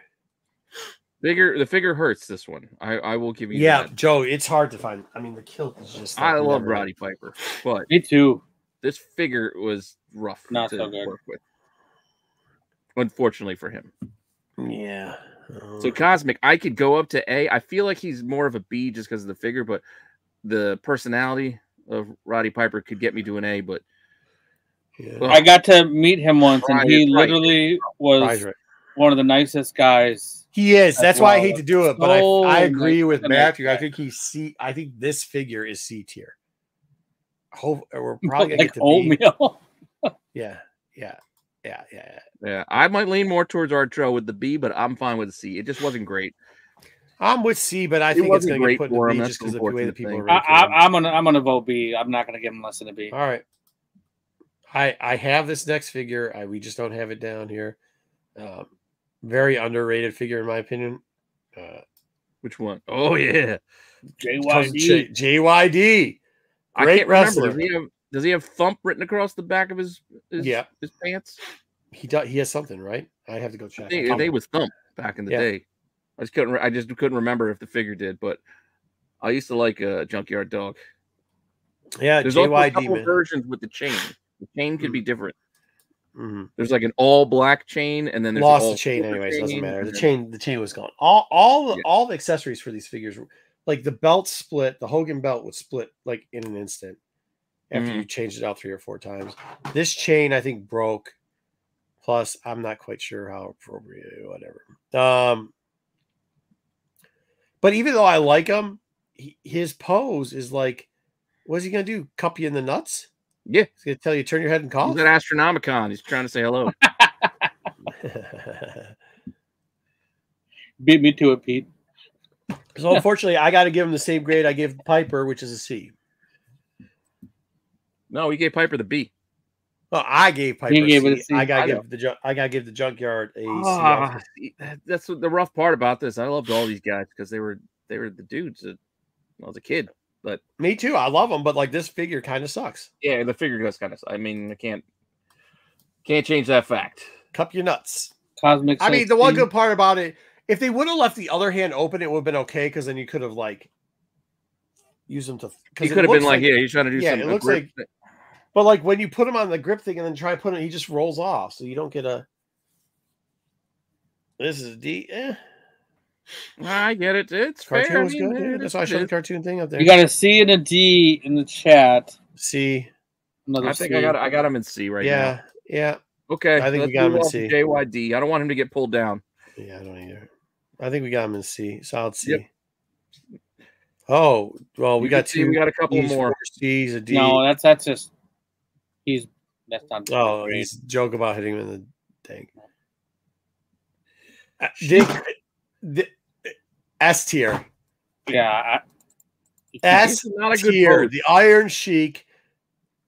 Figure the figure hurts this one. I I will give you. yeah, that. Joe. It's hard to find. I mean, the kilt is just. I love never- Roddy Piper, but Me too. this figure was rough Not to so good. work with. Unfortunately for him. Yeah. So Cosmic, I could go up to A. I feel like he's more of a B just because of the figure, but the personality of Roddy Piper could get me to an A. But Yeah. Well, I got to meet him once, and he right. literally was Right, right. one of the nicest guys He is. As That's why I hate to do it, but I, I agree with to make Matthew. I that. think he's C. I think this figure is C tier. Hope we're probably gonna like get to B. oatmeal. Yeah, yeah, yeah, yeah. yeah. Yeah, I might lean more towards Artro with the B, but I'm fine with the C. It just wasn't great. I'm with C, but I It think it's wasn't going to great get put for in him, B just because of the way the people are I, I, I'm gonna I'm gonna vote B. I'm not gonna give him less than a B. All right. I I have this next figure. I we just don't have it down here. Um, very underrated figure in my opinion. Uh, Which one? Oh yeah, comes JYD. J- JYD. I Great can't wrestler. remember. Does he have Does he have thump written across the back of his his, Yeah. his pants? He does. He has something, right? I have to go check. They, they was thump back in the Yeah. day. I just couldn't. I just couldn't remember if the figure did, but I used to like a junkyard dog. yeah, There's also a JYD couple man. versions with the chain. The chain could be different. Mhm. There's like an all black chain, and then there's Lost the chain, silver anyways. Doesn't matter. The then- chain, the chain was gone. All, all, the Yeah. all the accessories for these figures, were- like the belt split. The Hogan belt would split like in an instant after Mhm. you changed it out three or four times. This chain, I think, broke. Plus, I'm not quite sure how appropriate. Whatever. Um, but even though I like him, he, his pose is like, what's he gonna do? Cup you in the nuts? Yeah, He's gonna tell you turn your head and call. he's at Astronomicon. He's trying to say hello. Beat me to it, Pete. So unfortunately, I got to give him the same grade I give Piper, which is a C. no, he gave Piper the B. Well, I gave Piper. You a gave it a C. C. I gotta I give the ju- I gotta give the junkyard a C. Ah, see, that- that's what the rough part about this. I loved all these guys because they were they were the dudes that when I was a kid. But Me too. I love them, but like this figure kind of sucks. yeah, the figure does kind of. I mean, I can't can't change that fact. Cup your nuts. Cosmic. I mean, the one good part about it, if they would have left the other hand open, it would have been okay because then you could have like used them to. He could have been looks like, yeah, he's trying to do yeah, something. it looks like- But like when you put him on the grip thing and then try to put it, he just rolls off, so you don't get a. This is D. Eh. I get it. It's Cartoon fair. I was mean, good. it yeah, That's why I showed the cartoon thing up there. You got a C and a D in the chat. C. Another I think C. I got I got him in C right yeah, yeah, now. Okay, I think we let's got him in C. JYD. I don't want him to get pulled down. yeah. I don't either. I think we got him in C. Solid C. Yep. Oh well, we You got can see two. We got a couple Ds, more. four C's, a D. No, that's that's just he's that's not. oh, great. he's joke about hitting him in the tank. Uh, Dick, the, S tier. yeah. I, S not a good tier. The Iron Sheik.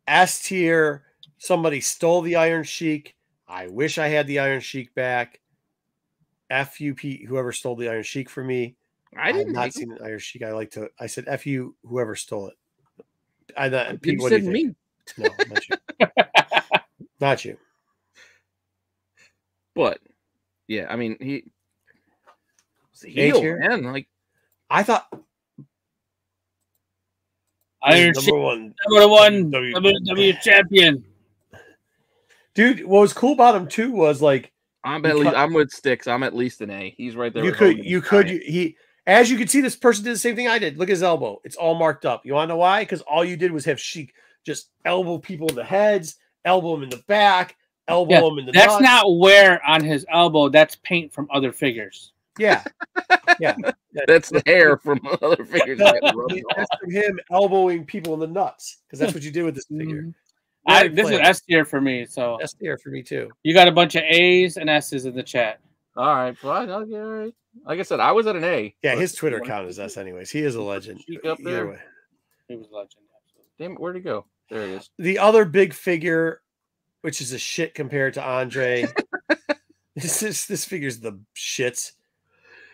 S tier. Somebody stole the Iron Sheik. I wish I had the Iron Sheik back. F U P. Whoever stole the Iron Sheik for me. I didn't not make seen an Irish Sheik. I like to. I said F you. Whoever stole it. I thought. it. Pete, You what do said you me, think? No, not you. not you. but yeah, I mean he. Was a A heel, tier? man. Like I thought Iron number Sheik, one, number one W- WWE champion. dude. What was cool about him too was like I'm at least cut- I'm with Sticks. I'm at least an A. He's right there. you could, you could, you, he. As you can see, this person did the same thing I did. Look at his elbow; it's all marked up. You want to know why? Because all you did was have Sheik just elbow people in the heads, elbow them in the back, elbow Yeah, them in the. That's nuts. not wear on his elbow. That's paint from other figures. Yeah, yeah. That's the hair from other figures. getting rubbed off. That's from him elbowing people in the nuts because that's what you did with this figure. Mhm. I, this is. S tier for me. So S tier for me too. you got a bunch of A's and S's in the chat. All right, fine. I'll get all right. Like I said, I was at an A. Yeah, his Twitter account is us, anyways. He is a legend. Sheik up there? way. He was a legend. Damn it, where'd he go? There he is. The other big figure, which is a shit compared to Andre. this is this figure's the shits.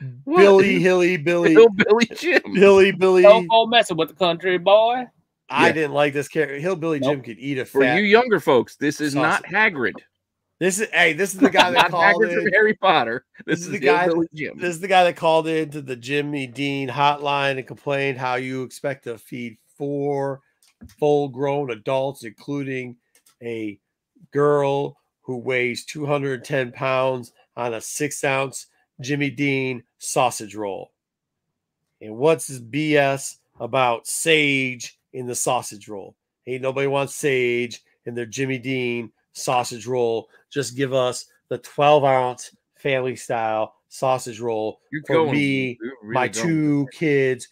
Mm. What? Billy, Hilly, Billy, Hillbilly Jim. Billy, Billy. Don't go messing with the country boy. I Yeah. didn't like this character. Hillbilly Jim could eat a Fat For you younger folks, this is not Hagrid. This is hey, this is the guy that called Hagrid from in. Harry Potter. This, This is is the guy Hillbilly Jim. This is the guy that called into the Jimmy Dean hotline and complained how you expect to feed four full grown adults, including a girl who weighs 210 pounds on a six ounce Jimmy Dean sausage roll. And what's his BS about sage in the sausage roll? Ain't nobody wants sage in their Jimmy Dean sausage roll. Just give us the 12 ounce family style sausage roll You're for going- me, really my going two kids,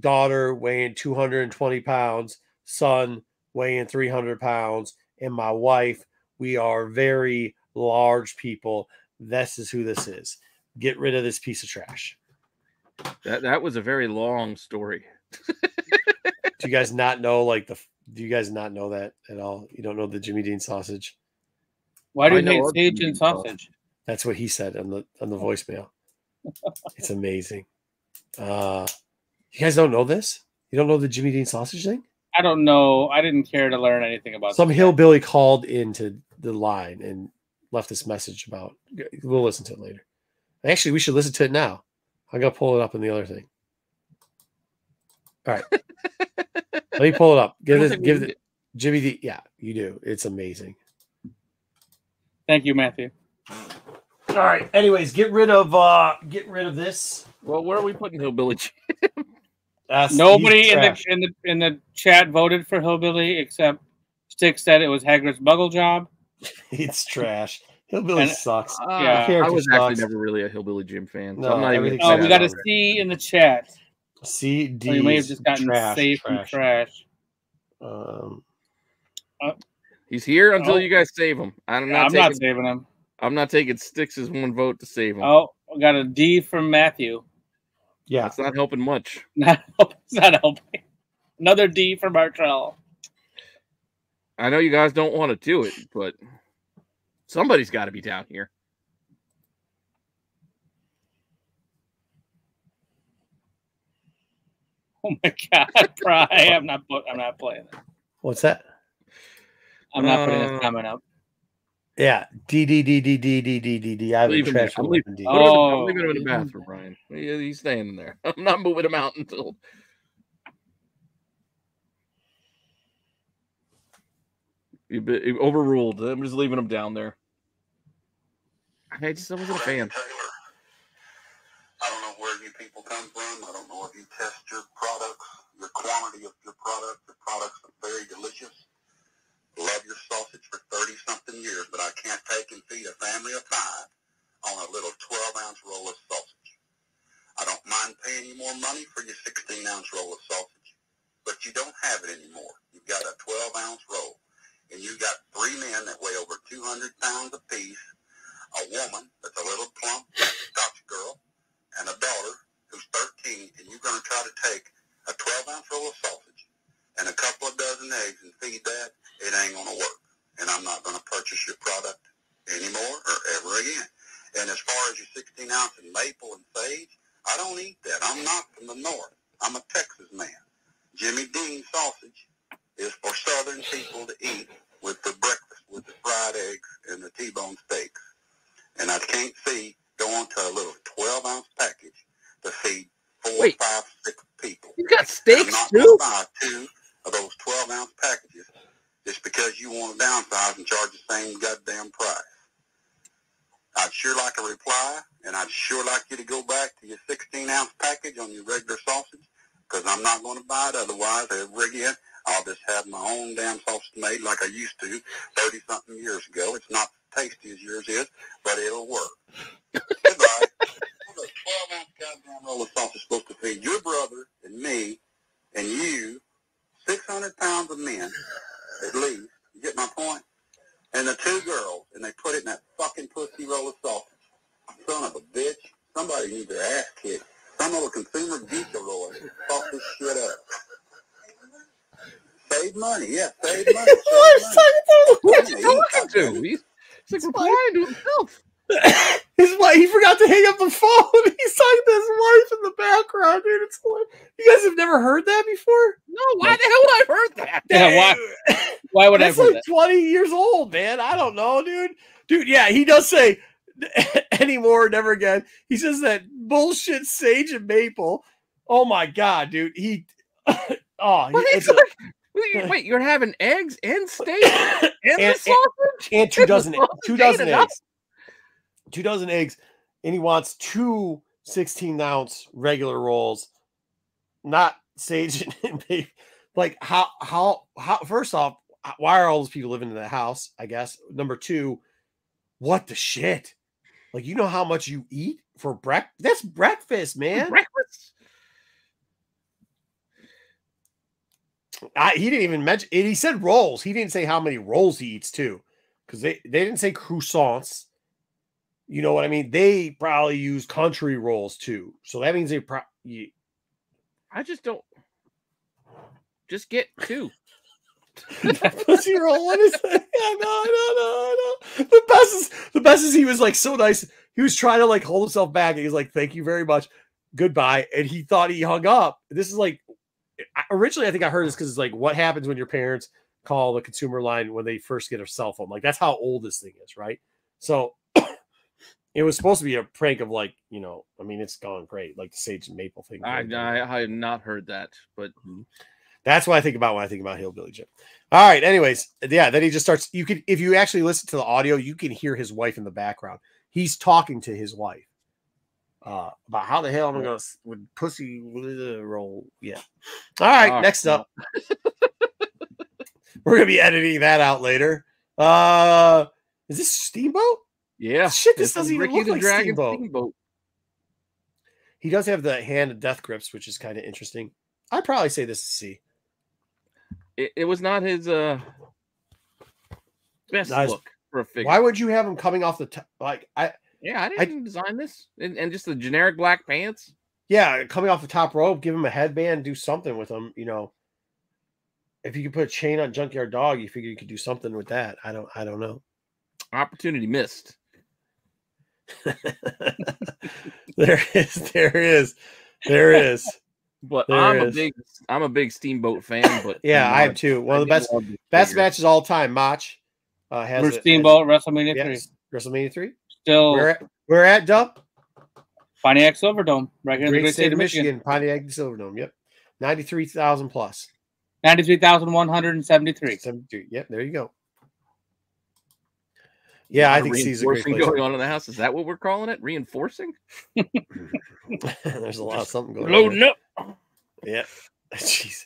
daughter weighing 220 pounds, son weighing 300 pounds, and my wife. We are very large people. This is who this is. Get rid of this piece of trash. That that was a very long story. Do you guys not know like the? Do you guys not know that at all? You don't know the Jimmy Dean sausage? Why do you know hate sage and sausage. sausage? That's what he said on the on the voicemail. It's amazing. Uh you guys don't know this? You don't know the Jimmy Dean sausage thing? I don't know. I didn't care to learn anything about Some hillbilly called into the line and left this message about we'll listen to it later. Actually, we should listen to it now. I'm gonna pull it up in the other thing. All right. Let me pull it up. Give don't this think we give it Jimmy D. Yeah, you do. It's amazing. Thank you, Matthew. All right. Anyways, get rid of uh get rid of this. Well, where are we putting Hillbilly? Jim? That's Nobody in the in the in the chat voted for Hillbilly except Stick said it was Hagrid's Muggle job. it's trash. Hillbilly And- sucks. Uh, Yeah. I was sucks. actually never really a Hillbilly Jim fan. So No, I'm not even. Oh, we got a about it. C in the chat. C D. So you may have just gotten trash, safe trash. and trash. Um, He's here until Oh. you guys save him. I'm Yeah, not I'm taking. not saving him. I'm not taking sticks as one vote to save him. Oh, we got a D from Matthew. yeah. it's not helping much. Not it's not helping. Another D from Martrell. I know you guys don't want to do it, but somebody's got to be down here. Oh my god, Pry. I'm not I'm not playing it. What's that? I'm not putting Uh, this comment up. Yeah. D D D D D D D D D. I have a Leave him trash there. I'm leaving- with D. Put him in the- Oh. I'm leaving him in the bathroom, Brian. He- He's staying there. I'm not moving him out until. You be- overruled. I'm just leaving him down there. I just I wasn't a fan. Taylor, I don't know where you people come from. I don't know if you test your products, your quantity of your product. Your products are very delicious. Love your sausage for 30 something years, but I can't take and feed a family of five on a little 12 ounce roll of sausage. I don't mind paying you more money for your 16 ounce roll of sausage, but you don't have it anymore. You've got a 12 ounce roll, and you got three men that weigh over 200 pounds apiece a woman that's a little plump Scotch girl and a daughter who's 13, and you're going to try to take a 12 ounce roll of sausage and a couple of dozen eggs and feed that, it ain't going to work. And I'm not going to purchase your product anymore or ever again. And as far as your 16 ounce and maple and sage, I don't eat that. I'm not from the north. I'm a Texas man. Jimmy Dean sausage is for southern people to eat with the breakfast, with the fried eggs and the T-bone steaks and I can't see going to a little 12 ounce package to feed four, Wait. five, six people. You got And I'm not too? going to buy two of those 12 ounce packages just because you want to downsize and charge the same goddamn price. I'd sure like a reply, and I'd sure like you to go back to your 16 ounce package on your regular sausage because I'm not going to buy it otherwise ever again. I'll just have my own damn sausage made like I used to 30 something years ago. It's not tasty as yours is, but it'll work. Goodbye. What a 12 ounce goddamn roll of sausage supposed to feed your brother and me and you 600 pounds of men at least. You get my point? And the two girls, and they put it in that fucking pussy roll of sausage. Son of a bitch. Somebody needs their ass kicked. Some little consumer geek roll fuck this shit up. Save money, yeah, save money. Save money. What's he Yeah, talking to? He's, he's like replying to himself. His wife, he forgot to hang up the phone. He's talking to his wife in the background, dude. It's hilarious. You guys have never heard that before? No, why the hell would I have heard that? Yeah, why? Why would I That's have like that? 20 years old, man. I don't know, dude. Dude, yeah, he does say anymore, never again. He says that bullshit sage and maple. Oh my god, dude. He oh What he- is it's a- it? Wait, Wait, you're having eggs and steak and, And- the and- sausage? and two dozen Sausage two dozen eggs. Two dozen eggs, and he wants two 16 ounce regular rolls, not sage and maple. Like how how how first off, why are all those people living in the house? I guess. Number two, what the shit? Like you know how much you eat for breakfast? That's breakfast, man. Breakfast. I, he didn't even mention it. He said rolls. He didn't say how many rolls he eats too, because they they didn't say croissants. You know what I mean? They probably use country rolls too. So that means they pro- you, I just don't. Just get two. pussy roll. What is that? Yeah, no, no, no, no. The best is the best is he was like so nice. He was trying to like hold himself back. And he's like, "Thank you very much, goodbye." And he thought he hung up. This is like originally I think I heard this because it's like what happens when your parents call the consumer line when they first get a cell phone. Like that's how old this thing is, right? So it was supposed to be a prank of like you know, I mean, it's gone great, like the sage and maple thing. I, I I had not heard that, but mm-hmm. That's what I think about when I think about Hillbilly Jim. All right. Anyways, yeah. Then he just starts. You can, if you actually listen to the audio, you can hear his wife in the background. He's talking to his wife uh, about how the hell am I to with pussy roll. Yeah. All right. All right, next up, we're gonna be editing that out later. Uh, is this Steamboat? yeah, Shit, this is doesn't even Ricky look like Dragon Steamboat. Steamboat. He does have the hand of death grips, which is kind of interesting. I'd probably say this is C. It, it was not his uh best Nice. look for a figure. Why would you have him coming off the top? Like I, Yeah, I didn't design this, and, and just the generic black pants. yeah, coming off the top rope, give him a headband, do something with him. You know, if you could put a chain on Junkyard Dog, you figure you could do something with that. I don't, I don't know. Opportunity missed. there is, there is, there is. But There I'm a big, I'm a big Steamboat fan. But Yeah, I'm I am too. One I of the best, best figure. matches all time. Mach uh, has Bruce it- Steamboat, WrestleMania has- 3. WrestleMania three. Still We're at, we're at Dub. Pontiac Silverdome, right here in the Great great state of Michigan, Pontiac Silverdome. Yep, ninety three thousand plus. 93,173. 73. Yep, there you go. Yeah, I think C's a great reinforcing place. going on in the house. Is that what we're calling it? Reinforcing? There's a lot of something going on. Loading up. Yeah. Jeez.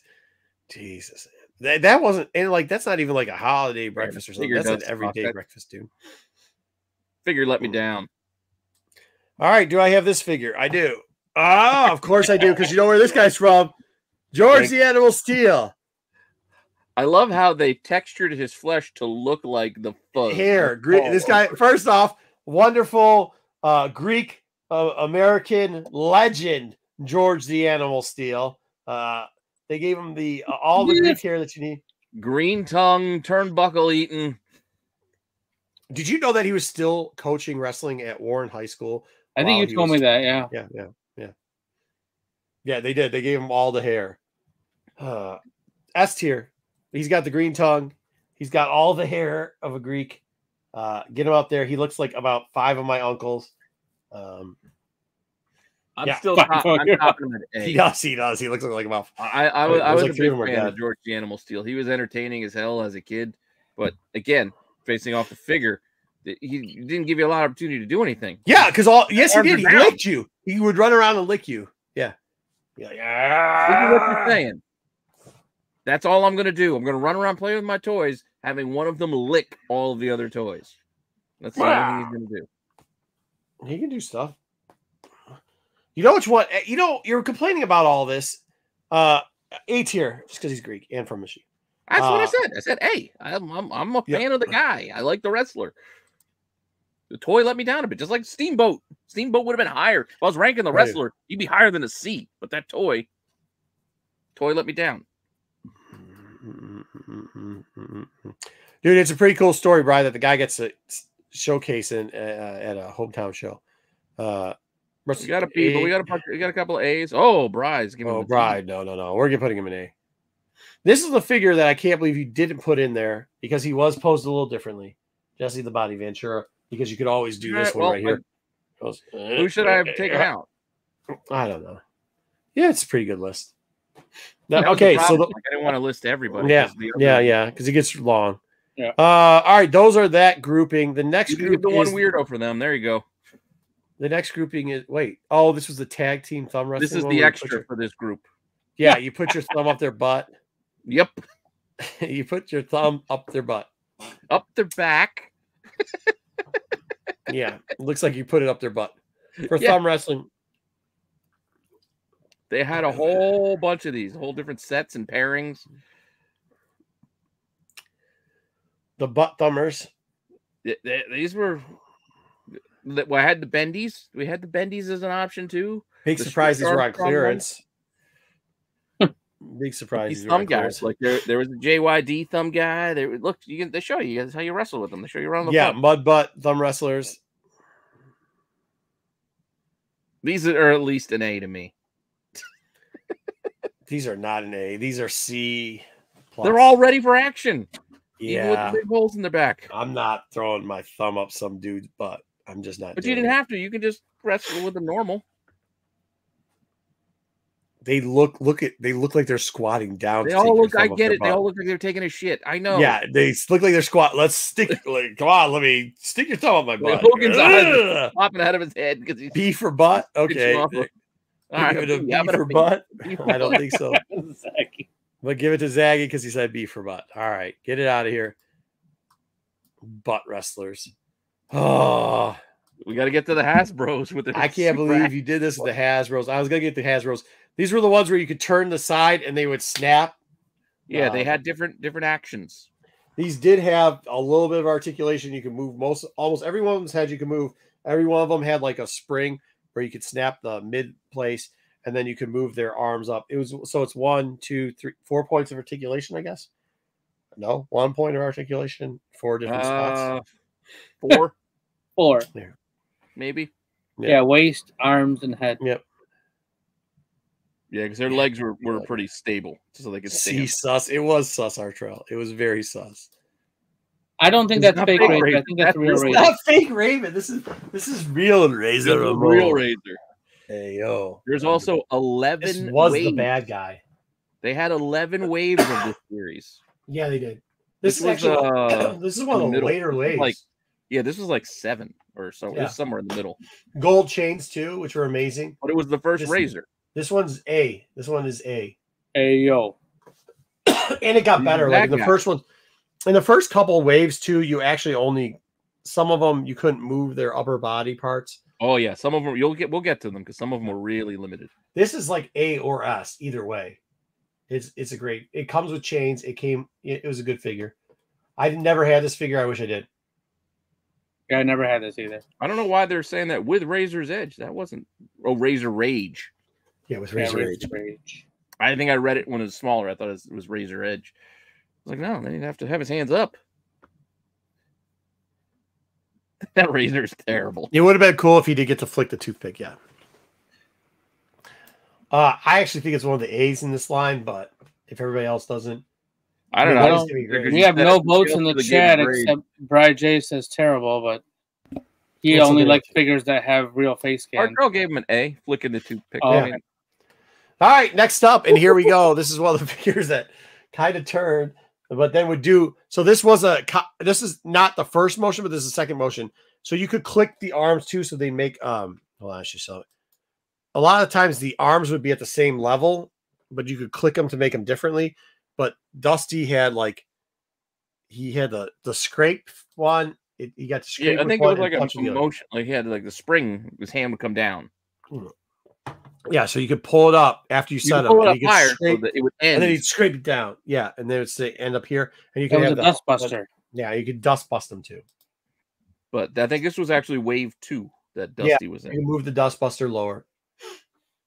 Jesus. That, that wasn't and like that's not even like a holiday breakfast or something. That's an everyday breakfast, dude. Figure let me down. All right, do I have this figure? I do. Ah, of course I do, because you know where this guy's from. George Thank- the Animal Steele. I love how they textured his flesh to look like the fuzz. Hair. Greek. This guy, first off, wonderful uh Greek uh, American legend, George the Animal Steele. Uh they gave him the uh, all the Greek hair that you need. green tongue, turnbuckle eating. Did you know that he was still coaching wrestling at Warren High School? I think you told was- me that, yeah. Yeah, yeah, yeah. Yeah, they did. They gave him all the hair. Uh, S tier. He's got the green tongue. He's got all the hair of a Greek. Uh, get him up there. He looks like about five of my uncles. Um, I'm Yeah. still Fine, top, fuck I'm you. topping him at he does. He does. He looks like about. I, I It was, I was was like a big fan of George the Animal Steele. He was entertaining as hell as a kid, but again, facing off the figure, th- he didn't give you a lot of opportunity to do anything. Yeah, because all yes, he did. He down. licked you. He would run around and lick you. Yeah. Yeah. Look at what you're saying. That's all I'm gonna do. I'm gonna run around play with my toys, having one of them lick all of the other toys. That's the only thing he's gonna do. He can do stuff. You know which one? eh, You know you're complaining about all this. Uh, A tier, just because he's Greek and from Michigan. That's what I Uh, said. I said, "Hey, I'm I'm, I'm a Yeah. fan of the guy. I like the wrestler." The toy let me down a bit, just like Steamboat. Steamboat would have been higher. If I was ranking the Right. wrestler, he'd be higher than a C. But that toy, toy let me down. Dude, it's a pretty cool story, Brian, that the guy gets a showcase in uh, at a hometown show. Uh, We got a B, but we got a we got a couple of A's. Oh, Bry's giving Oh, a. Bride. No, no, no. We're putting him in A. This is the figure that I can't believe you didn't put in there because he was posed a little differently. Jesse the Body Ventura, because you could always do this Alright, one well, right here. Goes, Who should I have taken out? I don't know. Yeah, it's a pretty good list. No, That the okay, so the, I didn't want to list everybody. Yeah, yeah, yeah, because it gets long. Yeah. Uh, all right, those are that grouping. The next You group the one weirdo for them. There you go. the next grouping is wait. Oh, this was the tag team thumb wrestling. This is the where you put extra your- for this group. yeah, you put your thumb up their butt. Yep, you put your thumb up their butt. up their back. Yeah, looks like you put it up their butt for Yeah. thumb wrestling. They had a whole bunch of these, whole different sets and pairings. The butt thumbers. Th- th- These were. well, I had the bendies. We had the bendies as an option too. Big The surprise these were on clearance. Big surprise These these were on thumb guys, like there, there was a JYD thumb guy. There, look, you can they show you guys how you wrestle with them. They show you around the Yeah, thumb. mud butt thumb wrestlers. These are at least an A to me. These are not an A. These are C. Plus. They're all ready for action, yeah. big holes in their back. I'm not throwing my thumb up some dude's butt. I'm just not. But you didn't it. have to. You can just wrestle with them normal. They look look at they look like they're squatting down. They all look. I get it. They all look like they're taking a shit. I know. Yeah, they look like they're squat. Let's stick. like, come on, let me stick your thumb up my butt. Hogan's eyes are Ugh. popping out of his head because he's B for butt. Okay, All right, give it a B yeah, for butt. I don't think so. But give it to Zaggy because he said B for butt. All right, get it out of here. Butt wrestlers. Oh, We got to get to the Hasbro's with the. I can't believe you did this with the Hasbro's. I was gonna get the Hasbro's. These were the ones where you could turn the side and they would snap. Yeah, they Um, had different different actions. These did have a little bit of articulation. You can move most, almost every one of them's head you can move. Every one of them had like a spring where you could snap the mid place and then you could move their arms up. It was so it's one, two, three, four points of articulation, I guess. No, one point of articulation, four different spots. Uh, four, Four. maybe. Yeah. Yeah. waist, arms, and head. Yep. Yeah, because their legs were, were pretty stable, so they could See stand. sus. It was sus Artrell. It was very sus. I don't think It's that's not fake fake Raven. I think that's That's real it's Raven. not fake Raven. This is this is real This Razor is real razor. Hey yo. There's also eleven. this was waves. the bad guy. They had eleven waves of this series. Yeah, they did. This, This is was, actually uh, this is one of the the middle. later waves. like- Yeah, this was like seven or so. It was somewhere in the middle. Gold chains too, which were amazing. But it was the first This- razor. This one's A. This one is A. Hey yo. and it got better. Like in the guys. first one, in the first couple waves too, you actually only some of them you couldn't move their upper body parts. Oh yeah, some of them you'll get. We'll get to them because some of them were really limited. This is like A or S, either way. It's it's a great. It comes with chains. It came. It, it was a good figure. I've never had this figure. I wish I did. Yeah, I never had this either. I don't know why they're saying that with Razor's Edge. That wasn't. Oh, Razor Rage. Yeah, with Yeah, Razor Razor's Edge. I think I read it when it was smaller. I thought it was, Razor Edge. I was like, no, then he'd have to have his hands up. that razor's terrible. It would have been cool if he did get to flick the toothpick. Yeah. Uh, I actually think it's one of the A's in this line, but if everybody else doesn't, I don't know. that I is don't- gonna be great. because We have no votes in the to chat except Brad J says terrible, but he It's only okay. likes figures that have real face Our girl gave him an A, flicking the toothpick. Oh, I mean, All right, next up, and here we go. This is one of the figures that kind of turned, but then would do. So this was a. This is not the first motion, but this is the second motion. So you could click the arms too, so they make. Um, hold on, I should show it. A lot of times the arms would be at the same level, but you could click them to make them differently. But Dusty had like, he had the the scrape one. It, he got to scrape. yeah, I think it was like a punch with the other. motion. Like he had like the spring, his hand would come down. Yeah, so you could pull it up after you You set could pull it and up you could higher so scrape- that it would and then you'd scrape it down. Yeah, and then it would say end up here, and you can have a the dust buster. Yeah, you could dust bust them too. but I think this was actually wave two that Yeah, Dusty was in. can move the dust buster lower.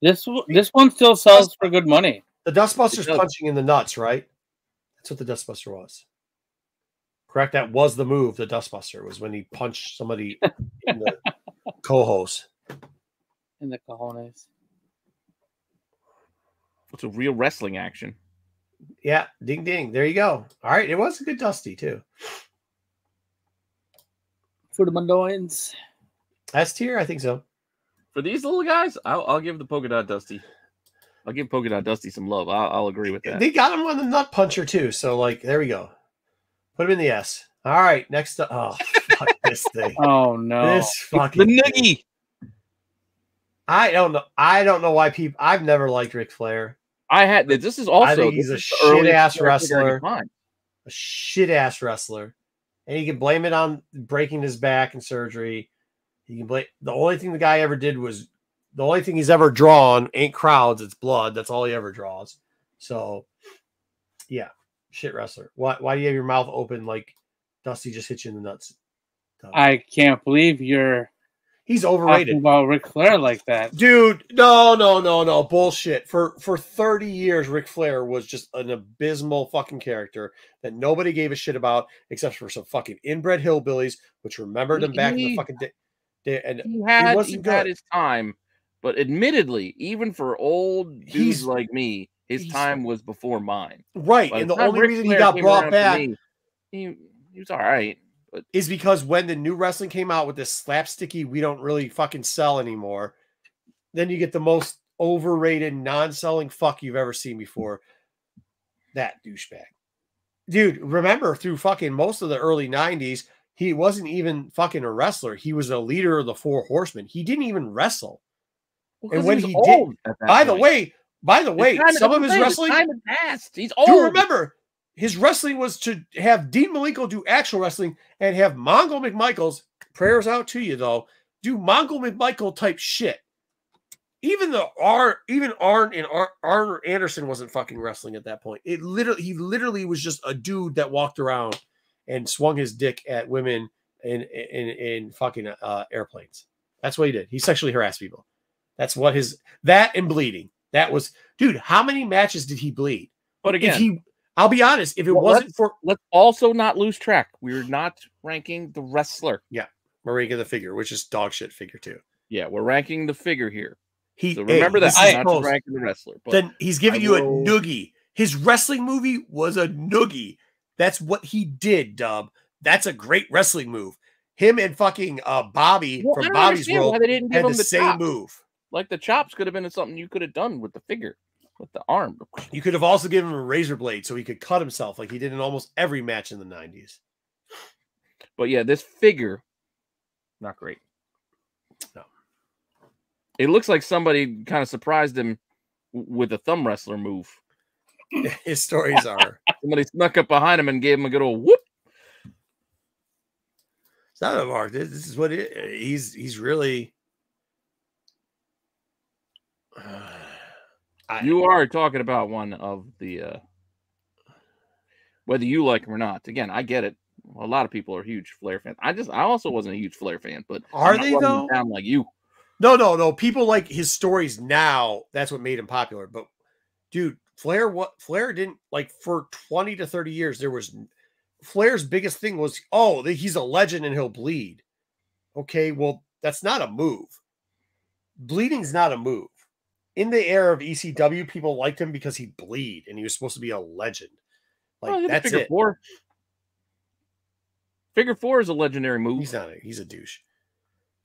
This this one still sells for good money. The dust buster's punching in the nuts, right? That's what the dust buster was. Correct. That was the move. The dust buster was when he punched somebody in the co-host. In the cojones. It's a real wrestling action. Yeah, ding ding. There you go. All right, it was a good dusty too. For the Mandoins. S tier, I think so. For these little guys, I'll, I'll give the polka dot Dusty. I'll give polka dot Dusty some love. I'll, I'll agree with that. They got him on the nut puncher too. So like, there we go. Put him in the S. All right, next up. Oh, fuck this thing. Oh no. This fucking the thing. noogie. I don't know. I don't know why people. I've never liked Ric Flair. I had this is also think he's a is the earliest shit-ass figure I could wrestler. A shit ass wrestler, and he can blame it on breaking his back and surgery. He can blame The only thing the guy ever did was the only thing he's ever drawn ain't crowds, it's blood. That's all he ever draws. So, yeah, shit wrestler. Why? Why do you have your mouth open like Dusty just hit you in the nuts? Doug? I can't believe you're He's overrated. talking overrated. about Ric Flair like that. Dude, no, no, no, no, bullshit. For for 30 years, Ric Flair was just an abysmal fucking character that nobody gave a shit about except for some fucking inbred hillbillies, which remembered him back in the fucking day. day and He had he, wasn't had good. his time, but admittedly, even for old dudes He's- like me, his time was before mine. right, By and the only Ric reason he got brought back me, he, he was all right. Is because when the new wrestling came out with this slapsticky, we don't really fucking sell anymore. Then you get the most overrated, non-selling fuck you've ever seen before. That douchebag, dude. Remember through fucking most of the early '90s, he wasn't even fucking a wrestler. He was a leader of the Four Horsemen. He didn't even wrestle. well, And when was he did- old at that By the way, by the way, some of his what wrestling. time had passed. He's old. Do remember his wrestling was to have Dean Malenko do actual wrestling and have Mongo McMichaels, prayers out to you though, do Mongo McMichael type shit. Even the R, even Arn and Ar- Arn Anderson wasn't fucking wrestling at that point. It literally, he literally was just a dude that walked around and swung his dick at women in in, in fucking uh, airplanes. That's what he did. He sexually harassed people. That's what his that and bleeding. That was, dude. How many matches did he bleed? But again, if he I'll be honest, if it Well, wasn't for let's also not lose track. We're not ranking the wrestler. Yeah, Marika the figure, which is dog shit figure too. Yeah, we're ranking the figure here. He So hey, remember this that. is not close. just ranking the wrestler. But Then he's giving I you a noogie. His wrestling movie was a noogie. That's what he did, Dub. That's a great wrestling move. Him and fucking uh Bobby Well, from Bobby's understand World why they didn't give had him the, the same chop. move. like the chops could have been something you could have done with the figure, with the arm. You could have also given him a razor blade so he could cut himself like he did in almost every match in the 90s. But yeah, this figure, not great. No. It looks like somebody kind of surprised him with a thumb wrestler move. His stories are Somebody snuck up behind him and gave him a good old whoop. it's not a mark. This, this is what it, he's he's really I- You are talking about one of the uh whether you like him or not. Again, I get it. A lot of people are huge Flair fans. I just I also wasn't a huge Flair fan, but I'm Are they, running though? Down like you. No, no, no. People like his stories now. That's what made him popular. But dude, Flair, what Flair didn't like for 20 to 30 years, there was Flair's biggest thing was, oh, he's a legend and he'll bleed. Okay, well, that's not a move. Bleeding's not a move. In the era of ECW, people liked him because he'd bleed and he was supposed to be a legend. Like Oh, that's figure it. four. Figure four is a legendary move. He's not a he's a douche.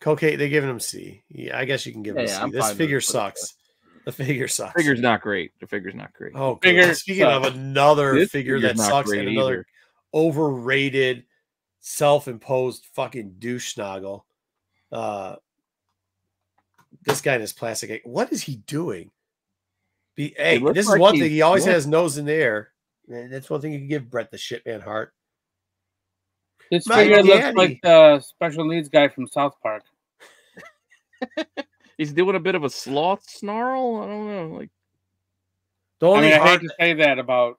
Cocaine, they giving him C. Yeah, I guess you can give him Yeah, a yeah, C. I'm This figure sucks. The figure sucks. Figure's not great. The figure's not great. Oh. Figure Speaking of another This figure that sucks and another either. overrated, self-imposed fucking douche snoggle. Uh, this guy in his plastic. What is he doing? Be, hey, looks this is like one he's- thing. He always yeah. has nose in the air. And that's one thing you can give Bret the shit man Hart. This My figure looks like the special needs guy from South Park. He's doing a bit of a sloth snarl. I don't know. Like The I only mean, I hate to say that about.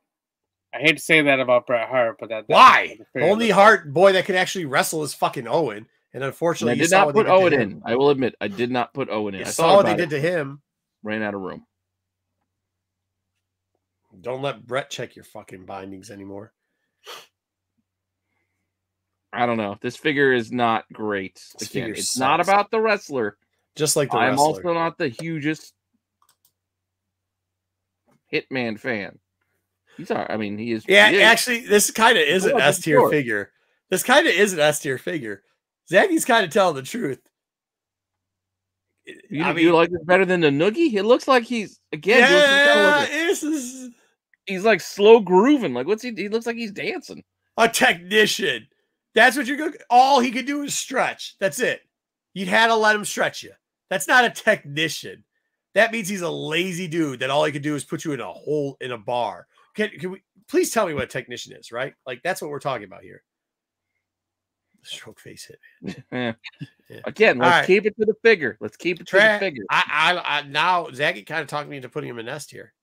I hate to say that about Bret Hart, but that that's why? the The only Hart boy that can actually wrestle is fucking Owen. And and unfortunately, I you did not put Owen in. I will admit, I did not put Owen in. You I saw what they did it, to him. Ran out of room. Don't let Bret check your fucking bindings anymore. I don't know. This figure is not great. This Again, figure it's not about the wrestler. Just like the I'm wrestler. also not the hugest Hitman fan. He's all. I mean, he is. yeah, he is- actually, this kind of is an S tier figure. This kind of is an S tier figure. Zaggy's kind of telling the truth. You, I you like this better than the Noogie? It looks like he's again. yeah, this is he's like slow grooving. Like what's he? He looks like he's dancing. a technician. That's what you're going. All he could do is stretch. That's it. You'd had to let him stretch you. That's not a technician. That means he's a lazy dude. That all he could do is put you in a hole in a bar. Can, can we please tell me what a technician is? Right? Like that's what we're talking about here. Stroke face hit. Yeah. Again, let's right. keep it to the figure. Let's keep it to Tra- the figure. I, I, I now Zaggy kind of talked me into putting him in S tier.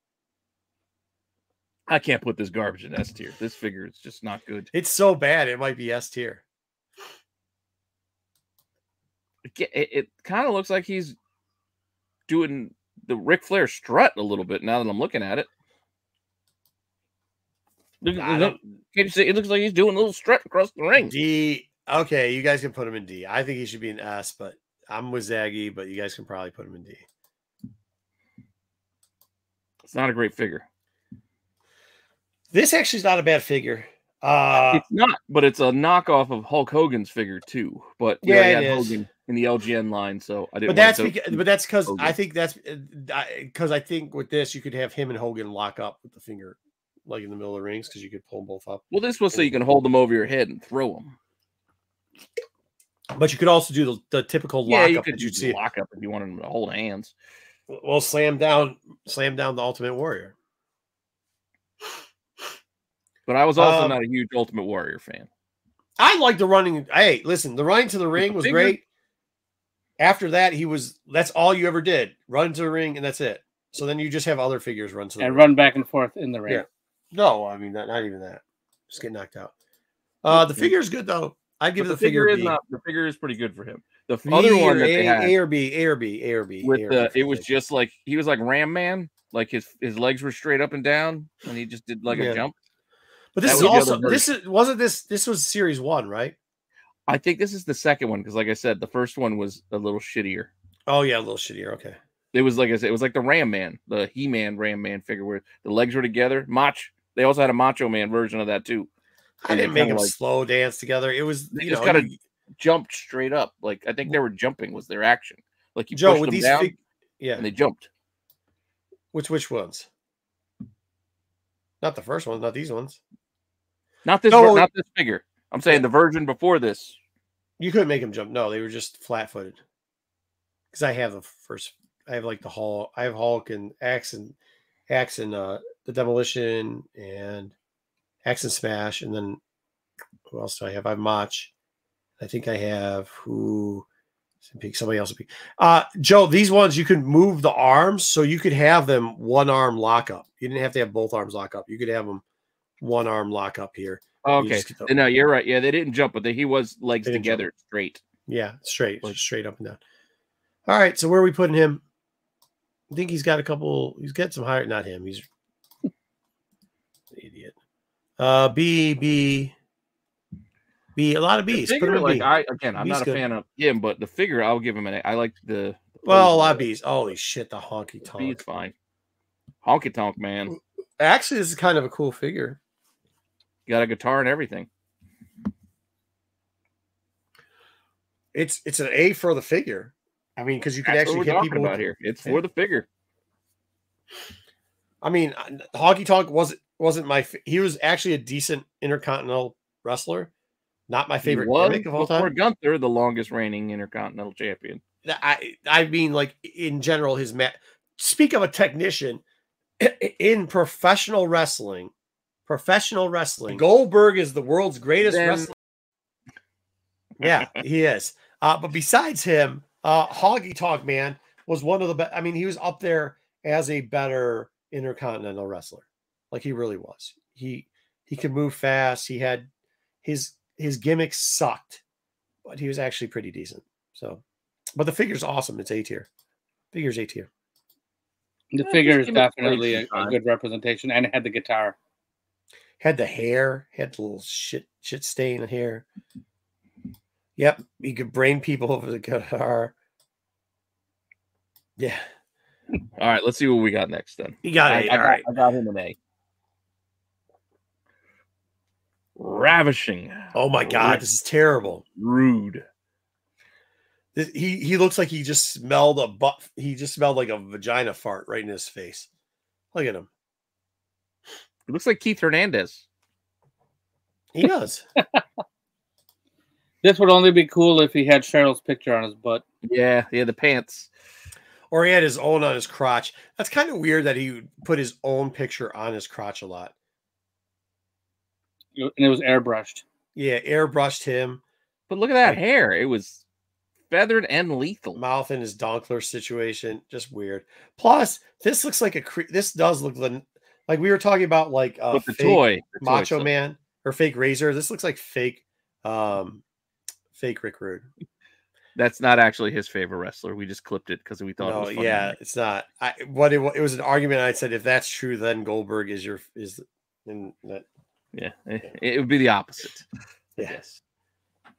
I can't put this garbage in S tier. This figure is just not good. It's so bad it might be S tier. It, it, it kind of looks like he's doing the Ric Flair strut a little bit now that I'm looking at it. Look, I look, can you see? It looks like he's doing a little strut across the ring. D. Okay, you guys can put him in D. I think he should be an S, but I'm with Zaggy, but you guys can probably put him in D. It's not a great figure. This actually is not a bad figure. Uh, it's not, but it's a knockoff of Hulk Hogan's figure too. But Yeah, yeah, it had is. Hogan in the LJN line, so I didn't. but that's because, but that's because I think that's because I think with this you could have him and Hogan lock up with the finger, like in the middle of the rings, because you could pull them both up. well, this was so you can hold them over your head and throw them. But you could also do the, the typical Yeah, lock you up could do you'd see. lock if you wanted to hold hands. Well, slam down, slam down the Ultimate Warrior. But I was also Um, not a huge Ultimate Warrior fan. I like the running. Hey, listen, the running to the ring the was figure- great. After that, he was. That's all you ever did: run to the ring, and that's it. So then you just have other figures run to the ring. and ring. run back and forth in the ring. Yeah. No, I mean not, not even that. Just get knocked out. Uh, the figure is good though. I'd give But the, figure, is B. not the figure is pretty good for him. The B other one that A, they had A or B, A or B, A or B. with A or the B it was figure. just like he was like Ram Man, like his his legs were straight up and down, and he just did like Yeah. a jump. But this that is also this is wasn't this this was series one, right? I think this is the second one because, like I said, the first one was a little shittier. Oh yeah, a little shittier. Okay. It was like I said, it was like the Ram Man, the He Man Ram Man figure where the legs were together. Mach. They also had a Macho Man version of that too. I didn't make them like slow dance together. It was They you just know gotta jumped straight up. Like I think they were jumping was their action. Like you Joe pushed them these down fig- yeah. and they jumped. Which which ones? Not the first ones, not these ones. Not this, No, not this figure. I'm saying the version before this. You couldn't make them jump. No, they were just flat footed. Because I have the first. I have like the Hulk. I have Hulk and Axe and Axe and uh, the Demolition and Axe and Smash, and then who else do I have? I have Mach. I think I have who. Somebody else. would be- Uh, Joe, these ones you could move the arms, so you could have them one arm lock up. You didn't have to have both arms lock up. You could have them one arm lock up here. Okay. the- No, you're right. Yeah, they didn't jump, but they, he was legs didn't jump. together straight. Yeah, straight, just straight up and down. All right, so where are we putting him? I think he's got a couple. He's got some higher. Not him. He's idiot. Uh, B B B. A lot of B's. Figure, like B. I again, I'm B's not a good. fan of him, but the figure I'll give him an A. I like the well, a lot of uh, B's. Holy shit, the honky tonk. fine. Honky tonk man. Mm, actually, this is kind of a cool figure. Got a guitar and everything. It's it's an A for the figure. I mean, because you can That's what actually talking people about here. It's for the figure. I mean, uh, Honky Tonk wasn't wasn't my. He was actually a decent intercontinental wrestler. Not my favorite was gimmick of all before time. Gunther, the longest reigning intercontinental champion. I I mean, like in general, his mat. Speak of a technician in professional wrestling. Professional wrestling. Goldberg is the world's greatest Then- wrestler. Yeah, he is. Uh, but besides him, uh, Honky Tonk Man was one of the best. I mean, he was up there as a better intercontinental wrestler. Like he really was. He he could move fast. He had his his gimmicks sucked, but he was actually pretty decent. So, but the figure's awesome. It's A tier. Figure's A tier. The Yeah, figure is definitely a, a good representation, and it had the guitar. Had the hair. Had the little shit shit stain in hair. Yep, he could brain people over the guitar. Yeah, All right, let's see what we got next then. he got I, A. I All got, right. I got him an A. Ravishing. Oh my god, this is terrible. Rude. This, he he looks like he just smelled a butt. He just smelled like a vagina fart right in his face. Look at him. It looks like Keith Hernandez. He does. This would only be cool if he had Cheryl's picture on his butt. Yeah, yeah, the pants. or he had his own on his crotch. That's kind of weird that he put his own picture on his crotch a lot. And it was airbrushed. Yeah, airbrushed him. But look at that Like- hair. It was feathered and lethal. Mouth in his Donkler situation, just weird. Plus, this looks like a cre- this does look like, like we were talking about like uh, But the fake toy, the Macho stuff. Man or fake Razor. This looks like fake, um, fake Rick Rude. That's not actually his favorite wrestler. We just clipped it because we thought it No, was funny. yeah, it's not. I what it, it was an argument. I said if that's true, then Goldberg is your is and that Yeah. It, it would be the opposite. Yeah. Yes.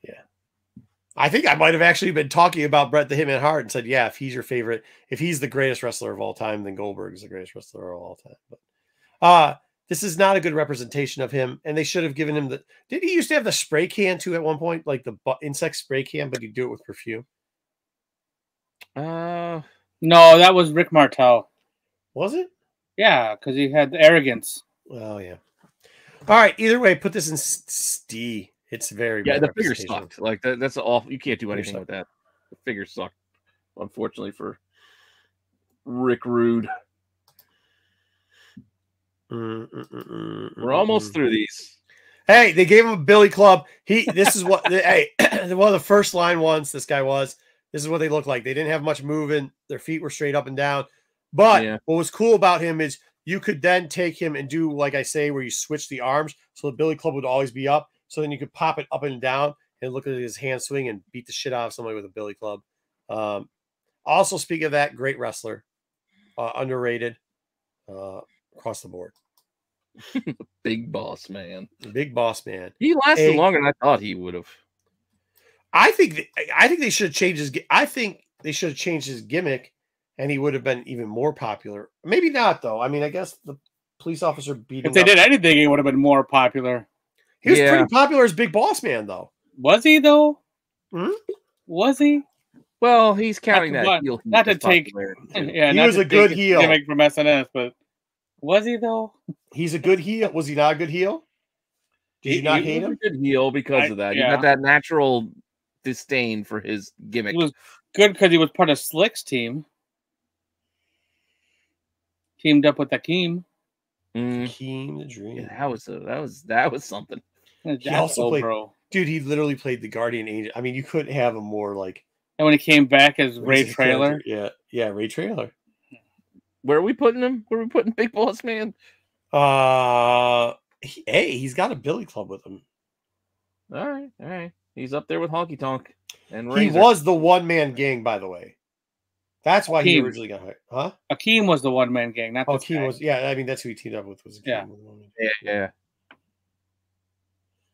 Yeah. I think I might have actually been talking about Bret the Hitman Hart and said, yeah, if he's your favorite, if he's the greatest wrestler of all time, then Goldberg is the greatest wrestler of all time. But uh this is not a good representation of him, and they should have given him the. Did he used to have the spray can too at one point, like the bu- insect spray can, but he'd do it with perfume? Uh, No, that was Rick Martel. Was it? Yeah, because he had the arrogance. Oh yeah. All right. Either way, put this in s- D. It's very yeah, the figure sucked. Like that, that's all. You can't do anything with that. The figure sucked. Unfortunately for Rick Rude. Mm, mm, mm, We're almost through these. Hey, they gave him a Billy Club. He. This is what. hey, one of the first line ones. This guy was. This is what they looked like. They didn't have much moving. Their feet were straight up and down. But Yeah. what was cool about him is you could then take him and do like I say, where you switch the arms, so the Billy Club would always be up. So then you could pop it up and down and look at his hand swing and beat the shit out of somebody with a Billy Club. Um, also, speak of that, great wrestler, uh, underrated uh, across the board. Big boss man. Big boss man. He lasted longer than I thought he would have. I think th- I think they should have changed his. I think they should have changed his gimmick, and he would have been even more popular. Maybe not though. I mean, I guess the police officer beat him. If they up. did anything, he would have been more popular. he was Yeah. pretty popular as Big Boss Man though. Was he though? Hmm? Was he? Well, he's counting to that heel not to take- popularity. Yeah, He not was to a good take his heel. Gimmick from SNS, but was he though? He's a good heel. Was he not a good heel? Did He- you not he hate was a him? Good heel because I- of that. yeah. You got that natural disdain for his gimmick. He was good because he was part of Slick's team. Teamed up with Akeem. Mm, Keem the Dream. yeah, that was a, that was that was something. He also played- bro. Dude, he literally played the Guardian Angel. I mean, you couldn't have a more like And when he came back as Ray Traylor, character. Yeah, yeah, Ray Traylor. Where are we putting him? Where are we putting Big Boss Man? Uh, he- hey, he's got a Billy Club with him. All right, all right. He's up there with Honky Tonk and He was the one man gang, by the way. That's why he originally got hired. Huh? Akeem was the one man gang, not Oh, this Akeem guy. was. Yeah, I mean that's who he teamed up with. Was Akeem Yeah. one man- Yeah, yeah.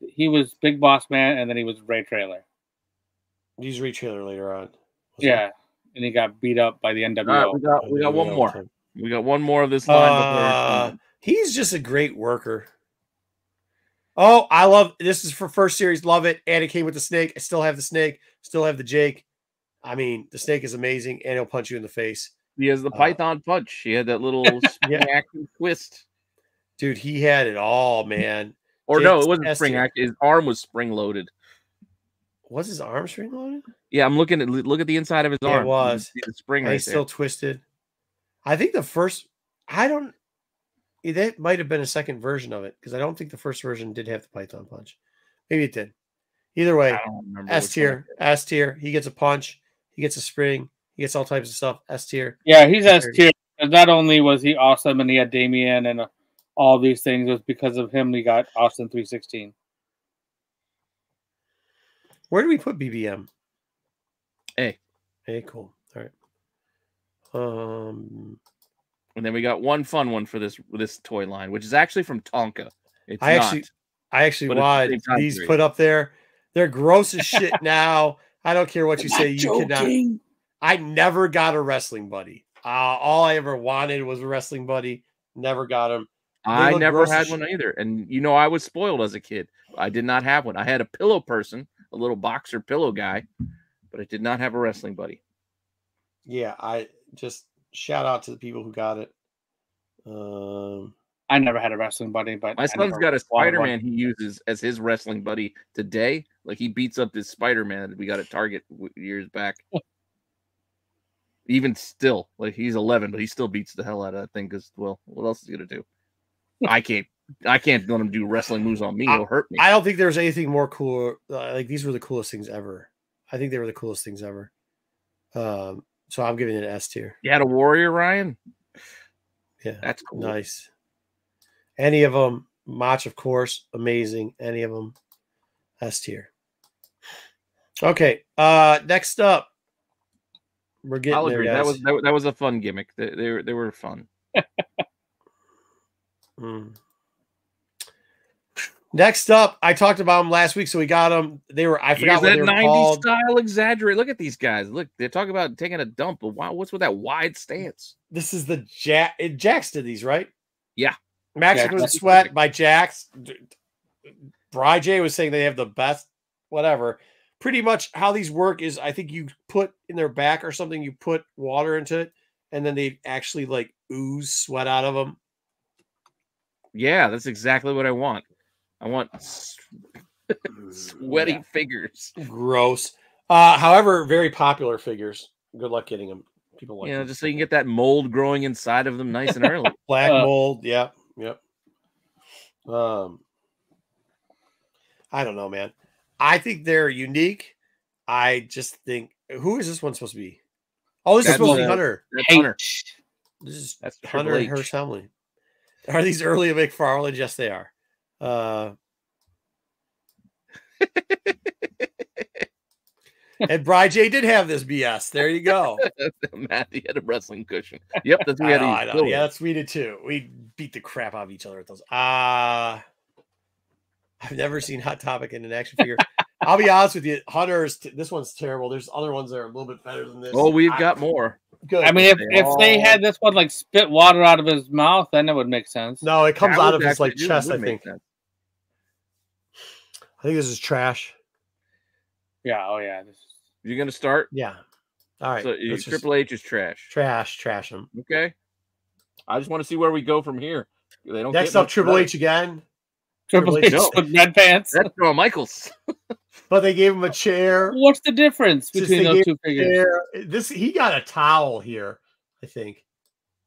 He was Big Boss Man, and then he was Ray Traylor. He's Ray Traylor later on. Was Yeah, and he got beat up by the All right, NWO. we got we got one more. We got one more of this line. Uh, he's just a great worker. Oh, I love this is for first series. Love it. And it came with the snake. I still have the snake. Still have the Jake. I mean, the snake is amazing, and he'll punch you in the face, he has the uh, Python punch. He had that little spring action twist. dude. He had it all, man. Or no, it wasn't spring action. His arm was spring loaded. Was his arm spring loaded? Yeah, I'm looking at look at the inside of his Yeah, it arm. Can was. the spring right he's still twisted. I think the first, I don't, that might have been a second version of it because I don't think the first version did have the Python punch. Maybe it did. Either way, there. S tier, S tier. He gets a punch, he gets a spring, he gets all types of stuff. S tier. Yeah, he's S tier. And Not only was he awesome and he had Damien and uh, all these things, it was because of him we got Austin 316. Where do we put BBM? A. A, cool. All right. Um, And then we got one fun one for this this toy line, which is actually from Tonka. It's I not. actually- I actually But it's the wanted same time these period. put up there. They're gross as shit now. I don't care what you say. You cannot. I never got a wrestling buddy. Uh, all I ever wanted was a wrestling buddy. Never got him. I never had one either. And you know, I was spoiled as a kid. I did not have one. I had a pillow person, a little boxer pillow guy, but I did not have a wrestling buddy. Yeah, I just shout out to the people who got it. Um, I never had a wrestling buddy, but My I son's never got a Spider Man he uses as his wrestling buddy today. Like he beats up this Spider Man that we got at Target years back. Even still, like he's 11, but he still beats the hell out of that thing because, well, what else is he gonna do? I can't I can't let him do wrestling moves on me. I- It'll hurt me. I don't think there's anything more cool. Uh, like these were the coolest things ever. I think they were the coolest things ever. Um, so I'm giving it an S tier. you had a warrior, Ryan. Yeah, That's cool. nice. Any of them, Mach, of course, amazing. Any of them, S tier. Okay, uh, next up, we're getting I'll there, agree. That was that, wa- that was a fun gimmick. They, they were they were fun. Mm. Next up, I talked about them last week, so we got them. They were I forgot Here's what they that were 90s called. style exaggerate. Look at these guys. Look, they're talking about taking a dump, but wow, what's with that wide stance? This is the Jack. Jakks did these, right? Yeah. Mexican Jakks. Sweat by Jakks. Bry J was saying they have the best, whatever. Pretty much how these work is I think you put in their back or something, you put water into it, and then they actually like ooze sweat out of them. Yeah, that's exactly what I want. I want sweaty Yeah. figures. Gross. Uh, however, very popular figures. Good luck getting them. People like You know, them. just so you can get that mold growing inside of them nice and early. black Uh, mold. Yep, yep. Um, I don't know, man. I think they're unique. I just think who is this one supposed to be? Oh, this is supposed to be Hunter. Hunter. This is That's Triple Hunter and H. Hirsch family. Are these early McFarlane? Yes, they are. Uh, and Bry J did have this BS. There you go. Matt, he had a wrestling cushion. Yep, that's what we had know, I know. Yeah, that's we did too. We beat the crap out of each other at those. Uh I've never seen Hot Topic in an action figure. I'll be honest with you, Hunters. t- This one's terrible. There's other ones that are a little bit better than this. Oh, we've I- got more. good. I mean, if, They if they had this one like spit water out of his mouth, then it would make sense. no, it comes That out of his like do- chest. I think. sense. I think this is trash. Yeah. Oh yeah. This is, You're gonna start. Yeah. All right. so you, let's just- Triple H is trash. trash, trash them. Okay. I just want to see where we go from here. They don't. Next get up, Triple better. H again, Triple Triple H H. with red pants. That's Shawn Michaels. but they gave him a chair. What's the difference between they those two figures? chair. This he got a towel here. I think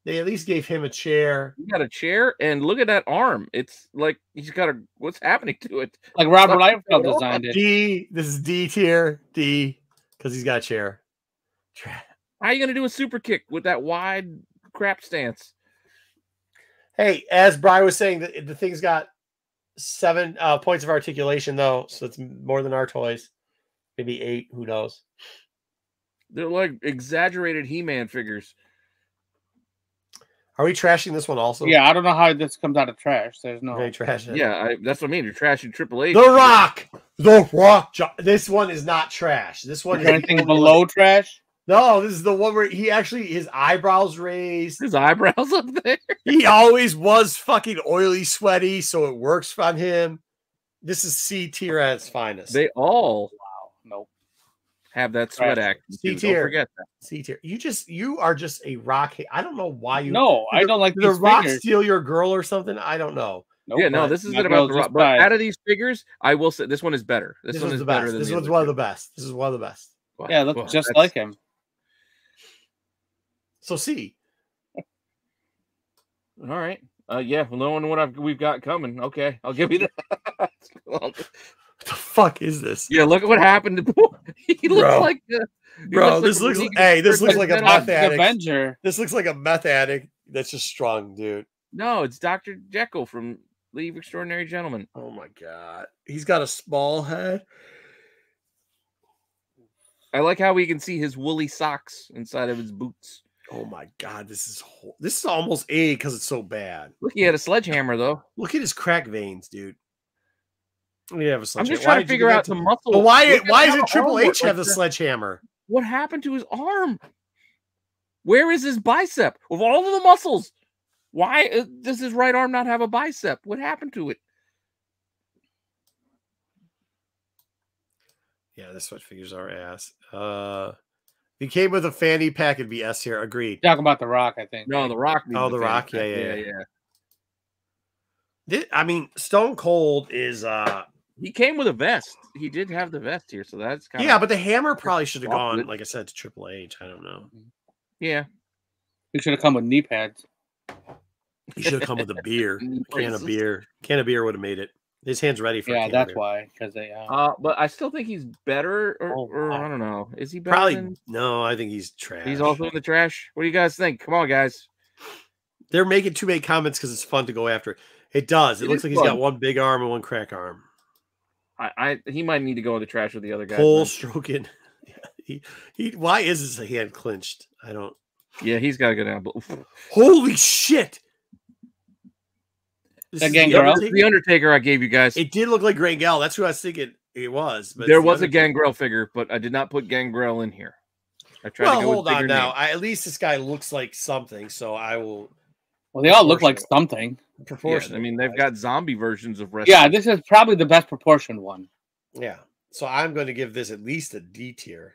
they at least gave him a chair. He got a chair, and look at that arm. It's like he's got a. What's happening to it? Like Robert Fuck. Liefeld designed it. D. This is D tier. D because he's got a chair. How are you gonna do a super kick with that wide crap stance? Hey, as Brian was saying, the, the thing's got seven uh, points of articulation though, so it's more than our toys. Maybe eight. Who knows? They're like exaggerated He-Man figures. Are we trashing this one also? Yeah, I don't know how this comes out of trash. There's no. Okay, trash it. Yeah, I, that's what I mean. You're trashing Triple H. The Rock. The Rock. Jo- This one is not trash. This one Is is there anything below trash? No, this is the one where he actually his eyebrows raised. His eyebrows up there. He always was fucking oily, sweaty, so it works on him. This is C tier at its finest. They all Wow. Nope. Have that sweat Trash. act. C too. Don't tier. forget that. C tier. You just you are just a rock. I don't know why you. No, I don't like the Rock figures. steal your girl or something? I don't know. Nope. yeah, no, this isn't my about the rock. But out of these figures, I will say this one is better. This, This, one is the better best. than This the one's one of the best. This is one of the best. Wow. Yeah, look Well, just that's- like him. So C. All right. Uh, yeah, well, knowing what I've, we've got coming, okay, I'll give you that. The fuck is this? yeah, look at what happened to. he looks Bro. like. He Bro, like this a looks League hey, this looks like a meth addict. Avenger. This looks like a meth addict that's just strong, dude. No, it's Doctor Jekyll from Leave Extraordinary Gentlemen. Oh my god. He's got a small head. I like how we can see his woolly socks inside of his boots. Oh my god, this is this is almost A because it's so bad. Look, he had a sledgehammer though. Look at his crack veins, dude. We have a I'm just trying did to figure out to- the muscle. But why? Look at Why how does Triple H works, have like the sledgehammer? What happened to his arm? Where is his bicep? Of all of the muscles, why uh, does his right arm not have a bicep? What happened to it? Yeah, this what figures our ass. Uh, he came with a fanny pack, it'd be S here. Agreed. Talking about the Rock, I think. No, the Rock. Oh, a The Rock, yeah, yeah, yeah, yeah. yeah. I mean, Stone Cold is. uh He came with a vest. He did have the vest here, so that's kind of Yeah, but the hammer probably should have gone, it. like I said, to Triple H. I don't know. yeah. He should have come with knee pads. He should have come with a beer. Knee A can of braces. beer. Can of beer would have made it. His hands ready for. a Yeah, can of that's beer. why. Because they. Uh, Uh, but I still think he's better, or, Oh, or wow. I don't know. Is he better? Probably than- no. I think he's trash. He's also in the trash. What do you guys think? Come on, guys. They're making too many comments because it's fun to go after. It does. It, It looks is like he's got one big arm and one crack arm. I, I he might need to go in the trash with the other guys. Pole man. stroking. he, he. Why is his hand clenched? I don't. Yeah, he's got to go down. But Holy shit! This That is gang the? Undertaker? the Undertaker I gave you guys. It did look like Gangrel. That's who I was thinking it was. But there it's the was a Gangrel figure, but I did not put Gangrel in here. I tried Well, to go hold with on now. I, at least this guy looks like something, so I will well, they all look like proportional. Something. Yeah, proportion. I mean, they've got zombie versions of wrestling. Yeah, this is probably the best proportioned one. yeah. So I'm going to give this at least a D tier.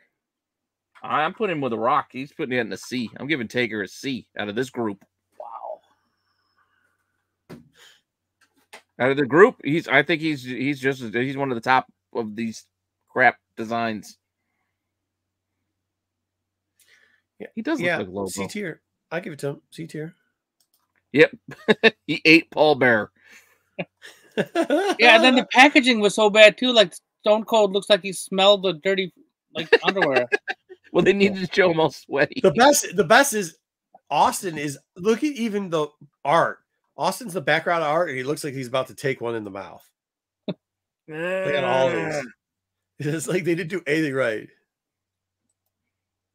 I'm putting him with a rock. He's putting it in a C. I'm giving Taker a C out of this group. Wow. Out of the group, he's. I think he's. He's just. He's one of the top of these crap designs. Yeah, he does look Yeah, like Lobo. C tier. I give it to him. C tier. Yep, he ate Paul Bearer. Yeah, and then the packaging was so bad too. Like Stone Cold looks like he smelled the dirty like underwear. Well, they needed to show him all sweaty. the best. The best is Austin is look at even the art. Austin's the background art, and he looks like he's about to take one in the mouth. Look at all this. Ah. It's like they didn't do anything right.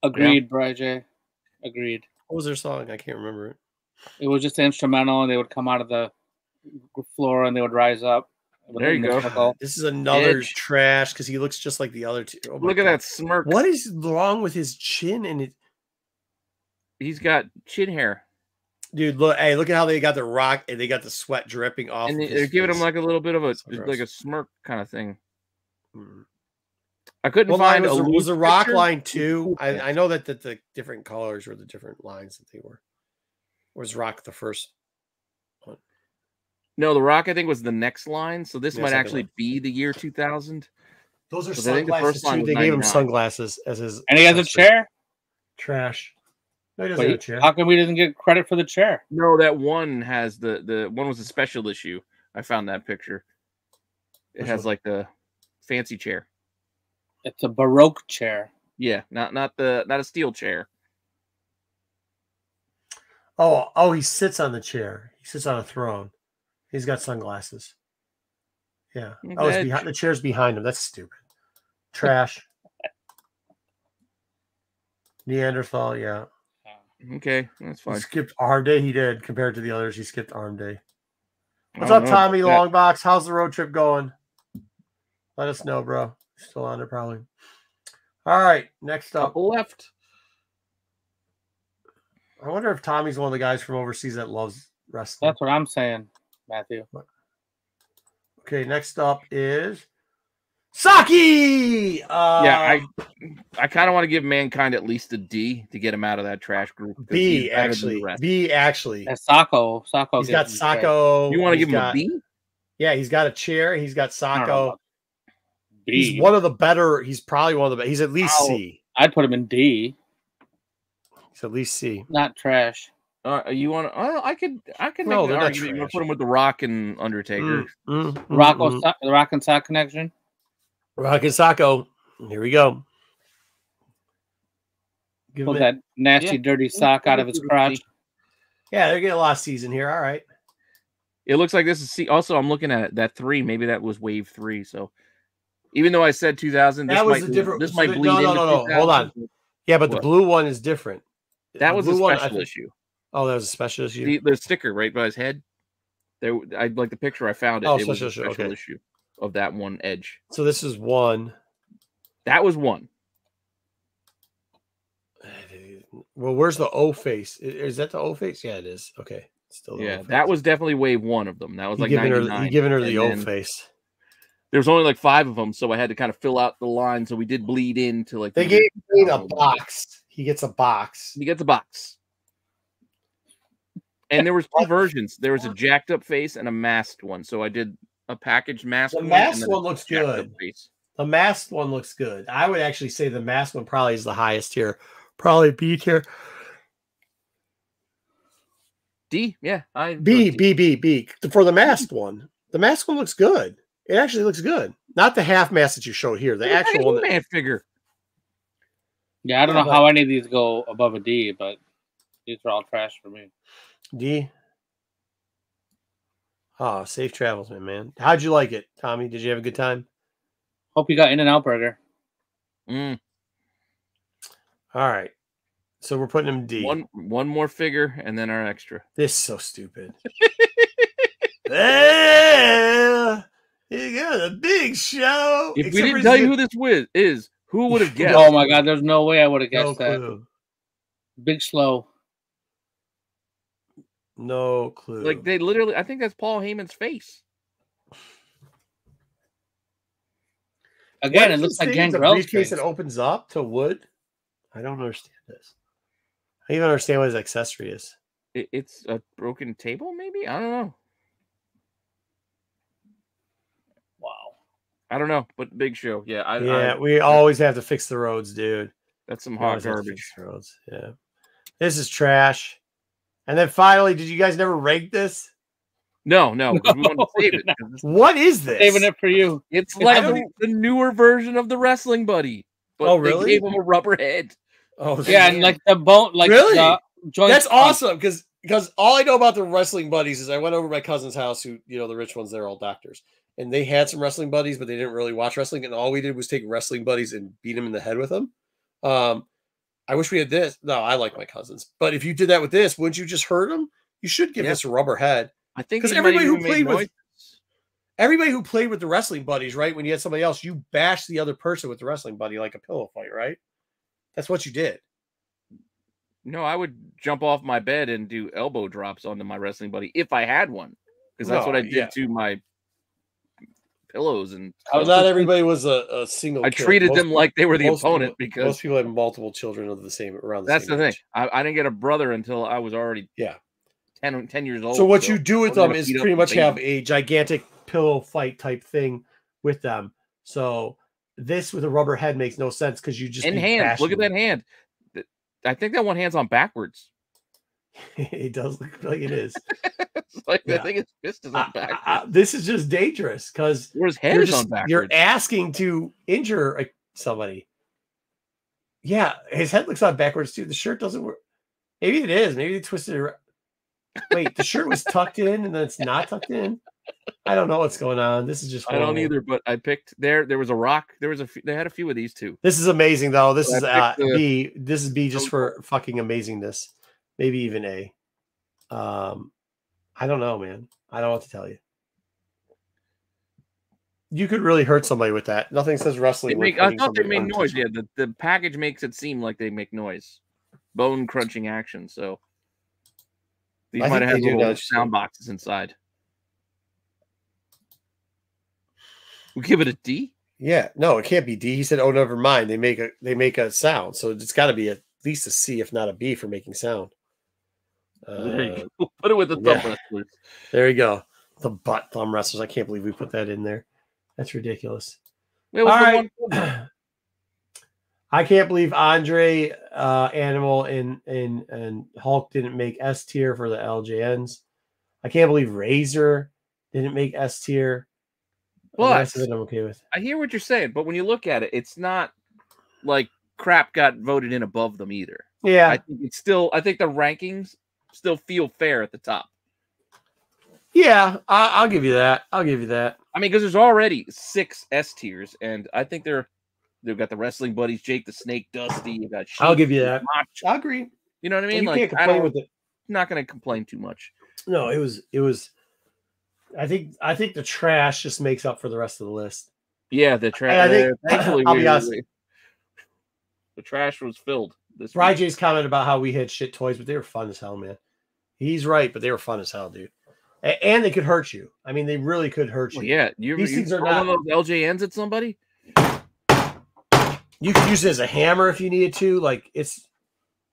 Agreed, Bri J. Agreed. What was their song? I can't remember it. It was just instrumental, and they would come out of the floor and they would rise up. There you go. Circle. This is another Edge. trash because he looks just like the other two. Oh my Look at that smirk. What is wrong with his chin and it? He's got chin hair, Dude, look! Hey, look at how they got the rock and they got the sweat dripping off. and of they- his they're giving him like a little bit of a So like a smirk kind of thing. Hmm. I couldn't Well, find was, a the, was the rock picture. line too? I, I know that, that the different colors were the different lines that they were. Or was rock the first? No, the rock I think was the next line, so this Yeah, might actually line. be the year 2000. Those are But I think the sunglasses first line too. They gave him sunglasses as his. And he has a chair. Trash. No, he doesn't have a Wait, chair. how come we didn't get credit for the chair? No, that one has the the one was a special issue. I found that picture. It Which has one? like the fancy chair. It's a Baroque chair. Yeah, not not the not a steel chair. Oh, oh, he sits on the chair. He sits on a throne. He's got sunglasses. Yeah. Oh, it's behind the chair's behind him. That's stupid. Trash. Neanderthal, yeah. Okay, that's He fine. skipped arm day. He did compared to the others. He skipped arm day. What's up, know Tommy about that. Longbox? How's the road trip going? Let us know, bro. Still on there, probably. All right. Next up, Couple left. I wonder if Tommy's one of the guys from overseas that loves wrestling. That's what I'm saying, Matthew. Okay. Next up is Saki. Uh, yeah, I I kind of want to give mankind at least a D to get him out of that trash group. B better than actually. B actually. That's Socko. Socko. He's got. Socko. You want to give him got- a B? Yeah, he's got a chair. He's got I don't know Socko. B. He's one of the better. He's probably one of the best. He's at least Ow. C. I'd put him in D. He's at least C. Not trash. Uh, you want to? Uh, I could I could make they're an argument. You want to put him with the Rock and Undertaker. Mm, mm, mm, Rocco, mm. Sa- the Rock and Sock connection. Rock and Socko. Here we go. Give Pull him that nasty, Yeah. dirty sock out of his crotch. Yeah, they're getting a lot of season here. All right. It looks like this is see. Also, I'm looking at that three. Maybe that was wave three. So even though I said 2000, this That was might a different- This so might bleed no, no, into no, no. Hold on. Yeah, but the blue one is different. That was a blue one, special issue. Oh, that was a special issue. The, the sticker right by his head. There, I like the picture. I found it. Oh, it was special a issue, special okay. issue of that one edge. so this is one. That was one. Well, where's the O face? Is that the O face? Yeah, it is. Okay. Still the O Yeah, face. that was definitely wave one of them. That was He like giving her, 99. he giving her the and O face. There was only like five of them, so I had to kind of fill out the line. So we did bleed into like They the gave year Kane a 2000. box. He gets a box. He gets a box. And there was two versions. There was a jacked up face and a masked one. So I did a packaged mask. The masked one a looks good. The masked one looks good. I would actually say the masked one probably is the highest tier. Probably B tier. D. Yeah, I B. B, B, B. For the masked one, the masked one looks good. It actually looks good. Not the half mask that you showed here. The actual one. that- figure. Yeah, I don't Yeah, know but- how any of these go above a D, but these are all trash for me. D. Oh, safe travels, my man. How'd you like it, Tommy? Did you have a good time? Hope you got In and Out Burger. Mm, All right. So we're putting him D. one one more figure and then our extra. This is so stupid. yeah, you got a big show. If Except we didn't tell you who this wiz is, who would have guessed? Oh my god, there's no way I would have no guessed that. clue. Big slow. No clue. Like they literally, I think that's Paul Heyman's face. Again, What it is looks this like thing? It's Gangrel's briefcase face. that opens up to wood. I don't understand this. I don't even understand what his accessory is. It, it's a broken table, maybe. I don't know. Wow. I don't know, but big show. Yeah, I, yeah, I, we always have to fix the roads, dude. that's some We hot always have to garbage. roads. Yeah, this is trash. And then finally, did you guys never rank this? No, no, 'cause we to No, oh, save it. did 'cause What is this? Saving it for you. It's like the, the newer version of the wrestling buddy. But Oh, they really? gave him a rubber head. Oh, Yeah, and like the bone, like Really? the joints That's on- awesome because because all I know about the wrestling buddies is I went over to my cousin's house, who you know the rich ones, they're all doctors, and they had some wrestling buddies, but they didn't really watch wrestling, and all we did was take wrestling buddies and beat them in the head with them. Um, I wish we had this. No, I like my cousins, but if you did that with this, wouldn't you just hurt them? You should give Yeah. this a rubber head. I think 'Cause he might everybody who played with- Everybody who played with the wrestling buddies, right? When you had somebody else, you bashed the other person with the wrestling buddy like a pillow fight, right? That's what you did. No, I would jump off my bed and do elbow drops onto my wrestling buddy if I had one, because that's what I did yeah. to my pillows and. Not everybody was a, a single. I kid. treated Most them like they were the opponent people, because most people have multiple children of the same around. The that's same the thing. I, I didn't get a brother until I was already Yeah. 10, 10 years old. So what you do with them is pretty much have a gigantic pillow fight type thing with them. So this with a rubber head makes no sense because you just in be hands. Look at that hand. I think that one hand's on backwards. it does look like it is. Like Yeah. I think his fist is I- on I- backwards. I- this is just dangerous because or his head you're just you're asking to injure a- somebody. Yeah, his head looks on backwards too. The shirt doesn't work. Maybe it is. Maybe they twisted it. Wait, the shirt was tucked in and then it's not tucked in. I don't know what's going on. This is just. I don't either, but I picked there. There was a rock. There was a. few- They had a few of these too. This is amazing though. This So is uh, the- B. This is B just for fucking amazingness. Maybe even A. Um, I don't know, man. I don't know what to tell you. You could really hurt somebody with that. Nothing says wrestling. make, I thought they made noise. Yeah, the, the package makes it seem like they make noise, bone crunching action. So these I might have little now that you say sound boxes inside. We give it a D. Yeah, no, it can't be D. He said, "Oh, never mind." They make a they make a sound, so it's got to be at least a C, if not a B, for making sound. There you Uh, go. Put it with the yeah. thumb wrestlers. there you go. The butt thumb wrestlers. I can't believe we put that in there. That's ridiculous. All right. one- I can't believe Andre, uh, Animal, and and and Hulk didn't make S tier for the LJNs. I can't believe Razor didn't make S tier. Well, I'm okay with. I hear what you're saying, but when you look at it, it's not like crap got voted in above them either. Yeah, I think it's still. I think the rankings still feel fair at the top. yeah, I, I'll give you that. I'll give you that. I mean, because there's already six S tiers, and I think they're they've got the wrestling buddies, Jake the Snake, Dusty. You got. I'll give you that. Mach. I agree. You know what I And mean? you like, can't I complain don't, with it. not going to complain too much. No, it was it was. I think I think the trash just makes up for the rest of the list. Yeah, the trash. I trash. think- uh, thankfully, I'll be honest. the trash was filled. This Bry. J's comment about how we had shit toys, but they were fun as hell, man. He's right, but they were fun as hell, dude. A- And they could hurt you. I mean, they really could hurt you. Well, yeah, you, These you things are throw one not- of those LJNs at somebody. You could use it as a hammer if you needed to. Like it's,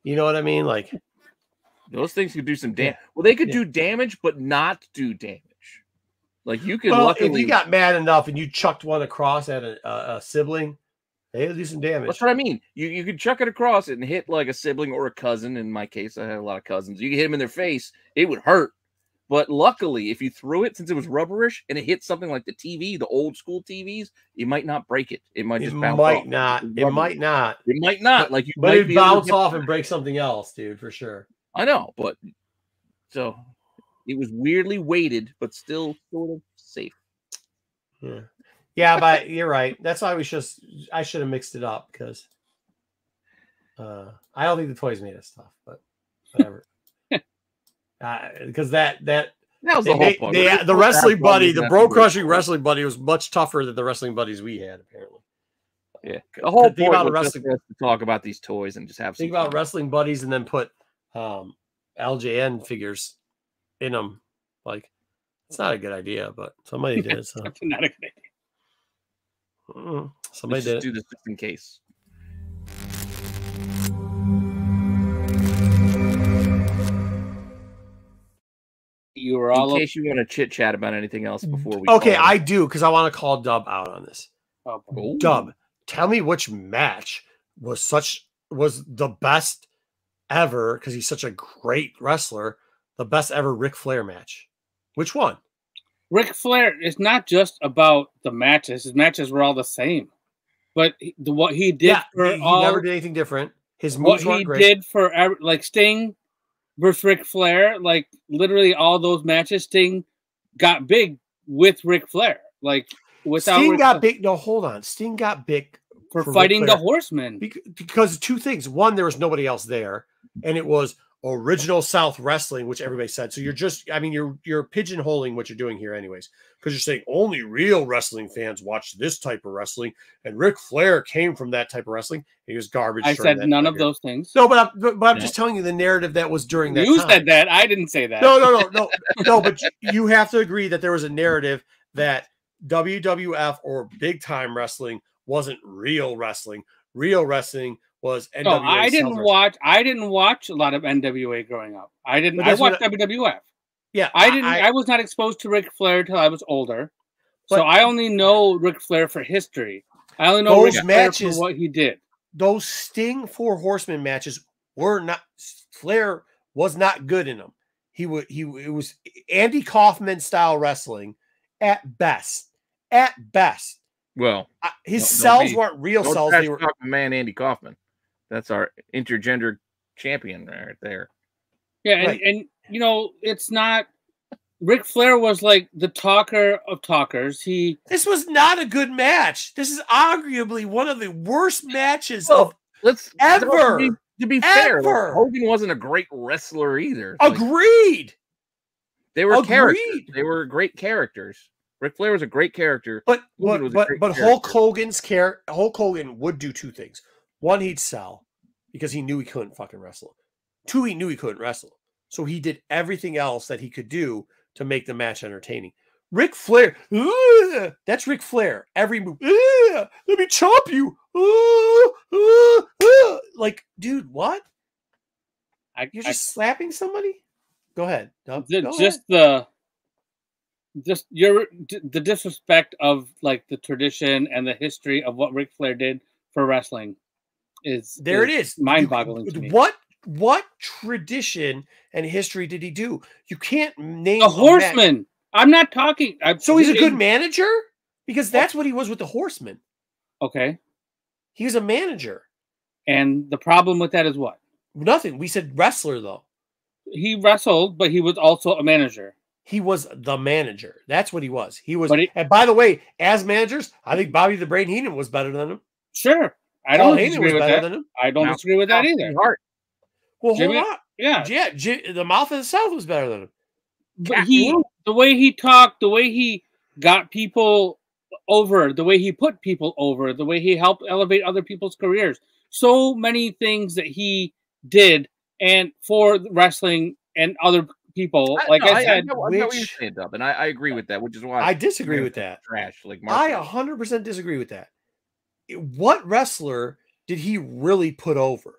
you know what I mean? Like Those things could do some damage. Yeah. Well, they could Yeah. do damage, but not do damage. Like you could well, luckily. if you got mad enough and you chucked one across at a, a, a sibling, They'll do some damage. That's what I mean. You you could chuck it across it and hit like a sibling or a cousin. In my case, I had a lot of cousins. You could hit them in their face, it would hurt. But luckily, if you threw it, since it was rubberish and it hit something like the TV, the old school TVs, it might not break it. It might It just bounce might off. not. It might not. It might not. like you, But might it be able to bounce off and break something else, dude, for sure. I know, but so it was weirdly weighted, but still sort of safe. Yeah. Yeah, but you're right. That's why we should I should have mixed it up because uh I don't think the toys made us tough, but whatever. uh, because that that That was they the whole point. they- We're the wrestling buddy, the bro to do it. crushing wrestling buddy was much tougher than the wrestling buddies we had, apparently. Yeah, the whole think point about was a just wrestling to talk about these toys and just have some Think about fun. wrestling buddies and then put um LJN figures in them. Like it's not a good idea, but somebody did. So That's not a good idea. Mm, somebody Let's did. just it. do this just in case. You were all In up. case you want to chit chat about anything else before we. Okay, I it. do because I want to call Dub out on this. Oh, Ooh. Dub, tell me which match was such was the best ever because he's such a great wrestler. The best ever Ric Flair match. Which one? Ric Flair is not just about the matches. His matches were all the same, but he- the, what he did yeah, for he, he all never did anything different. His what he great. did for like Sting versus Ric Flair, like literally all those matches, Sting got big with Ric Flair. Like without Sting Ric got Flair- big. No, hold on. Sting got big for, for fighting the Horsemen. Bec- because two things. One, there was nobody else there, and it was original South wrestling, which everybody said. So you're just, I mean, you're you're pigeonholing what you're doing here, anyways, because you're saying only real wrestling fans watch this type of wrestling, and Ric Flair came from that type of wrestling. He was garbage. I said none of those things. No, but I'm, but, but I'm No. just telling you the narrative that was during that. you time. said that. I didn't say that. No, no, no, no, no. But you have to agree that there was a narrative that WWF or big time wrestling wasn't real wrestling. Real wrestling was NWA. No, I South didn't wrestling. watch. I didn't watch a lot of NWA growing up. I didn't. I that's what watched WWF. Yeah, I didn't. I, was not exposed to Ric Flair till I was older, so I only know Ric Flair for history. I only know Those Ric Flair matches- for what he did. those Sting Four Horsemen matches were not. Flair was not good in them. He would. He it was Andy Kaufman style wrestling at best. At best, Well, I- his Don't- don't cells be- weren't real don't cells. They were man Andy Kaufman. That's our intergender champion right there. Yeah, and, Right. and you know, it's not. Ric Flair was like the talker of talkers. He This was not a good match. This is arguably one of the worst matches Well, of Let's Ever. To be, to be fair. Hogan wasn't a great wrestler either. Like, agreed. they were characters. They were great characters. Ric Flair was a great character. But Hogan but was but, great but Hulk character. Hogan's care Hulk Hogan would do two things. One, he'd sell because he knew he couldn't fucking wrestle. Two, he knew he couldn't wrestle. So he did everything else that he could do to make the match entertaining. Ric Flair, "Ugh," that's Ric Flair. Every move, "Ugh, let me chop you. Ugh, ugh, ugh." Like, dude, what? I, You're I- just slapping somebody? Go ahead. Dub. the- Go ahead. just the just your the disrespect of like the tradition and the history of what Ric Flair did for wrestling is There it is. Mind-boggling. What what tradition and history did he do? You can't name The a Horseman. I'm not talking. I, So he's a good manager because oh. that's what he was with the Horseman. Okay, He was a manager. and the problem with that is what Nothing. We said wrestler though. he wrestled, but he was also a manager. He was the manager. That's what he was. He was. And by the way, as managers, I think Bobby the Brain Heenan was better than him. Sure, I don't Heyman disagree with that. I don't Now, disagree with that either. Hart. Well, Jimmy- hold on. Yeah, Yeah, J- the mouth of the South was better than him. but he the way he talked, the way he got people over, the way he put people over, the way he helped elevate other people's careers. So many things that he did and for wrestling and other people. Like no, I, said, know, I know you're which- saying, Dub, and I, I agree with that, which is why I disagree with that. Trash, like I 100% disagree with that. What wrestler did he really put over?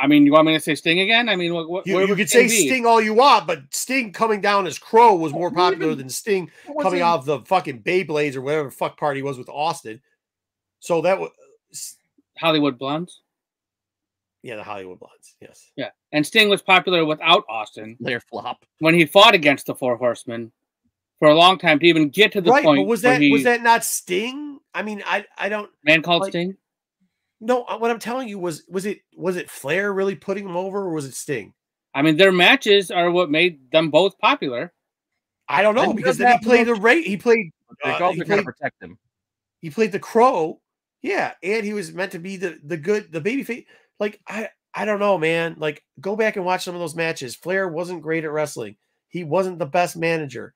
I mean, you want me to say Sting again? I mean, what, what You, you would could say be? Sting all you want, but Sting coming down as Crow was more popular even- than Sting It coming off the fucking Beyblades or whatever fuck party was with Austin. So that was Hollywood Blondes. Yeah, the Hollywood Blondes. Yes. Yeah, and Sting was popular without Austin Flair flop. when he fought against the Four Horsemen for a long time to even get to the right, point. but was that he, was that not Sting? I mean, I I don't man called like- Sting? No, What I'm telling you was was it was it Flair really putting him over, or was it Sting? I mean, their matches are what made them both popular. I don't know And because then he played the rate. He played They Uh, also he to played- protect him. he played the crow yeah and he was meant to be the the good the baby face like i i don't know man like go back and watch some of those matches flair wasn't great at wrestling he wasn't the best manager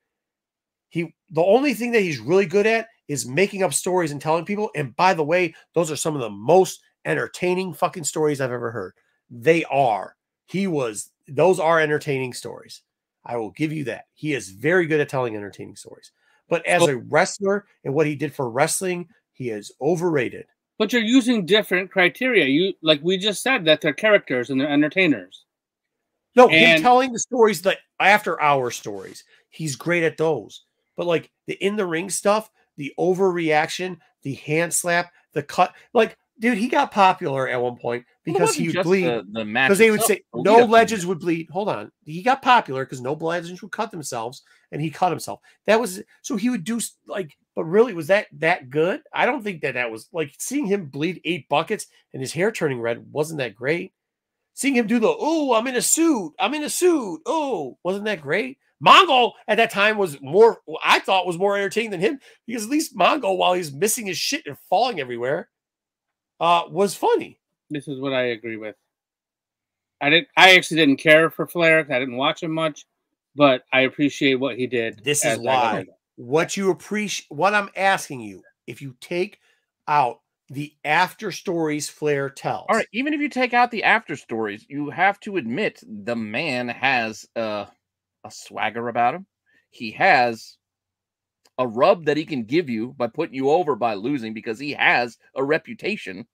he the only thing that he's really good at is making up stories and telling people and by the way those are some of the most entertaining fucking stories i've ever heard they are he was those are entertaining stories i will give you that he is very good at telling entertaining stories but as a wrestler and what he did for wrestling, he is overrated. But you're using different criteria. You like we just said that they're characters and they're entertainers. No, him telling the stories, the after hour stories, he's great at those. But like the in the ring stuff, the overreaction, the hand slap, the cut, like dude, he got popular at one point because he would bleed. the, because they would say no legends would bleed. Hold on, he got popular because no legends would cut themselves, and he cut himself. That was so he would do like, but really was that that good? I don't think that that was like seeing him bleed eight buckets and his hair turning red wasn't that great. Seeing him do the oh, I'm in a suit, I'm in a suit, oh, wasn't that great? Mongo at that time was more, I thought was more entertaining than him because at least Mongo, while he's missing his shit and falling everywhere, uh, was funny. This is what I agree with. I didn't. I actually didn't care for Flair. I didn't watch him much, but I appreciate what he did. This is why what you appreciate what I'm asking you, if you take out the after stories Flair tells. All right, even if you take out the after stories, you have to admit the man has uh, a swagger about him. He has a rub that he can give you by putting you over by losing because he has a reputation,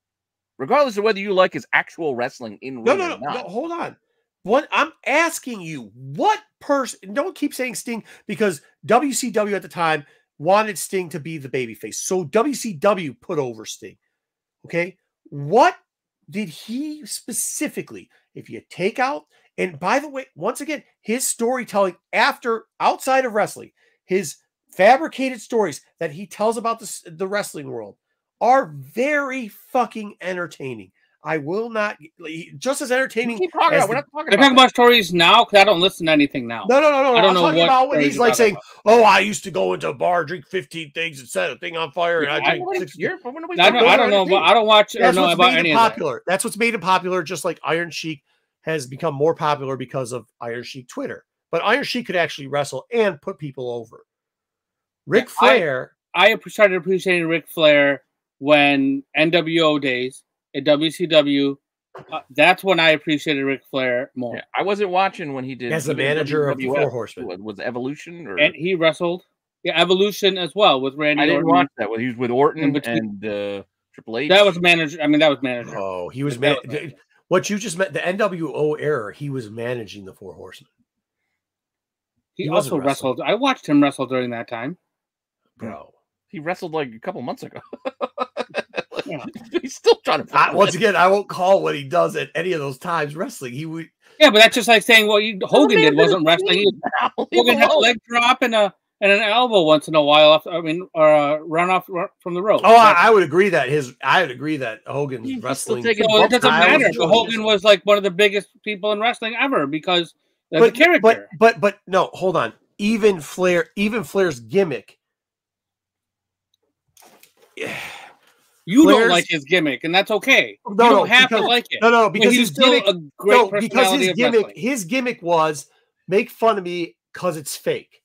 regardless of whether you like his actual wrestling in No, ring no, or no, no, not. hold on. What I'm asking you, what person don't keep saying Sting because WCW at the time wanted Sting to be the babyface. So WCW put over Sting. Okay. What did he specifically, if you take out, and by the way, once again, his storytelling after outside of wrestling, his fabricated stories that he tells about the, the wrestling world are very fucking entertaining. I will not just as We entertaining. keep talking as about, we're not talking about, talking about stories now because I don't listen to anything now. No, no, no, no. I I don't am know talking about when he's like saying, about. "Oh, I used to go into a bar, drink 15 things, and set a thing on fire, and I I- drink Nobody- 60 you're- when are we I don't. I don't know. But. I don't watch or That's know what's about made any him of that. popular. That's what's made him popular. Just like Iron Sheik has become more popular because of Iron Sheik Twitter. But Iron Sheik could actually wrestle and put people over. Ric Yeah, Flair, I app- started appreciating Ric Flair when NWO days at WCW. Uh, that's when I appreciated Ric Flair more. Yeah, I wasn't watching when he did as the even manager of the WWF. Four Horsemen. Was, was Evolution or And he wrestled. Yeah, Evolution as well with Randy I didn't Orton. watch that. He was with Orton between- and uh, Triple H. That was manager. I mean, that was manager. Oh, he was That man- was manager. What you just meant the NWO era. He was managing the Four Horsemen, he, he also wrestled. I watched him wrestle during that time. bro. He wrestled like a couple months ago. Yeah. He's still trying to. I, once again, I won't call what he does at any of those times wrestling. He would Yeah, but that's just like saying what you, Hogan did wasn't wrestling. He, Hogan had a leg drop and a and an elbow once in a while. Off, I mean, a run off from the rope. Oh, I, I would agree that his. I would agree that Hogan's He's wrestling. taking so it doesn't matter. But Hogan was like one of the biggest people in wrestling ever because the but, character. but but but no, hold on. Even Flair, even Flair's gimmick. you don't like his gimmick, and that's okay. No, you don't have because- to like it. No, no, because he's still gimmick. a great no, because his gimmick, wrestling. his gimmick was make fun of me because it's fake.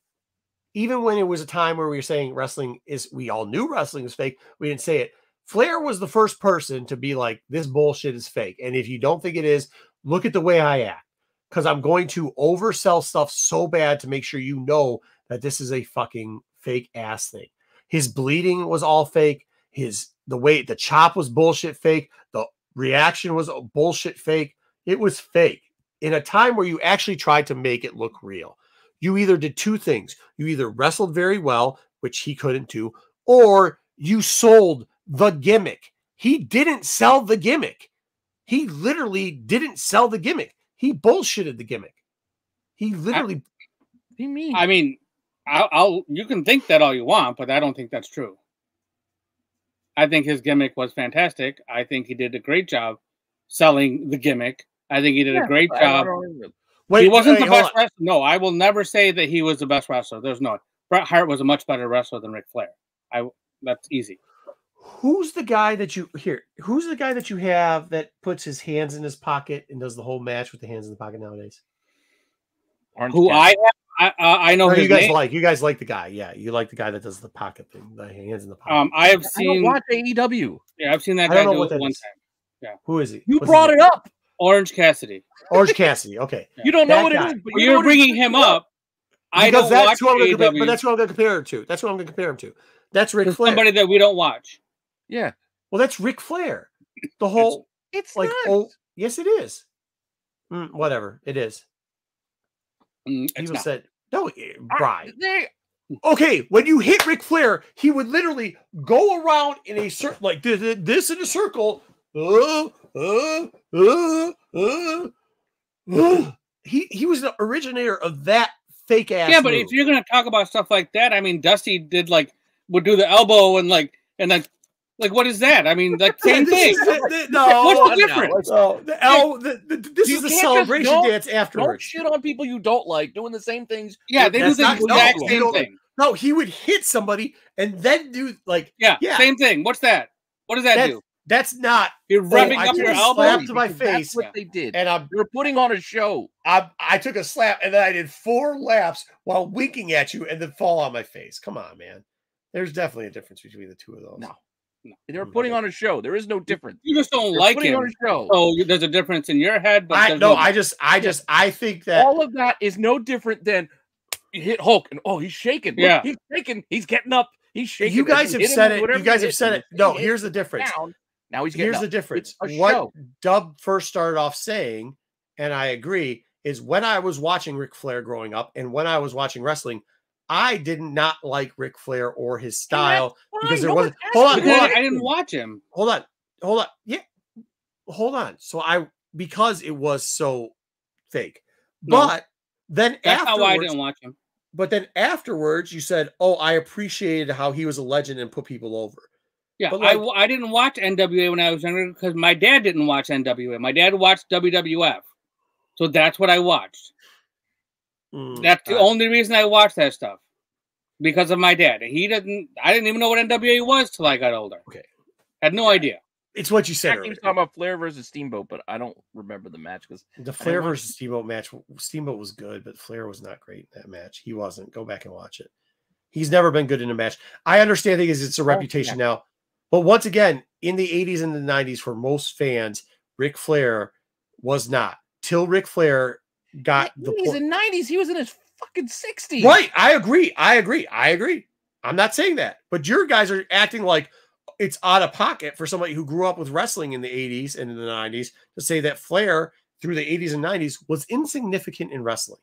Even when it was a time where we were saying wrestling is, we all knew wrestling was fake. We didn't say it. Flair was the first person to be like, "This bullshit is fake," and if you don't think it is, look at the way I act, because I'm going to oversell stuff so bad to make sure you know that this is a fucking fake ass thing. His bleeding was all fake. His the way the chop was bullshit fake. The reaction was bullshit fake. It was fake in a time where you actually tried to make it look real. You either did two things. You either wrestled very well, which he couldn't do, or you sold the gimmick. he didn't sell the gimmick. He literally didn't sell the gimmick. He bullshitted the gimmick. He literally. What do you mean? I mean, I'll, I'll you can think that all you want, but I don't think that's true. I think his gimmick was fantastic. I think he did a great job selling the gimmick. I think he did a great I job. Don't even- Wait, he wasn't wait, the best on. wrestler. No, I will never say that he was the best wrestler. There's no. Bret Hart was a much better wrestler than Ric Flair. I that's easy. Who's the guy that you here? Who's the guy that you have that puts his hands in his pocket and does the whole match with the hands in the pocket nowadays? Orange Who Cassidy. I have, I I I know Or his you guys name. like? You guys like the guy? Yeah, you like the guy that does the pocket thing, the hands in the pocket. Um, I have I don't seen. watch AEW. Yeah, I've seen that I guy don't know do what it that one is. time. Yeah. Who is he? You What's brought it name? up. Orange Cassidy. Orange Cassidy. Okay, You don't know what guy. it is, but Well, you you're bringing him up. I because don't that's watch who I'm gonna compare, but that's what I'm going to compare him to. That's what I'm going to compare him to. That's Ric to Flair. somebody that we don't watch. Yeah, well, that's Ric Flair. The whole it's like not. oh yes, it is. Mm, whatever it is. Mm, He it's was said no, eh, right. they- Okay, when you hit Ric Flair, he would literally go around in a circle like this, this in a circle. Uh, uh, uh, uh, uh. He he was the originator of that fake ass. Yeah, but move. if you're gonna talk about stuff like that, I mean, Dusty did like would do the elbow and like and like like what is that? I mean, like same This thing. the- the- no, What's the difference? no, the L, the, the, this You is the can't just celebration don't- dance Don't shit on people you don't like doing the same things. Yeah, they do That's the not- no, exact you same thing. No, he would hit somebody and then do like Yeah, Yeah. same thing. What's that? What does that That's- do? That's not. You're revving I up your a elbow. slap to my because that's face. what they did. And I'm, They're putting on a show. I I took a slap and then I did four laps while winking at you and then fall on my face. Come on, man. There's definitely a difference between the two of those. No. No. They're Mm, putting on a show. There is no difference. You just don't They're like putting him. on a show. So there's a difference in your head, but I there's no, I just I just I think that All of that is no different than you hit Hulk and oh, he's shaking. Look, Yeah. he's shaking. He's getting up. He's shaking. you guys have said it. You guys have said it. No, here's the difference. down. Now he's getting Here's up. the difference. It's a What show. Dub first started off saying, and I agree, is when I was watching Ric Flair growing up and when I was watching wrestling, I did not like Ric Flair or his style because there no wasn't. Hold on, hold on, I didn't watch him. hold on, hold on. Yeah, hold on. So I because it was so fake, No. but then That's not I afterwards, didn't watch him. but then afterwards, you said, "Oh, I appreciated how he was a legend and put people over." Yeah, But, I like- w I, didn't watch NWA when I was younger because my dad didn't watch NWA. My dad watched WWF, so that's what I watched. Mm, That's the uh, only reason I watched that stuff because of my dad. He didn't. I didn't even know what NWA was till I got older. Okay. had no idea. It's what you said. He earlier. was talking about Flair versus Steamboat, but I don't remember the match because The Flair watch versus Steamboat match, Steamboat was good, but Flair was not great in that match. He wasn't. Go back and watch it. He's never been good in a match. I understand because it's a Oh, reputation now. But once again, in the 80s and the 90s, for most fans, Ric Flair was not. Till Ric Flair got the he's point. in nineties. He was in his fucking sixties. Right. I agree. I agree. I agree. I'm not saying that. But your guys are acting like it's out of pocket for somebody who grew up with wrestling in the 80s and in the 90s to say that Flair through the 80s and 90s was insignificant in wrestling,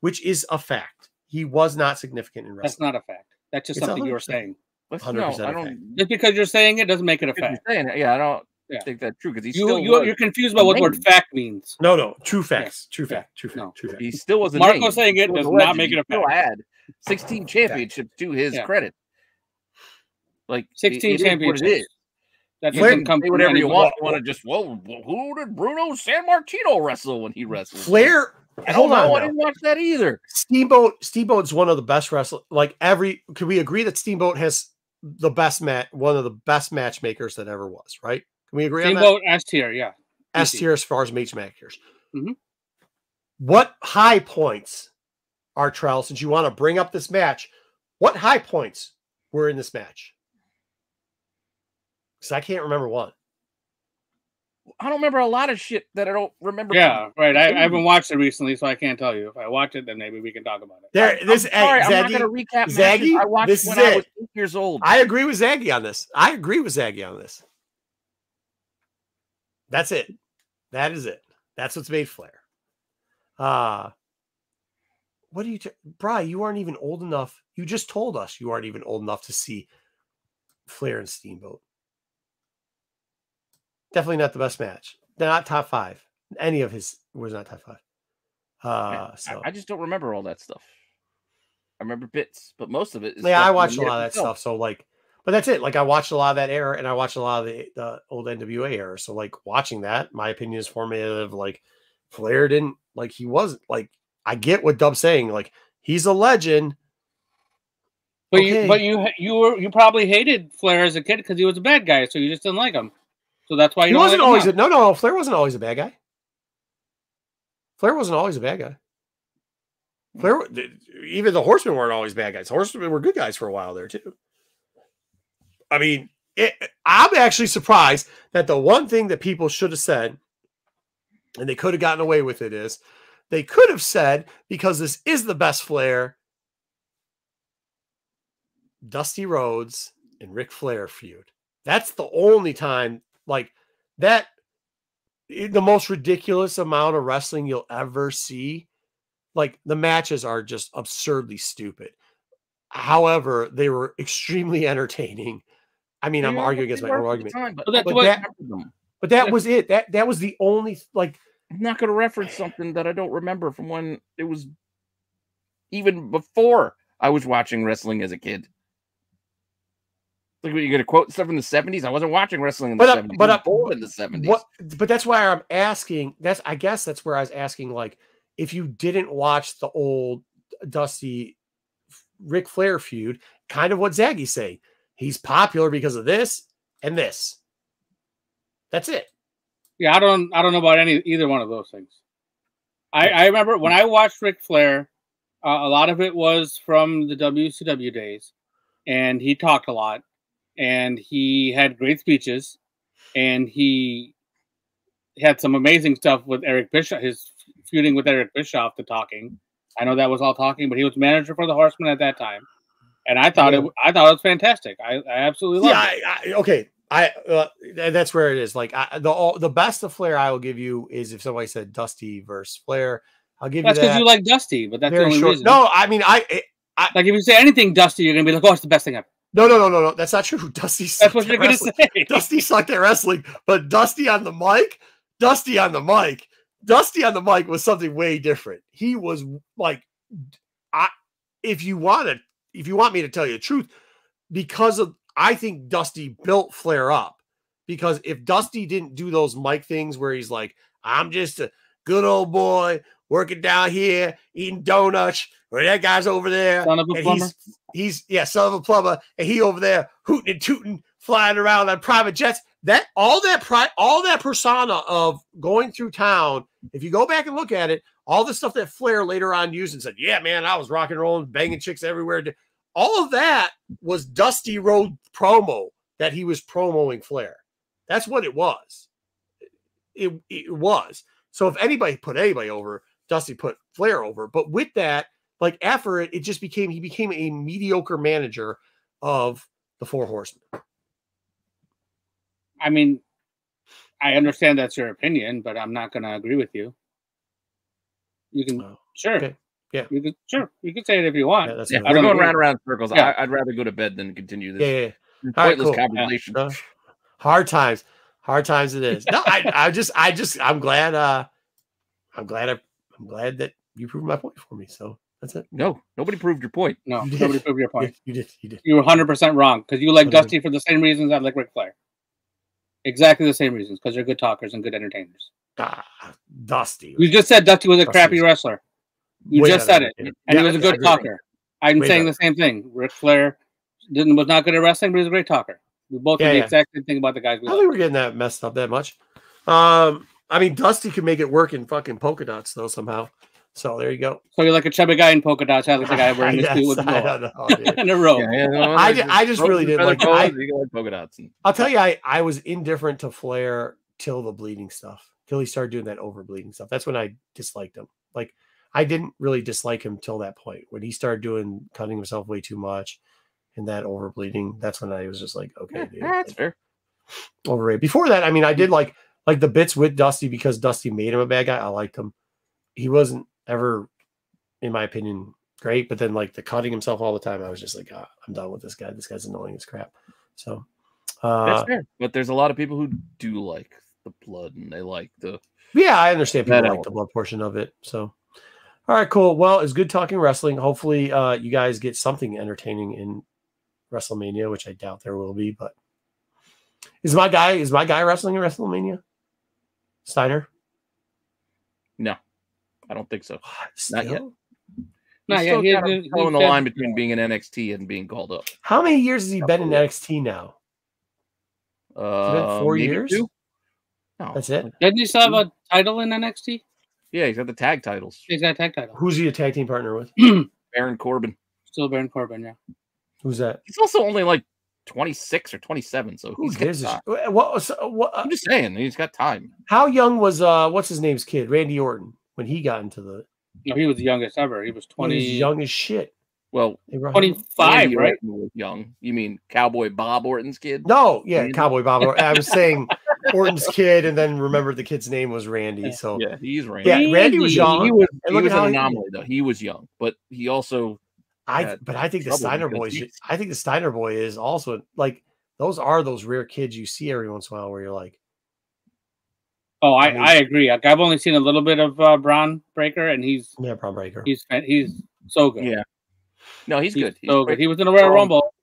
which is a fact. He was not significant in wrestling. That's not a fact. That's just It's something you're 100%. saying. Let's, 100% no, I a fact. don't. Just because you're saying it doesn't make it a if you're fact. saying it, yeah, I don't Yeah. think that's true because he you, still. You, you're confused about what the word fact means. No, no, true facts. True Yeah. fact. True fact. No. True fact. he still was a Marco name. saying it was does not legend. make it He a still fact. had 16 championships to his Yeah. credit. Like 16 it is what it championships. is. That Flair doesn't come Say whatever you want. You want to just well, who did Bruno Sammartino wrestle when he wrestled? Flair, I hold on. know. I now. didn't watch that either. Steamboat Steamboat's one of the best wrestlers. Like every, can we agree that Steamboat has the best match, one of the best matchmakers that ever was, right? Can we agree on that? Steamboat S tier, yeah. S tier as far as matchmakers. Mhm. What high points are Trell? Since you want to bring up this match, what high points were in this match? Because I can't remember one. I don't remember a lot of shit that I don't remember. Yeah, right. I, I haven't watched it recently, so I can't tell you. If I watch it, then maybe we can talk about it. There, I'm this sorry, hey, I'm not going to recap Zaggy, I watched this when is I it. was eight years old. I agree with Zaggy on this. I agree with Zaggy on this. That's it. That is it. That's what's made Flair. Uh what are you, t- Bri? You aren't even old enough. You just told us you aren't even old enough to see Flair and Steamboat. Definitely not the best match. They're not top five. Any of his was not top five. Uh, I- so I, just don't remember all that stuff. I remember bits, but most of it. Is yeah, I watched a lot of that itself. stuff. So like, but that's it. Like I watched a lot of that era, and I watched a lot of the, the old NWA era. So like watching that, my opinion is formative. Like Flair didn't like he wasn't like I get what Dub's saying. Like he's a legend. But Okay. you, but you, you were, you probably hated Flair as a kid because he was a bad guy, so you just didn't like him. So that's why you He don't wasn't like always a, no no. Flair wasn't always a bad guy. Flair wasn't always a bad guy. Hmm. Flair, even the Horsemen weren't always bad guys. Horsemen were good guys for a while there too. I mean, it, I'm actually surprised that the one thing that people should have said, and they could have gotten away with it, is they could have said because this is the best Flair, Dusty Rhodes and Ric Flair feud. That's the only time like that eh, the most ridiculous amount of wrestling you'll ever see. Like the matches are just absurdly stupid. However, they were extremely entertaining. I mean, I'm arguing against my own argument, time, but But that's I what- don't remember them. but that was it. That that was the only like I'm not going to reference something that I don't remember from when it was even before I was watching wrestling as a kid. Like, what, you going to quote stuff from the 70s? I wasn't watching wrestling in the But, 70s. but, I was uh, born in the 70s. What? But that's why I'm asking. That's I guess that's where I was asking. Like, if you didn't watch the old Dusty Ric Flair feud, kind of what Zaggy's saying. He's popular because of this and this. That's it. Yeah, I don't, I don't know about any either one of those things. I, I remember when I watched Ric Flair, uh, a lot of it was from the WCW days, and he talked a lot, and he had great speeches, and he had some amazing stuff with Eric Bischoff. His feuding with Eric Bischoff, the talking. I know that was all talking, but he was manager for the Horsemen at that time, and I thought it, I thought it was fantastic. I, I absolutely Yeah, it. I, I, okay. I uh, that's where it is. Like I, the all, the best of Flair I will give you is if somebody said Dusty versus Flair. I'll give That's you because that. you like Dusty, but that's the only short. reason. No, I mean I, I Like if you say anything Dusty, you're gonna be like, "Oh, it's the best thing ever." No no no no no. That's not true. Dusty. That's sucked what you're gonna wrestling. say. Dusty sucked at wrestling, but Dusty on the mic, Dusty on the mic, Dusty on the mic was something way different. He was like, I if you want to, if you want me to tell you the truth, because of I think Dusty built Flair up. Because if Dusty didn't do those mic things where he's like, I'm just a good old boy working down here eating donuts, that guy's over there, Son of a plumber. he's he's yeah, son of a plumber, and he over there hooting and tooting, flying around on private jets. That all that pri- all that persona of going through town. If you go back and look at it, all the stuff that Flair later on used and said, "Yeah, man, I was rock and rolling, banging chicks everywhere." All of that was Dusty Rhodes promo that he was promoting Flair. That's what it was. It, it was. So if anybody put anybody over, Dusty put Flair over. But with that, like after it, it just became he became a mediocre manager of the Four Horsemen. I mean, I understand that's your opinion, but I'm not gonna agree with you. You can Oh, sure, okay. Yeah. you can sure you can say it if you want. Yeah, that's Yeah. I we're going agree. round and round circles. Yeah. I, I'd rather go to bed than continue this yeah, yeah, yeah. All right, pointless cool. conversation. Uh, hard times, hard times. It is. No, I, I just, I just, I'm glad. uh I'm glad. I, I'm glad that you proved my point for me. So that's it. No, nobody proved your point. No, You nobody proved your point. you did. You did. You were 100 percent wrong because you like What is it? Dusty for the same reasons I like Ric Flair. Exactly the same reasons because they're good talkers and good entertainers. Ah, Dusty. You just said Dusty was a Dusty crappy was- wresler. You Way just said than it, him. and Yeah, he was a good talker. I'm Way saying better. the same thing. Ric Flair didn't was not good at wrestling, but he was a great talker. We both Yeah, did the yeah. exact same thing about the guys I we don't love. think we're getting that messed up that much. Um, I mean, Dusty could make it work in fucking polka dots though somehow. So there you go. So you're like a chubby guy in polka dots. I look like the guy wearing his Yes, suit with I don't know, in a row. Yeah, yeah, no, I there's ju- I just really didn't like- I- like polka dots. And, I'll tell you, I, I was indifferent to Flair till the bleeding stuff, till he started doing that over bleeding stuff. That's when I disliked him. Like I didn't really dislike him till that point when he started doing cutting himself way too much and that over bleeding. That's when I was just like, okay, yeah, dude, that's like, fair. overrated. Before that, I mean, I did like like the bits with Dusty because Dusty made him a bad guy. I liked him. He wasn't ever, in my opinion, great. But then like the cutting himself all the time, I was just like, ah, I'm done with this guy. This guy's annoying as crap. So Uh, That's fair. But there's a lot of people who do like the blood and they like the yeah, I understand people like the blood portion of it. So, all right, cool. Well, it's good talking wrestling. Hopefully, uh, you guys get something entertaining in WrestleMania, which I doubt there will be. But is my guy is my guy wrestling in WrestleMania? Steiner? no. I don't think so. Still? Not yet. No, He's yeah, still he, kind of he- he towing the said- line between being in NXT and being called up. How many years has he been in NXT now? Uh, four years? two? No, That's it. Didn't he still have a title in NXT? Yeah, he's got the tag titles. He's got a tag title. Who's he a tag team partner with? Baron Corbin. Still Baron Corbin, yeah. Who's that? He's also only like 26 or 27, so Who he's got time. what, was- what, uh, I'm just saying, he's got time. how young was uh what's his name's kid Randy Orton when he got into the No, he was the youngest ever. He was he 20, was young as shit. Well, They brought him- 25, right? Was young. You mean Cowboy Bob Orton's kid? No, yeah, Randy? Cowboy Bob. Orton. I was saying Orton's kid, and then remembered the kid's name was Randy. So Yeah, he's Randy. yeah, Randy was young. He was, he was at how an he- anomaly, though. He was young, but he also I but I think the Steiner boys. I think the Steiner boy is also like those are those rare kids you see every once in a while where you're like, Oh, I, I mean- I agree. Like, I've only seen a little bit of uh, Bron Breakker, and he's yeah, Bron Breakker. he's he's so good. Yeah. No, he's, he's good. He's so great. good. He was in a Royal Um, Rumble,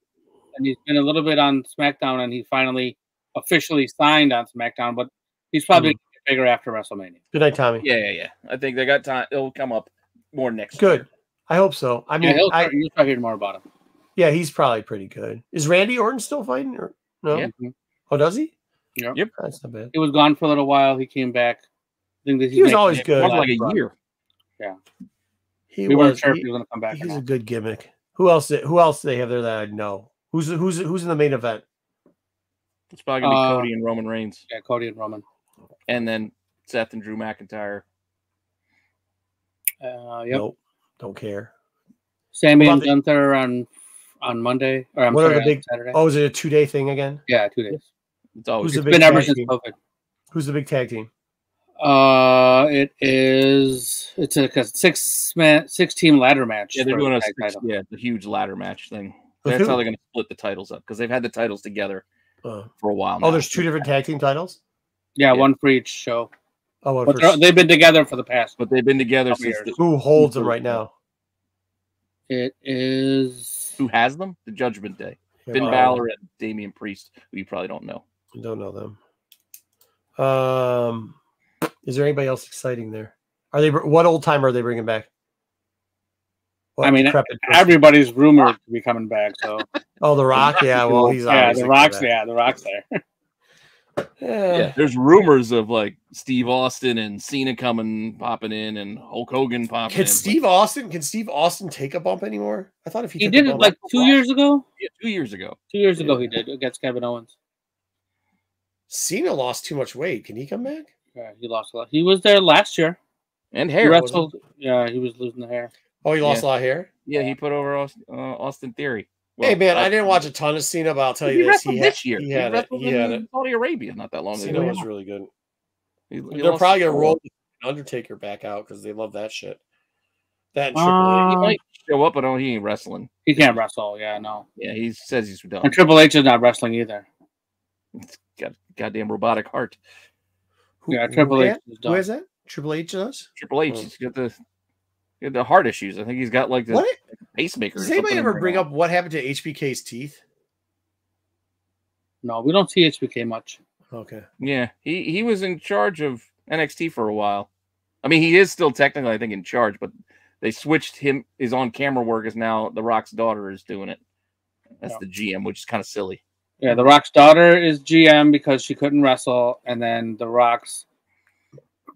and he's been a little bit on SmackDown, and he finally officially signed on SmackDown. But he's probably Hmm. gonna get bigger after WrestleMania. Good night, Tommy. Yeah, yeah, yeah. I think they got time. It'll come up more next. Good. I hope so. I I mean, yeah, he'll I, you'll start hearing more about him. yeah, he's probably pretty good. Is Randy Orton still fighting? Or no? Yeah. Mhm. Oh, does he? Yep. Yep. That's not bad. He was gone for a little while. He came back. I think that He was always good. More like a run. year. He We was. weren't sure if he- he was going to come back. he's a good gimmick. Who else? Who else do they have there that I know? Who's who's who's in the main event? It's probably gonna be Uh, Cody and Roman Reigns, Yeah, Cody and Roman. and then Seth and Drew McIntyre. Uh, yep. Nope. Don't care. Sami and about Gunther on on Monday. Or I'm What are the big- Saturday. Oh, is it a two day thing again? yeah, two days. It's always Who's the It's big been ever tag since team? COVID. Who's the big tag team? Uh, it is. It's a, a six man, six team ladder match. yeah, they're doing a six, title. yeah, the huge ladder match thing. With That's who? how they're gonna split the titles up because they've had the titles together Oh, for a while. oh there's two different tag team titles. Yeah, Yeah. one for each show. Oh, But for- they're- they've been together for the past. but they've been together since. The, who holds them right now? It is. who has them? The Judgment Day. Finn Oh, Balor and Damian Priest, who you probably don't know. Don't know them. Um, is there anybody else exciting there? Are they what old time are they bringing back? What I mean. Everybody's rumored to be coming back. So oh, the Rock. Yeah, well, he's yeah, the rocks. back. Yeah, the rocks there. Yeah. Yeah, there's rumors of like Steve Austin and Cena coming, popping in, and Hulk Hogan popping Can in. but- Steve Austin? Can Steve Austin take a bump anymore? I thought if he, He took did a it like two years ago. Yeah, two years ago. Two years ago, he did against Kevin Owens. Cena lost too much weight. Can he come back? Yeah, he lost a lot. He was there last year. And He hair. wrestled. Yeah, he was losing the hair. Oh, he lost Yeah. a lot of hair. Yeah, he put over Austin, uh, Austin Theory. hey man, I uh, didn't watch a ton of Cena, but I'll tell you this: he had, this year. he He, had it. wrestled He had in it. Saudi Arabia not that long Cena ago. was really good. He- he They're probably gonna roll Undertaker back out because they love that shit. That and Triple He H. might show up, but no, he ain't wrestling. He can't wrestle. Yeah, no. Yeah, he says he's done. And Triple H is not wrestling either. Got goddamn robotic heart. Who- Yeah, who Triple H had- is Who done. that? Triple H does. Triple H, Oh. he's got the he got the heart issues. I think he's got like the What? pacemaker. or Does anybody ever bring up what happened to HBK's teeth? No, we don't see HBK much. Okay. Yeah, he he was in charge of NXT for a while. I mean, he is still technically, I think, in charge, but they switched him. His on camera work is now the Rock's daughter is doing it. That's Yeah. the GM, which is kind of silly. Yeah, The Rock's daughter is GM because she couldn't wrestle, and then The Rock's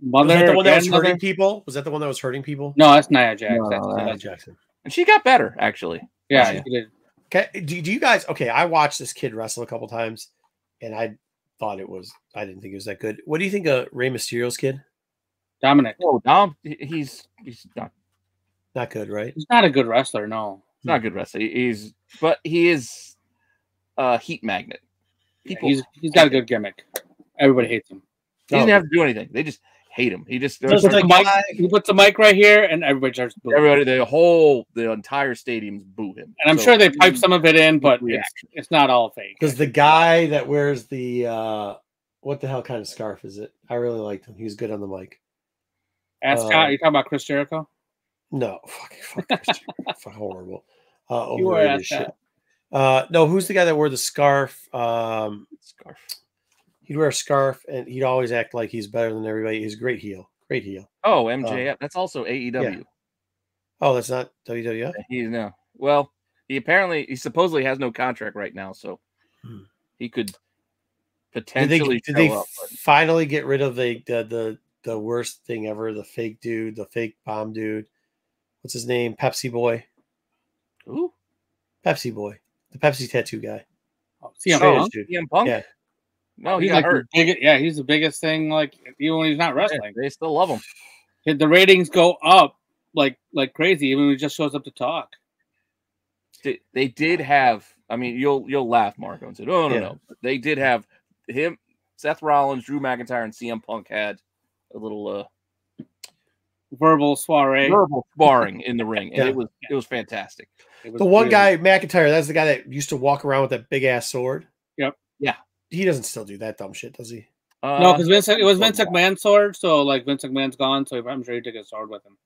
mother. Was mother. that the one that was grandmother- hurting people? Was that the one that was hurting people? No, that's Nia Jax. No, that's, Nia Jackson. And she got better, actually. yeah, Yeah. did. Okay. Do, do you guys? Okay, I watched this kid wrestle a couple times, and I thought it was. I didn't think it was that good. What do you think of Rey Mysterio's kid? Dominic. Oh, Dom, he's he's not Not good, right? He's not a good wrestler. No. Hmm. he's not a good wrestler. He's but he is a heat magnet. Yeah, he's he's got a good gimmick. Everybody hates him. he doesn't Oh. have to do anything. They just hate him. He just He Just puts, the the mic, he puts the mic right here, and everybody starts booing. everybody, the whole, the entire stadium's boo him. And I'm So, sure they pipe some of it in, but it's, it's not all fake. Because the guy that wears the uh what the hell kind of scarf is it? I really liked him. He was good on the mic. Ask uh, Scott, you talking about Chris Jericho? No, fucking fuck, Christian. fuck horrible. Uh, You were overrated asked shit. Uh, no, who's the guy that wore the scarf? Um, Scarf. he'd wear a scarf and he'd always act like he's better than everybody. He's a great heel, great heel. Oh, MJF. That's also AEW. Oh, that's not WWF. He's no. Well, he apparently he supposedly has no contract right now, so Hmm. he could Did they, potentially did they up. finally get rid of the, the the the worst thing ever? The fake dude, the fake bomb dude. What's his name? Pepsi boy. Ooh, Pepsi boy. The Pepsi tattoo guy. Oh, CM Sure. Punk? CM Punk. Yeah. No, he he's got like hurt. the biggest, yeah, he's the biggest thing. Like even when he's not Yeah, wrestling, They still love him. the ratings go up like like crazy. Even when he just shows up to talk. They, they did have. I mean, you'll you'll laugh, Marco, and say, "Oh no, Yeah. no." But They did have him, Seth Rollins, Drew McIntyre, and CM Punk had a little uh, Verbal soiree. verbal sparring in the ring, and Yeah. it was it was fantastic. It was The one really- guy, McIntyre, that's the guy that used to walk around with that big ass sword. Yep. Yeah. He doesn't still do that dumb shit, does he? Uh, No, because it was Vince well, McMahon's sword, so like Vince McMahon's gone, so I'm sure he took his sword with him.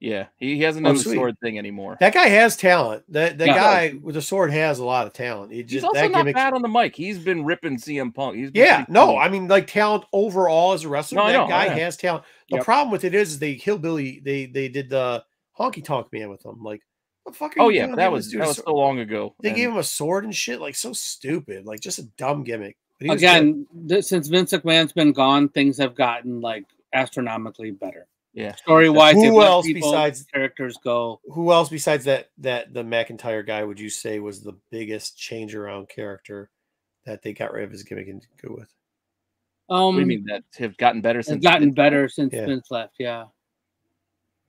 Yeah, he, he hasn't Oh, done the sweet. sword thing anymore. That guy has talent. That that Yeah. guy with the sword has a lot of talent. He He's just also that not bad on the mic. He's been ripping CM Punk. He's been Yeah, no, cool. I mean like talent overall as a wrestler. No, I that know, guy has talent. The Yep. problem with it is, is they hillbilly. They they did the honky tonk man with him. Like, what the fuck? Are Oh you yeah, doing that was that was so long ago. They and- gave him a sword and shit. Like so stupid. Like just a dumb gimmick. But he was good. Again, th- since Vince McMahon's been gone, things have gotten like astronomically better. Yeah. Story wise, Who else besides- characters go? who else besides that that the McIntyre guy would you say was the biggest change around character that they got rid of his gimmick and go with? Um, What do you mean that have gotten better since? gotten Vince- better since Yeah. Vince left. Yeah,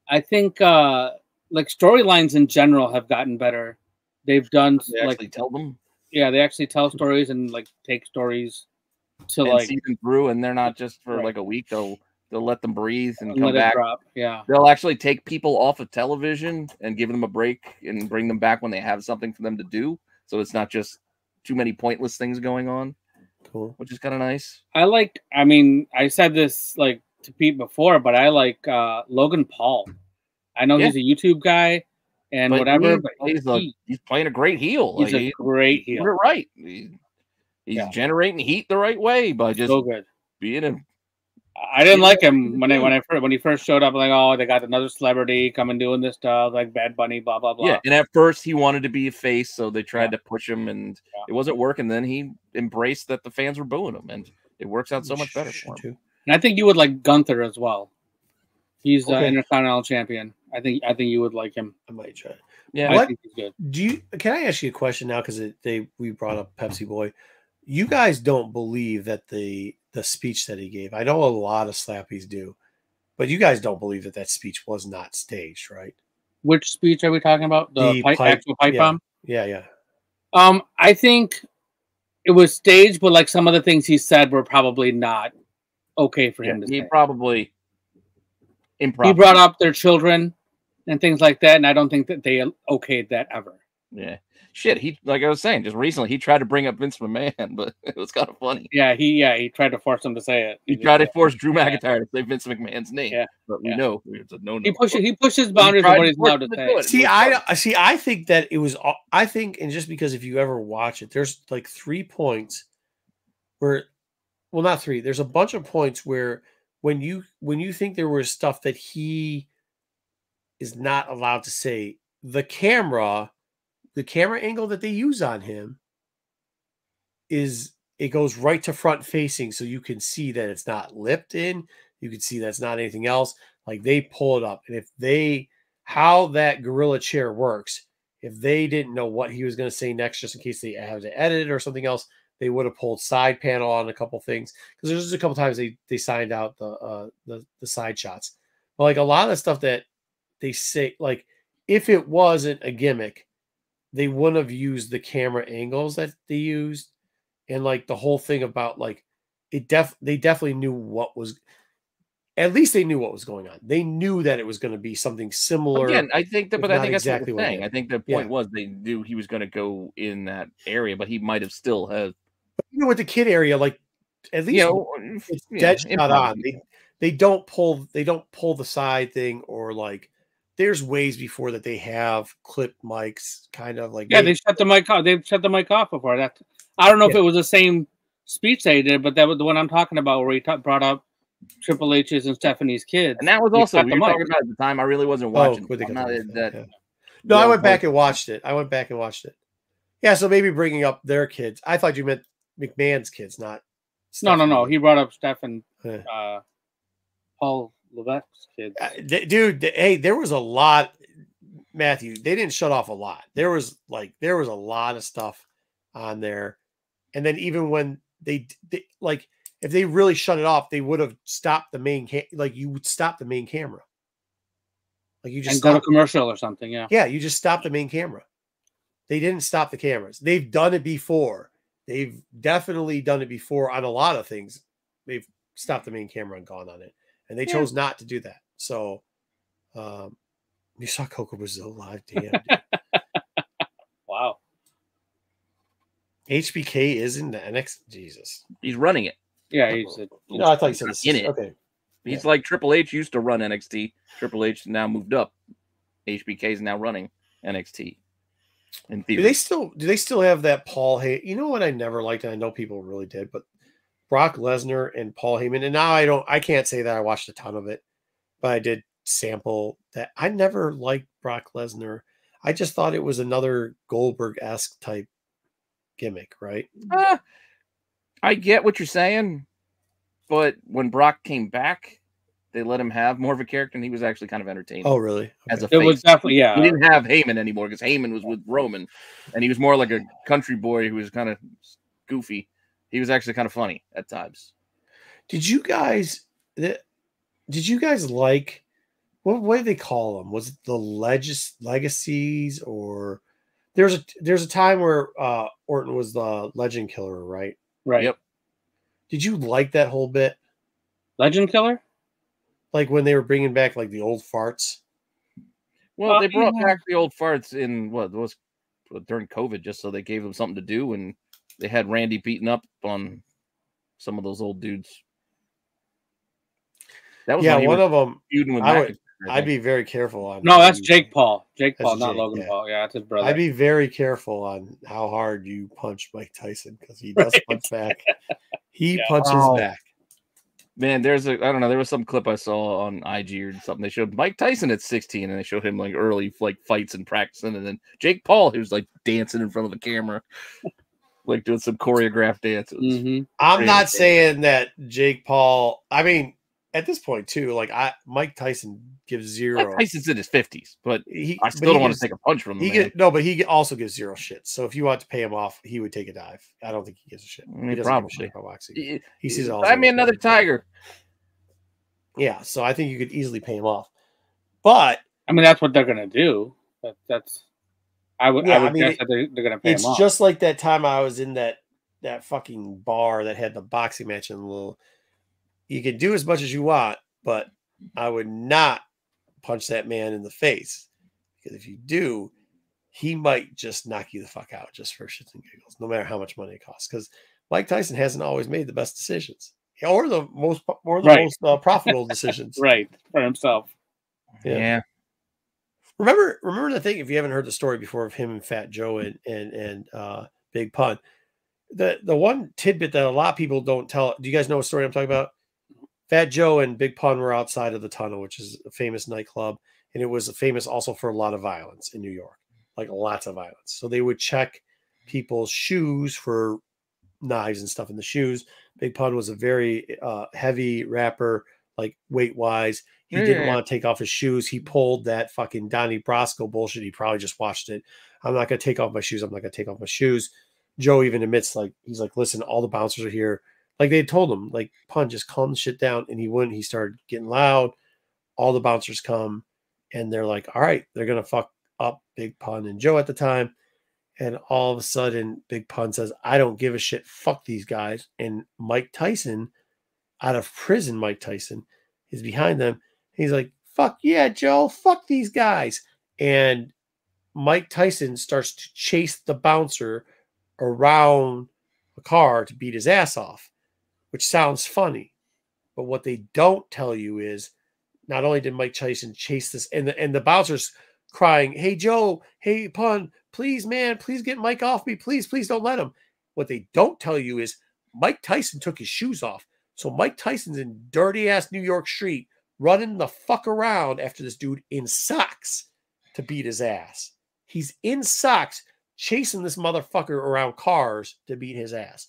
I think uh like storylines in general have gotten better. They've done They like tell them yeah, they actually tell stories and like take stories to and like see them through, and they're not just for Right. like a week. They'll they'll let them breathe and let come it back. drop. Yeah, They'll actually take people off of television and give them a break and bring them back when they have something for them to do. So it's not just too many pointless things going on, Cool. which is kind of nice. I like. I mean, I said this like to Pete before, but I like uh Logan Paul. I know Yeah. he's a YouTube guy and But whatever, he but plays a- he- he's playing a great heel. he's Like, a he- great heel. doing it right. He- he's Yeah. generating heat the right way by just So good. being a I didn't like him when I when I first when he first showed up. Like, oh, they got another celebrity coming doing this stuff, like Bad Bunny, blah blah blah. Yeah, and at first he wanted to be a face, so they tried Yeah. to push him, and Yeah. it wasn't working. Then he embraced that the fans were booing him, and it works out so much better for him. And I think you would like Gunther as well. He's the Okay. Intercontinental Champion. I think I think you would like him. I might try. it. Yeah, I What? think he's good. Do you? Can I ask you a question now? Because they we brought up Pepsi Boy. You guys don't believe that the the speech that he gave. I know a lot of slappies do, but you guys don't believe that that speech was not staged, right? Which speech are we talking about? The, The pipe, pipe- actual pipe yeah. bomb. Yeah, yeah. Um, I think it was staged, but like some of the things he said were probably not okay for yeah, him to he say. probably improv. He brought up their children and things like that, and I don't think that they okayed that ever. Yeah, shit. He like I was saying just recently, he tried to bring up Vince McMahon, but it was kind of funny. Yeah, he yeah he tried to force him to say it. He just- tried to force Drew Yeah. McIntyre to say Vince McMahon's name, Yeah, but we yeah. know it's a no no. He pushes he pushes boundaries tried of what he's allowed to him to say. it. See, I see. I think that it was. I think, and just because if you ever watch it, there's like three points where, well, not three. There's a bunch of points where when you when you think there was stuff that he is not allowed to say, the camera, the camera angle that they use on him is it goes right to front facing, so you can see that it's not lipped in. You can see that's not anything else. Like they pull it up, and if they how that gorilla chair works. If they didn't know what he was going to say next, just in case they had to edit it or something else, they would have pulled side panel on a couple things because there's just a couple times they they signed out the uh the the side shots. But like a lot of the stuff that they say, like if it wasn't a gimmick, they wouldn't have used the camera angles that they used, and like the whole thing about like it def they definitely knew what was at least they knew what was going on. They knew that it was going to be something similar. Again, I think that, but I think that's exactly the thing. I think the Yeah. point was they knew he was going to go in that area, but he might have still have, even with the kid area, like at least you know, it's yeah, dead shot on. They they don't pull they don't pull the side thing or like there's ways before that they have clip mics, kind of like Yeah, they- they shut the mic off. They shut the mic off before that. I don't know if it was the same speech they did, but that was the one I'm talking about where he ta- brought up Triple H's and Stephanie's kids. And that was also we were talking about at the time. I really wasn't Oh, watching. with the I'm not company that. yeah. No, I went back and watched it. I went back and watched it. Yeah, so maybe bringing up their kids. I thought you meant McMahon's kids, not. No, no, no. He brought up Stephen, Yeah. uh, Paul Levesque's kids. Uh, dude, hey, there was a lot. Matthew, they didn't shut off a lot. There was like there was a lot of stuff on there, and then even when they, they like if they really shut it off, they would have stopped the main cam. Like you would stop the main camera. Like you just and go to commercial or something. Yeah. Yeah, you just stop the main camera. They didn't stop the cameras. They've done it before. They've definitely done it before on a lot of things. They've stopped the main camera and gone on it. And they Yeah. chose not to do that. So um you saw Coco Brazil live. Damn. dude. Wow. HBK is in the NX. Jesus. He's running it. Yeah, he's a, No, I thought you said not this. in it. Okay. He's like Triple H used to run NXT. Triple H now moved up. HBK is now running NXT. In Do they still do they still have that Paul Hey, You know what I never liked, and I know people really did, but Brock Lesnar and Paul Heyman. And now I don't I can't say that I watched a ton of it, but I did sample that. I never liked Brock Lesnar. I just thought it was another Goldberg-esque type gimmick, right? Uh, I get what you're saying, but when Brock came back, they let him have more of a character, and he was actually kind of entertaining Oh, really? as a it face. was definitely yeah. he didn't have Heyman anymore because Heyman was with Roman, and he was more like a country boy who was kind of goofy. He was actually kind of funny at times. Did you guys the- did you guys like what what did they call them? Was it the legis legacies or there's a there's a time where uh Orton was the legend killer, right? right. Yep. Did you like that whole bit? Legend Killer. Like when they were bringing back like the old farts? Well, they brought back the old farts in what was during COVID, just so they gave them something to do, and they had Randy beaten up on some of those old dudes. That was Yeah, one was of them. feuding with I would- I I'd be very careful on. No, that's who- Jake Paul. Jake Paul, not Jake, Logan yeah. Paul. Yeah, that's his brother. I'd be very careful on how hard you punch Mike Tyson because he does Right. punch back. He Yeah. punches Oh. back. Man, there's a I don't know. There was some clip I saw on IG or something. They showed Mike Tyson at 16, and they showed him like early like fights and practicing, and then Jake Paul, who's like dancing in front of the camera, like doing some choreographed dances. Mhm. I'm not saying that Jake Paul. I mean, at this point too, like I Mike Tyson gives zero. Mike Tyson's in his 50s, but he, I still he don't want gives- to take a punch from him. He get no, but he also gives zero shit. So if you want to pay him off, he would take a dive. I don't think he gives a shit. I He mean, doesn't give a shit about boxing. Y- He sees all. Buy me another tiger. Yeah, so I think you could easily pay him off. But I mean, that's what they're gonna do. That, that's. I would. Yeah, I would I mean, guess it- that they're, they're gonna pay it's him off. just like that time I was in that that fucking bar that had the boxing match and little. You can do as much as you want, but I would not punch that man in the face because if you do, he might just knock you the fuck out just for shits and giggles, no matter how much money it costs. Because Mike Tyson hasn't always made the best decisions or the most or the Right. most uh, profitable decisions. right for himself. Yeah. Yeah. Remember, remember the thing. If you haven't heard the story before of him and Fat Joe and and and uh, Big Pun, the the one tidbit that a lot of people don't tell. Do you guys know what story I'm talking about? Fat Joe and Big Pun were outside of the tunnel, which is a famous nightclub, and it was famous also for a lot of violence in New York, like lots of violence. So they would check people's shoes for knives and stuff in the shoes. Big Pun was a very uh, heavy rapper, like weight wise. He didn't Yeah. want to take off his shoes. He pulled that fucking Donnie Brasco bullshit. He probably just watched it. I'm not gonna take off my shoes. I'm not gonna take off my shoes. Joe even admits, like, he's like, listen, all the bouncers are here. Like they told him, like, pun, just calm the shit down. And he wouldn't. He started getting loud. All the bouncers come and they're like, all right, they're gonna fuck up Big Pun and Joe at the time. And all of a sudden, Big Pun says, I don't give a shit. Fuck these guys. And Mike Tyson, out of prison, Mike Tyson, is behind them. He's like, fuck yeah, Joe, fuck these guys. And Mike Tyson starts to chase the bouncer around a car to beat his ass off, which sounds funny. But what they don't tell you is not only did Mike Tyson chase this, and the, and the bouncer's crying, Hey, Joe, hey, pun, please, man, please get Mike off me. Please, please don't let him. What they don't tell you is Mike Tyson took his shoes off. So Mike Tyson's in dirty ass New York street running the fuck around after this dude in socks to beat his ass. He's in socks chasing this motherfucker around cars to beat his ass.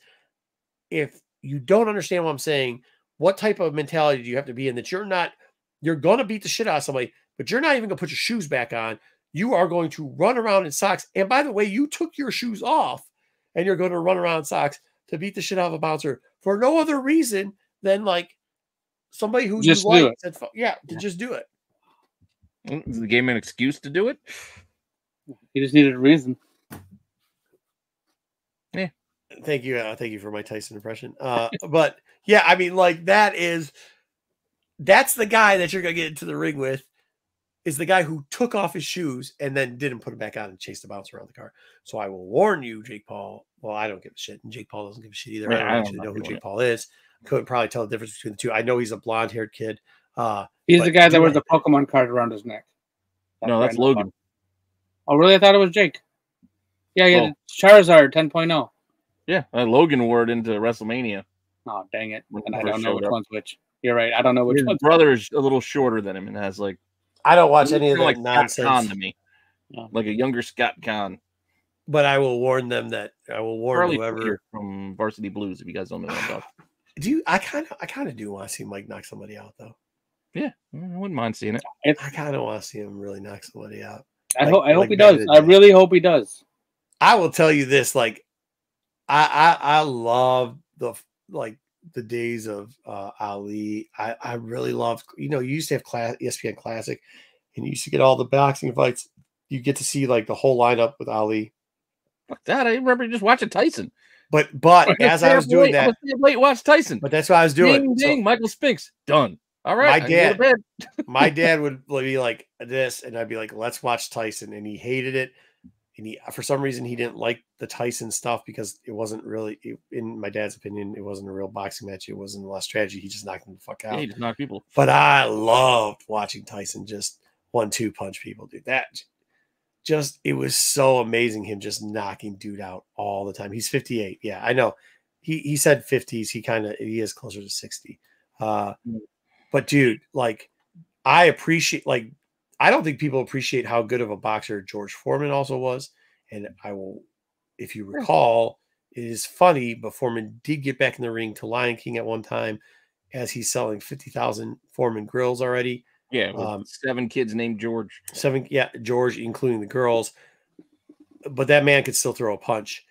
If you don't understand what I'm saying, what type of mentality do you have to be in that you're not, you're going to beat the shit out of somebody, but you're not even going to put your shoes back on. You are going to run around in socks. And by the way, you took your shoes off and you're going to run around socks to beat the shit out of a bouncer for no other reason than like somebody who Just you like said, "Fu- yeah, to just do it. Is the game an excuse to do it? He just needed a reason. Yeah. Thank you. Uh, thank you for my Tyson impression. Uh, but yeah, I mean, like that is that's the guy that you're gonna get into the ring with is the guy who took off his shoes and then didn't put them back on and chased the bounce around the car. So I will warn you, Jake Paul. Well, I don't give a shit, and Jake Paul doesn't give a shit either. Yeah, I don't I don't actually know know who Jake would. Paul is. Couldn't probably tell the difference between the two. I know he's a blonde haired kid. Uh, He's the guy that wears the Pokemon card around his neck. No, that's Logan. card. Oh, really? I thought it was Jake. Yeah, yeah. Oh. Charizard 10.0. Yeah, uh, Logan wore it into WrestleMania. Oh, dang it. And I don't know which up. one's which. You're right. I don't know which His one's brother is a little shorter than him and has like I don't watch any of that like Scott Caan nonsense, to me, Yeah. like a younger Scott Caan. but I will warn them that I will warn Charlie whoever. Tweeder from Varsity Blues. If you guys don't know what I'm about, Do you? I kind of, I kind of do want to see Mike knock somebody out, though. yeah, I wouldn't mind seeing it. I kind of want to see him really knock somebody out. I, like- hope I hope like he does. I really hope he does. I will tell you this: like, I I, I love the like the days of uh, Ali. I I really loved. You know, you used to have class ESPN Classic, and you used to get all the boxing fights. You get to see like the whole lineup with Ali. Fuck that! I remember just watching Tyson. But but as I was doing that, gonna stay up late watch Tyson. but that's what I was doing. Ding, So ding, Michael Spinks done. All right, My I can go to dad- my dad would be like this, and I'd be like, "Let's watch Tyson," and he hated it. And he, for some reason, he didn't like the Tyson stuff because it wasn't really, it- in my dad's opinion, it wasn't a real boxing match. It wasn't a lot of strategy. He just knocked him the fuck Yeah, out. he just knock people. But I loved watching Tyson just one two punch people, dude. That just it was so amazing him just knocking dude out all the time. He's 58. Yeah, I know. He he said 50s. He kind of he is closer to 60. Uh Mm. but dude, like I appreciate like I don't think people appreciate how good of a boxer George Foreman also was. And I will if you recall, it is funny, but Foreman did get back in the ring to Lion King at one time as he's selling 50,000 Foreman grills already. Yeah, Um, seven kids named George. Seven, yeah, George, including the girls. But that man could still throw a punch.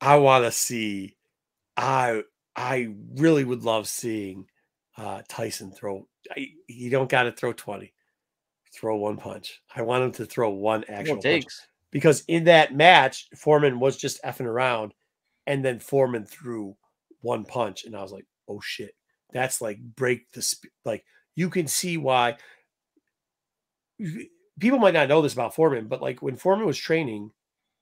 I want to see. I I really would love seeing uh, Tyson throw. I, you don't got to throw twenty. Throw one punch. I want him to throw one actual what punch takes. because in that match, Foreman was just effing around, and then Foreman threw one punch, and I was like, "Oh shit, that's like break the sp- like." You can see why people might not know this about Foreman, but like when Foreman was training,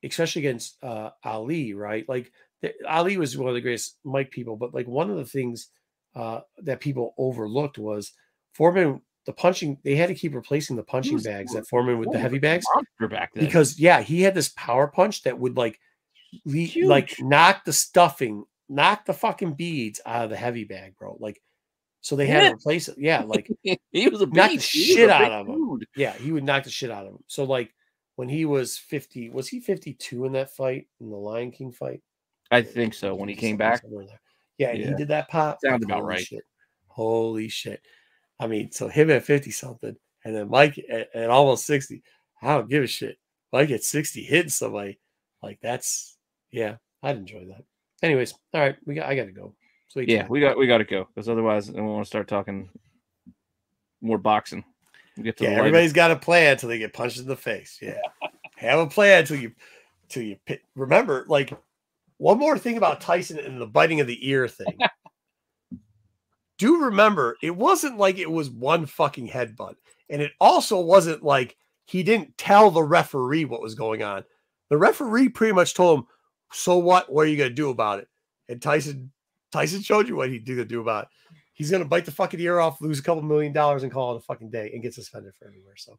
especially against uh, Ali, right? Like the, Ali was one of the greatest Mike people, but like one of the things uh, that people overlooked was Foreman. The punching they had to keep replacing the punching bags that Foreman with the heavy bags back then. because yeah, he had this power punch that would like le- like knock the stuffing, knock the fucking beads out of the heavy bag, bro. Like so they had Yeah. to replace it. Yeah, like he was a knock the beast. He shit out of him. dude. yeah, he would knock the shit out of him. So like when he was 50, was he 52 in that fight in the Lion King fight? I think so. When he came back, in. Yeah, he did that pop. Sounds about Holy right. Shit. Holy shit. I mean, so him at 50 something, and then Mike at, at almost 60. I don't give a shit. Mike at 60 hitting somebody. Like that's yeah, I'd enjoy that. Anyways, all right, we got I gotta go. Sweet. yeah, we got we got to go because otherwise, we want to start talking more boxing. We get to yeah, the everybody's got a plan until they get punched in the face. Yeah. Have a plan until you until you pit. remember, like one more thing about Tyson and the biting of the ear thing. do remember it wasn't like it was one fucking headbutt. And it also wasn't like he didn't tell the referee what was going on. The referee pretty much told him, So what? What are you gonna do about it? And Tyson Tyson showed you what he'd do to do about it. He's gonna bite the fucking ear off, lose a couple million dollars, and call it a fucking day and get suspended for everywhere. So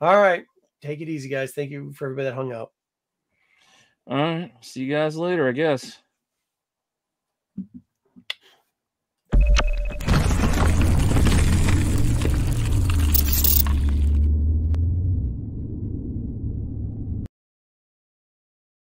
all right. Take it easy, guys. Thank you for everybody that hung out. All right. See you guys later, I guess.